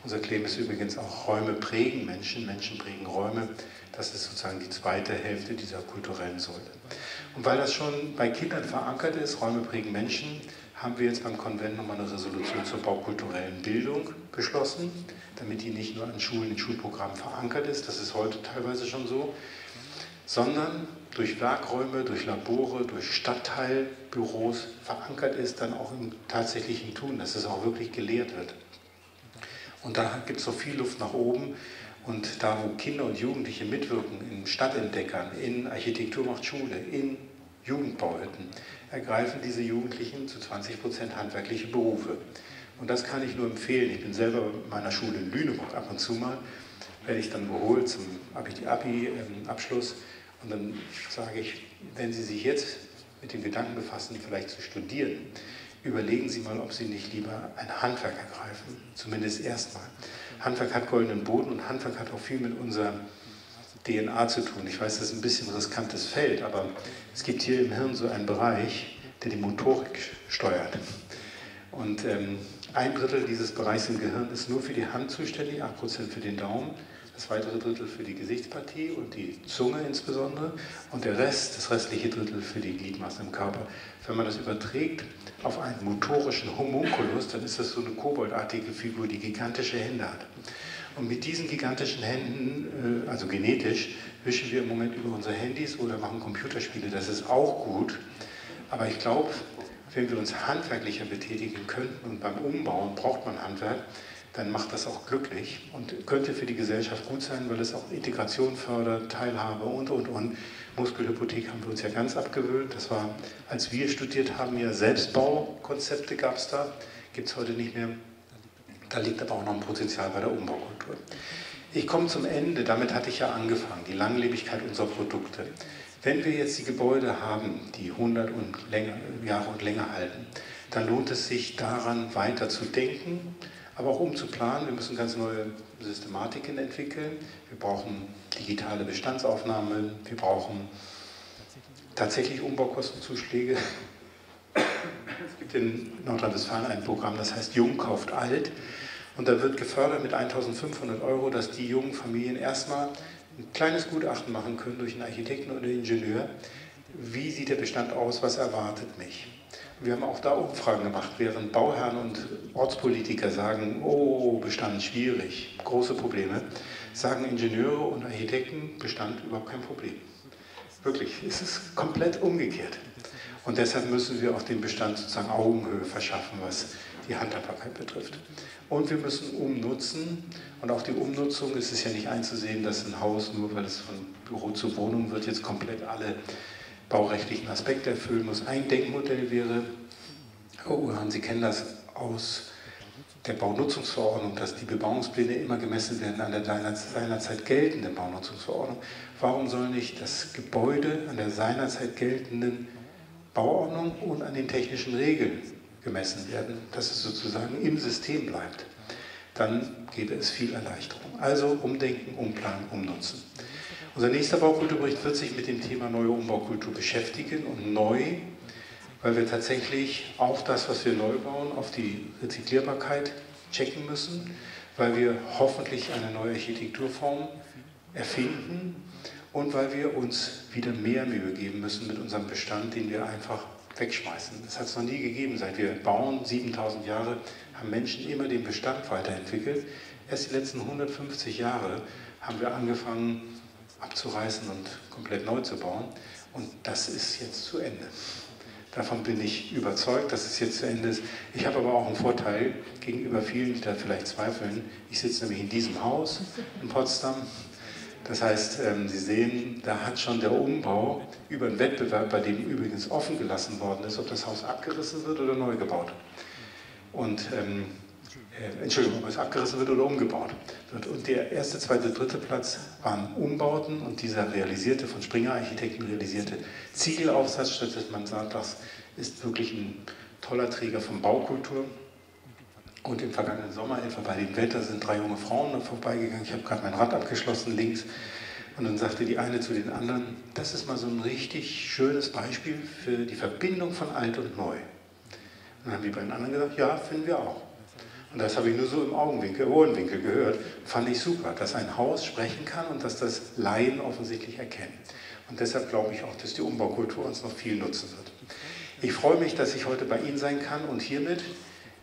Unser Claim ist übrigens auch Räume prägen Menschen, Menschen prägen Räume. Das ist sozusagen die zweite Hälfte dieser kulturellen Säule. Und weil das schon bei Kindern verankert ist, Räume prägen Menschen, haben wir jetzt beim Konvent nochmal eine Resolution zur baukulturellen Bildung beschlossen, damit die nicht nur an Schulen, in Schulprogrammen verankert ist, das ist heute teilweise schon so, sondern durch Werkräume, durch Labore, durch Stadtteilbüros verankert ist, dann auch im tatsächlichen Tun, dass es auch wirklich gelehrt wird. Und da gibt es so viel Luft nach oben. Und da, wo Kinder und Jugendliche mitwirken, in Stadtentdeckern, in Architektur macht Schule, in Jugendbauhütten, ergreifen diese Jugendlichen zu 20 Prozent handwerkliche Berufe. Und das kann ich nur empfehlen. Ich bin selber in meiner Schule in Lüneburg ab und zu mal, werde ich dann geholt zum Abi-Abschluss. Und dann sage ich, wenn Sie sich jetzt mit dem Gedanken befassen, vielleicht zu studieren, überlegen Sie mal, ob Sie nicht lieber ein Handwerk ergreifen. Zumindest erstmal. Handwerk hat goldenen Boden und Handwerk hat auch viel mit unserer DNA zu tun. Ich weiß, das ist ein bisschen riskantes Feld, aber es gibt hier im Hirn so einen Bereich, der die Motorik steuert. Und ähm, ein Drittel dieses Bereichs im Gehirn ist nur für die Hand zuständig, 8% für den Daumen, das weitere Drittel für die Gesichtspartie und die Zunge insbesondere und der Rest, das restliche Drittel für die Gliedmaßen im Körper. Wenn man das überträgt auf einen motorischen Homunculus, dann ist das so eine koboldartige Figur, die gigantische Hände hat. Und mit diesen gigantischen Händen, äh, also genetisch, wischen wir im Moment über unsere Handys oder machen Computerspiele. Das ist auch gut. Aber ich glaube, wenn wir uns handwerklicher betätigen könnten und beim Umbauen braucht man Handwerk, dann macht das auch glücklich und könnte für die Gesellschaft gut sein, weil es auch Integration fördert, Teilhabe und, und, und. Muskelhypothek haben wir uns ja ganz abgewöhnt. Das war, als wir studiert haben, ja Selbstbaukonzepte gab es da, gibt es heute nicht mehr. Da liegt aber auch noch ein Potenzial bei der Umbaukultur. Ich komme zum Ende, damit hatte ich ja angefangen, die Langlebigkeit unserer Produkte. Wenn wir jetzt die Gebäude haben, die 100 und länger, Jahre und länger halten, dann lohnt es sich daran weiter zu denken, aber auch umzuplanen. Wir müssen ganz neue Systematiken entwickeln. Wir brauchen digitale Bestandsaufnahmen, wir brauchen tatsächlich Umbaukostenzuschläge gibt in Nordrhein-Westfalen ein Programm, das heißt Jung kauft alt. Und da wird gefördert mit 1500 Euro, dass die jungen Familien erstmal ein kleines Gutachten machen können durch einen Architekten oder Ingenieur. Wie sieht der Bestand aus? Was erwartet mich? Wir haben auch da Umfragen gemacht, während Bauherren und Ortspolitiker sagen, oh, Bestand schwierig, große Probleme, sagen Ingenieure und Architekten, Bestand überhaupt kein Problem. Wirklich, es ist komplett umgekehrt. Und deshalb müssen wir auch dem Bestand sozusagen Augenhöhe verschaffen, was die Handhabbarkeit betrifft. Und wir müssen umnutzen. Und auch die Umnutzung ist es ja nicht einzusehen, dass ein Haus, nur weil es von Büro zu Wohnung wird, jetzt komplett alle baurechtlichen Aspekte erfüllen muss. Ein Denkmodell wäre, Herr Urhan, Sie kennen das aus der Baunutzungsverordnung, dass die Bebauungspläne immer gemessen werden an der seinerzeit geltenden Baunutzungsverordnung. Warum soll nicht das Gebäude an der seinerzeit geltenden Bauordnung und an den technischen Regeln gemessen werden, dass es sozusagen im System bleibt, dann gäbe es viel Erleichterung. Also umdenken, umplanen, umnutzen. Unser nächster Baukulturbericht wird sich mit dem Thema neue Umbaukultur beschäftigen und neu, weil wir tatsächlich auch das, was wir neu bauen, auf die Rezyklierbarkeit checken müssen, weil wir hoffentlich eine neue Architekturform erfinden, und weil wir uns wieder mehr Mühe geben müssen mit unserem Bestand, den wir einfach wegschmeißen. Das hat es noch nie gegeben. Seit wir bauen, 7000 Jahre, haben Menschen immer den Bestand weiterentwickelt. Erst die letzten 150 Jahre haben wir angefangen, abzureißen und komplett neu zu bauen. Und das ist jetzt zu Ende. Davon bin ich überzeugt, dass es jetzt zu Ende ist. Ich habe aber auch einen Vorteil gegenüber vielen, die da vielleicht zweifeln. Ich sitze nämlich in diesem Haus in Potsdam. Das heißt, ähm, Sie sehen, da hat schon der Umbau über einen Wettbewerb, bei dem übrigens offen gelassen worden ist, ob das Haus abgerissen wird oder neu gebaut. Und ähm, äh, Entschuldigung, ob es abgerissen wird oder umgebaut wird. Und der erste, zweite, dritte Platz waren Umbauten und dieser realisierte, von Springer Architekten realisierte Ziegelaufsatz, statt dass man sagt, das ist wirklich ein toller Träger von Baukultur. Und im vergangenen Sommer, etwa bei dem Wetter, sind drei junge Frauen vorbeigegangen. Ich habe gerade mein Rad abgeschlossen links. Und dann sagte die eine zu den anderen, das ist mal so ein richtig schönes Beispiel für die Verbindung von alt und neu. Und dann haben die beiden anderen gesagt, ja, finden wir auch. Und das habe ich nur so im Augenwinkel, Ohrenwinkel gehört. Fand ich super, dass ein Haus sprechen kann und dass das Laien offensichtlich erkennen. Und deshalb glaube ich auch, dass die Umbaukultur uns noch viel nutzen wird. Ich freue mich, dass ich heute bei Ihnen sein kann und hiermit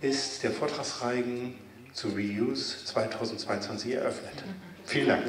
ist der Vortragsreigen zu Reuse 2022 eröffnet. Vielen Dank.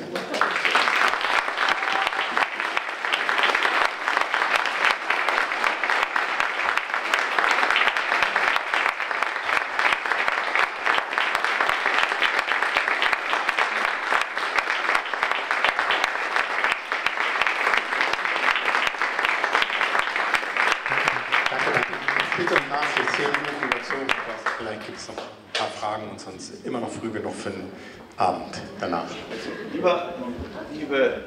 Für den Abend danach. Lieber, liebe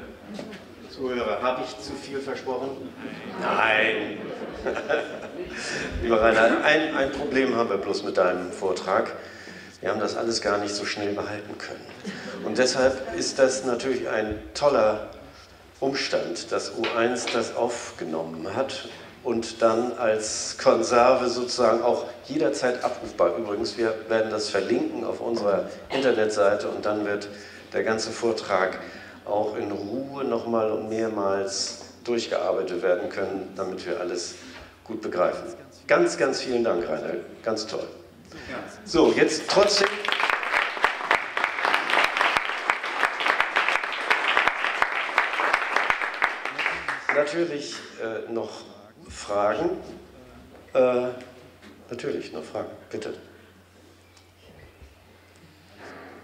Zuhörer, habe ich zu viel versprochen? Nein. Lieber Rainer, ein, ein Problem haben wir bloß mit deinem Vortrag. Wir haben das alles gar nicht so schnell behalten können. Und deshalb ist das natürlich ein toller Umstand, dass U1 das aufgenommen hat und dann als Konserve sozusagen auch jederzeit abrufbar. Übrigens, wir werden das verlinken auf unserer Internetseite und dann wird der ganze Vortrag auch in Ruhe nochmal und mehrmals durchgearbeitet werden können, damit wir alles gut begreifen. Ganz, ganz vielen Dank, Rainer. Ganz toll. So, jetzt trotzdem. Natürlich äh, noch Fragen? Äh, natürlich, noch Fragen, bitte.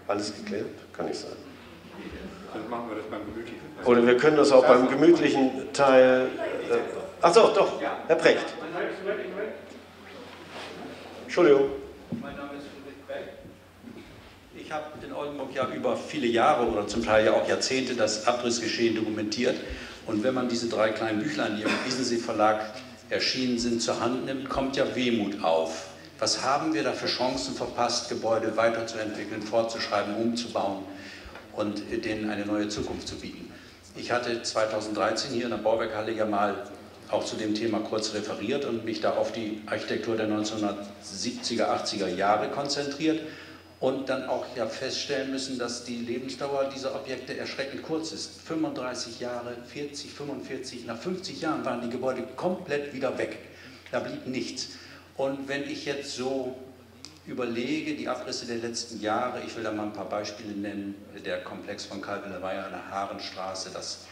Alles geklärt? Kann nicht sein. Dann machen wir das beim gemütlichen Teil. Oder wir können das auch beim gemütlichen Teil. Äh, ach so, doch, Herr Precht. Entschuldigung. Mein Name ist Friedrich Beck. Ich habe in Oldenburg ja über viele Jahre oder zum Teil ja auch Jahrzehnte das Abrissgeschehen dokumentiert und wenn man diese drei kleinen Büchlein, die im Wiesensee Verlag erschienen sind, zur Hand nimmt, kommt ja Wehmut auf. Was haben wir da für Chancen verpasst, Gebäude weiterzuentwickeln, fortzuschreiben, umzubauen und denen eine neue Zukunft zu bieten? Ich hatte 2013 hier in der Bauwerkhalle ja mal auch zu dem Thema kurz referiert und mich da auf die Architektur der 1970er, 80er Jahre konzentriert und dann auch ja feststellen müssen, dass die Lebensdauer dieser Objekte erschreckend kurz ist. 35 Jahre, 40, 45, nach 50 Jahren waren die Gebäude komplett wieder weg. Da blieb nichts. Und wenn ich jetzt so überlege, die Abrisse der letzten Jahre, ich will da mal ein paar Beispiele nennen, der Komplex von Kalveleweyer an der Haarenstraße, das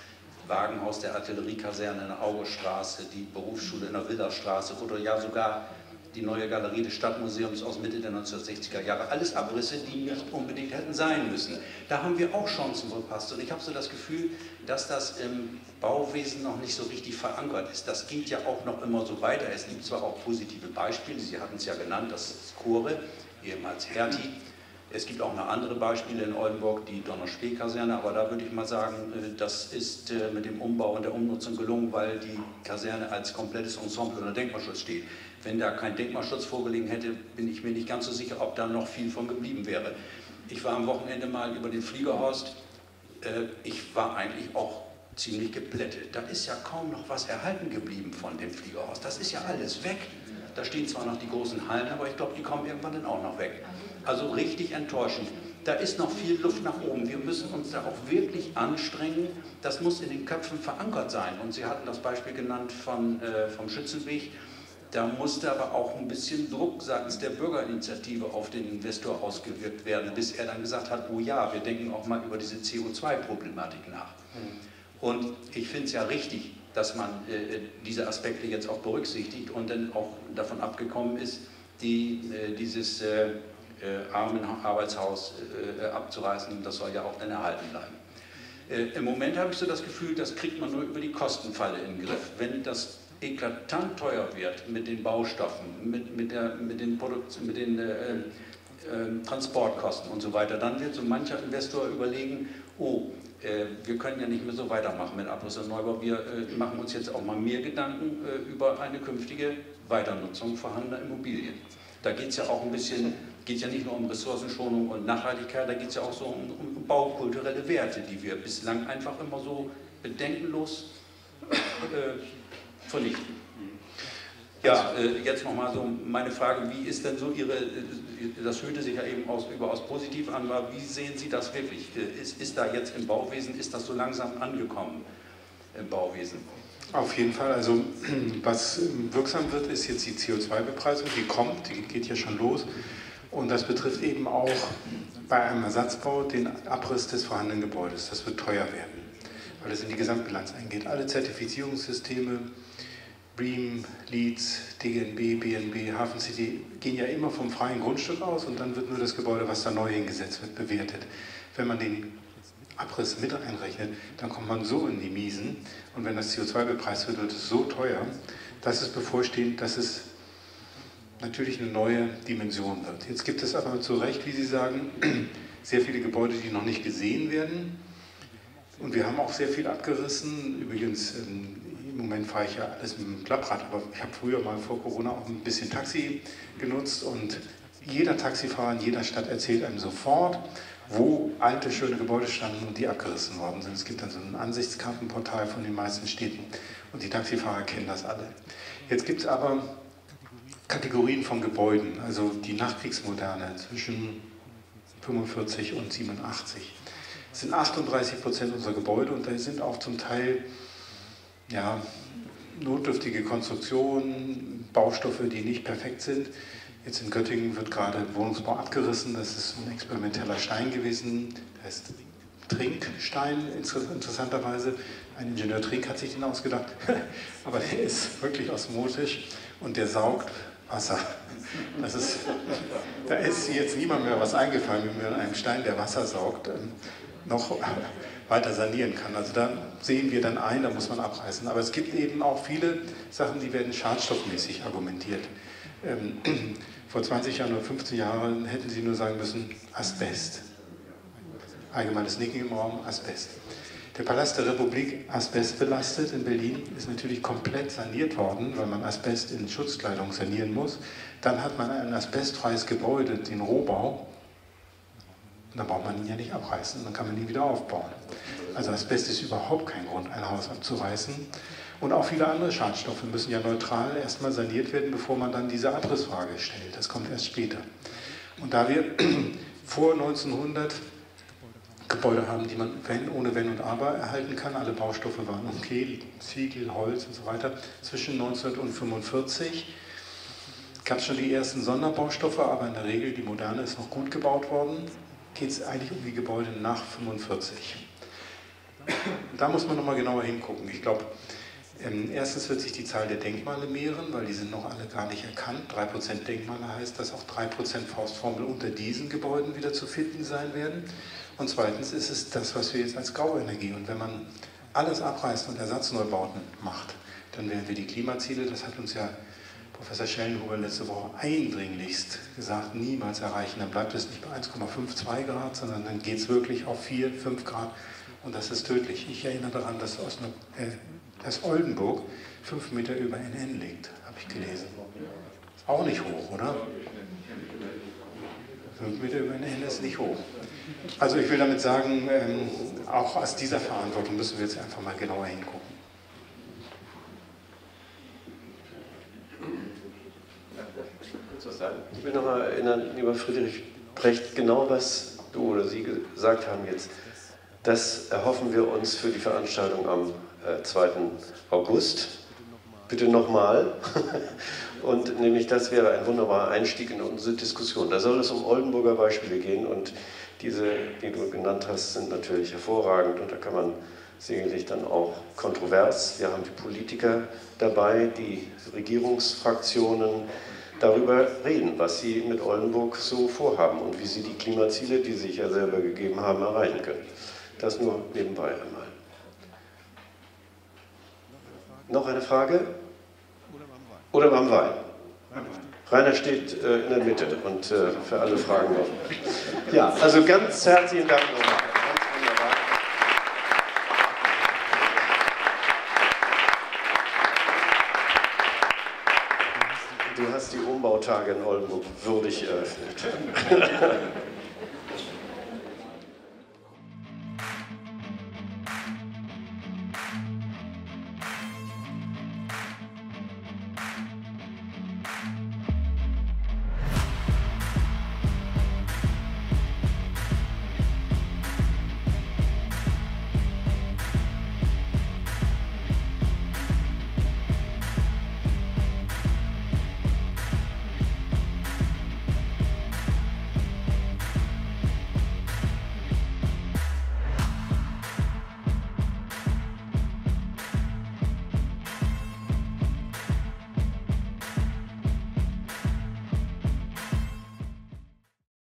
Wagenhaus der Artilleriekaserne in der Augestraße, die Berufsschule in der Wilderstraße oder ja sogar die neue Galerie des Stadtmuseums aus Mitte der 1960er Jahre. Alles Abrisse, die nicht unbedingt hätten sein müssen. Da haben wir auch Chancen verpasst. Und ich habe so das Gefühl, dass das im Bauwesen noch nicht so richtig verankert ist. Das geht ja auch noch immer so weiter. Es gibt zwar auch positive Beispiele, Sie hatten es ja genannt, das Chore, ehemals Hertie. Es gibt auch noch andere Beispiele in Oldenburg, die Donnerspee-Kaserne, aber da würde ich mal sagen, äh, das ist äh, mit dem Umbau und der Umnutzung gelungen, weil die Kaserne als komplettes Ensemble unter Denkmalschutz steht. Wenn da kein Denkmalschutz vorgelegen hätte, bin ich mir nicht ganz so sicher, ob da noch viel von geblieben wäre. Ich war am Wochenende mal über den Fliegerhorst. Äh, ich war eigentlich auch ziemlich geplättet. Da ist ja kaum noch was erhalten geblieben von dem Fliegerhorst. Das ist ja alles weg. Da stehen zwar noch die großen Hallen, aber ich glaube, die kommen irgendwann dann auch noch weg. Also richtig enttäuschend. Da ist noch viel Luft nach oben. Wir müssen uns da auch wirklich anstrengen. Das muss in den Köpfen verankert sein. Und Sie hatten das Beispiel genannt von, äh, vom Schützenweg. Da musste aber auch ein bisschen Druck seitens der Bürgerinitiative auf den Investor ausgewirkt werden, bis er dann gesagt hat, oh ja, wir denken auch mal über diese CO2-Problematik nach. Mhm. Und ich finde es ja richtig, dass man äh, diese Aspekte jetzt auch berücksichtigt und dann auch davon abgekommen ist, die, äh, dieses äh, äh Armenarbeitshaus äh, abzureißen. Das soll ja auch dann erhalten bleiben. Äh, Im Moment habe ich so das Gefühl, das kriegt man nur über die Kostenfalle in den Griff. Wenn das eklatant teuer wird mit den Baustoffen, mit, mit, der, mit den, Produkt, mit den äh, äh, Transportkosten und so weiter, dann wird so mancher Investor überlegen, oh, äh, wir können ja nicht mehr so weitermachen mit Abriss und Neubau, wir äh, machen uns jetzt auch mal mehr Gedanken äh, über eine künftige Weiternutzung vorhandener Immobilien. Da geht es ja auch ein bisschen, geht ja nicht nur um Ressourcenschonung und Nachhaltigkeit, da geht es ja auch so um, um baukulturelle Werte, die wir bislang einfach immer so bedenkenlos äh, vernichten. Ja, äh, jetzt nochmal so meine Frage, wie ist denn so Ihre, äh, das hörte sich ja eben aus, überaus positiv an, aber wie sehen Sie das wirklich? Äh, ist, ist da jetzt im Bauwesen, ist das so langsam angekommen im Bauwesen? Auf jeden Fall, also was wirksam wird, ist jetzt die CO2-Bepreisung, die kommt, die geht ja schon los und das betrifft eben auch bei einem Ersatzbau den Abriss des vorhandenen Gebäudes. Das wird teuer werden, weil es in die Gesamtbilanz eingeht. Alle Zertifizierungssysteme, BREEAM, Leeds, DGNB, BNB, Hafen City gehen ja immer vom freien Grundstück aus und dann wird nur das Gebäude, was da neu hingesetzt wird, bewertet. Wenn man den Abriss mit einrechnet, dann kommt man so in die Miesen und wenn das CO2 bepreist wird, wird es so teuer, dass es bevorsteht, dass es natürlich eine neue Dimension wird. Jetzt gibt es aber zu Recht, wie Sie sagen, sehr viele Gebäude, die noch nicht gesehen werden. Und wir haben auch sehr viel abgerissen. Übrigens, ähm, im Moment fahre ich ja alles mit dem Klapprad, aber ich habe früher mal vor Corona auch ein bisschen Taxi genutzt und jeder Taxifahrer in jeder Stadt erzählt einem sofort, wo alte, schöne Gebäude standen und die abgerissen worden sind. Es gibt dann so ein Ansichtskartenportal von den meisten Städten und die Taxifahrer kennen das alle. Jetzt gibt es aber Kategorien von Gebäuden, also die Nachkriegsmoderne zwischen 45 und 87. Das sind 38 Prozent unserer Gebäude und da sind auch zum Teil ja, notdürftige Konstruktionen, Baustoffe, die nicht perfekt sind. Jetzt in Göttingen wird gerade Wohnungsbau abgerissen. Das ist ein experimenteller Stein gewesen. Der heißt Trinkstein, interessanterweise. Ein Ingenieur Trink hat sich den ausgedacht. Aber der ist wirklich osmotisch und der saugt Wasser. Das ist, da ist jetzt niemand mehr was eingefallen, man einen Stein, der Wasser saugt, ähm, noch weiter sanieren kann. Also da sehen wir dann ein, da muss man abreißen. Aber es gibt eben auch viele Sachen, die werden schadstoffmäßig argumentiert. Ähm, vor 20 Jahren oder 15 Jahren hätten Sie nur sagen müssen, Asbest. Allgemeines Nicken im Raum, Asbest. Der Palast der Republik, asbestbelastet in Berlin, ist natürlich komplett saniert worden, weil man Asbest in Schutzkleidung sanieren muss. Dann hat man ein asbestfreies Gebäude, den Rohbau, und dann braucht man ihn ja nicht abreißen, dann kann man ihn wieder aufbauen. Also Asbest ist überhaupt kein Grund, ein Haus abzureißen. Und auch viele andere Schadstoffe müssen ja neutral erstmal saniert werden, bevor man dann diese Abrissfrage stellt. Das kommt erst später. Und da wir vor 1900 Gebäude haben, die man wenn, ohne Wenn und Aber erhalten kann, alle Baustoffe waren okay, Ziegel, Holz und so weiter, zwischen 1945 gab es schon die ersten Sonderbaustoffe, aber in der Regel die moderne ist noch gut gebaut worden geht es eigentlich um die Gebäude nach 45. Da muss man nochmal genauer hingucken. Ich glaube, ähm, erstens wird sich die Zahl der Denkmale mehren, weil die sind noch alle gar nicht erkannt. 3% Denkmale heißt, dass auch 3% Faustformel unter diesen Gebäuden wieder zu finden sein werden. Und zweitens ist es das, was wir jetzt als Grauenergie. Und wenn man alles abreißt und Ersatzneubauten macht, dann werden wir die Klimaziele, das hat uns ja Professor Schellenhuber letzte Woche eindringlichst gesagt, niemals erreichen. Dann bleibt es nicht bei 1,52 Grad, sondern dann geht es wirklich auf 4, 5 Grad und das ist tödlich. Ich erinnere daran, dass, Osnabrück, äh, dass Oldenburg 5 Meter über NN liegt, habe ich gelesen. Ist auch nicht hoch, oder? 5 Meter über NN ist nicht hoch. Also ich will damit sagen, ähm, auch aus dieser Verantwortung müssen wir jetzt einfach mal genauer hingucken. sagen. Ich will nochmal erinnern, lieber Friedrich Brecht, genau was du oder Sie gesagt haben jetzt. Das erhoffen wir uns für die Veranstaltung am 2. Äh, August. Bitte nochmal. Und nämlich das wäre ein wunderbarer Einstieg in unsere Diskussion. Da soll es um Oldenburger Beispiele gehen und diese, die du genannt hast, sind natürlich hervorragend und da kann man sicherlich dann auch kontrovers. Wir haben die Politiker dabei, die Regierungsfraktionen darüber reden, was sie mit Oldenburg so vorhaben und wie sie die Klimaziele, die sie sich ja selber gegeben haben, erreichen können. Das nur nebenbei einmal. Noch eine Frage? Oder beim Wein? Rainer steht äh, in der Mitte und äh, für alle Fragen offen. Ja, also ganz herzlichen Dank nochmal. Du hast die Umbautage in Oldenburg würdig eröffnet.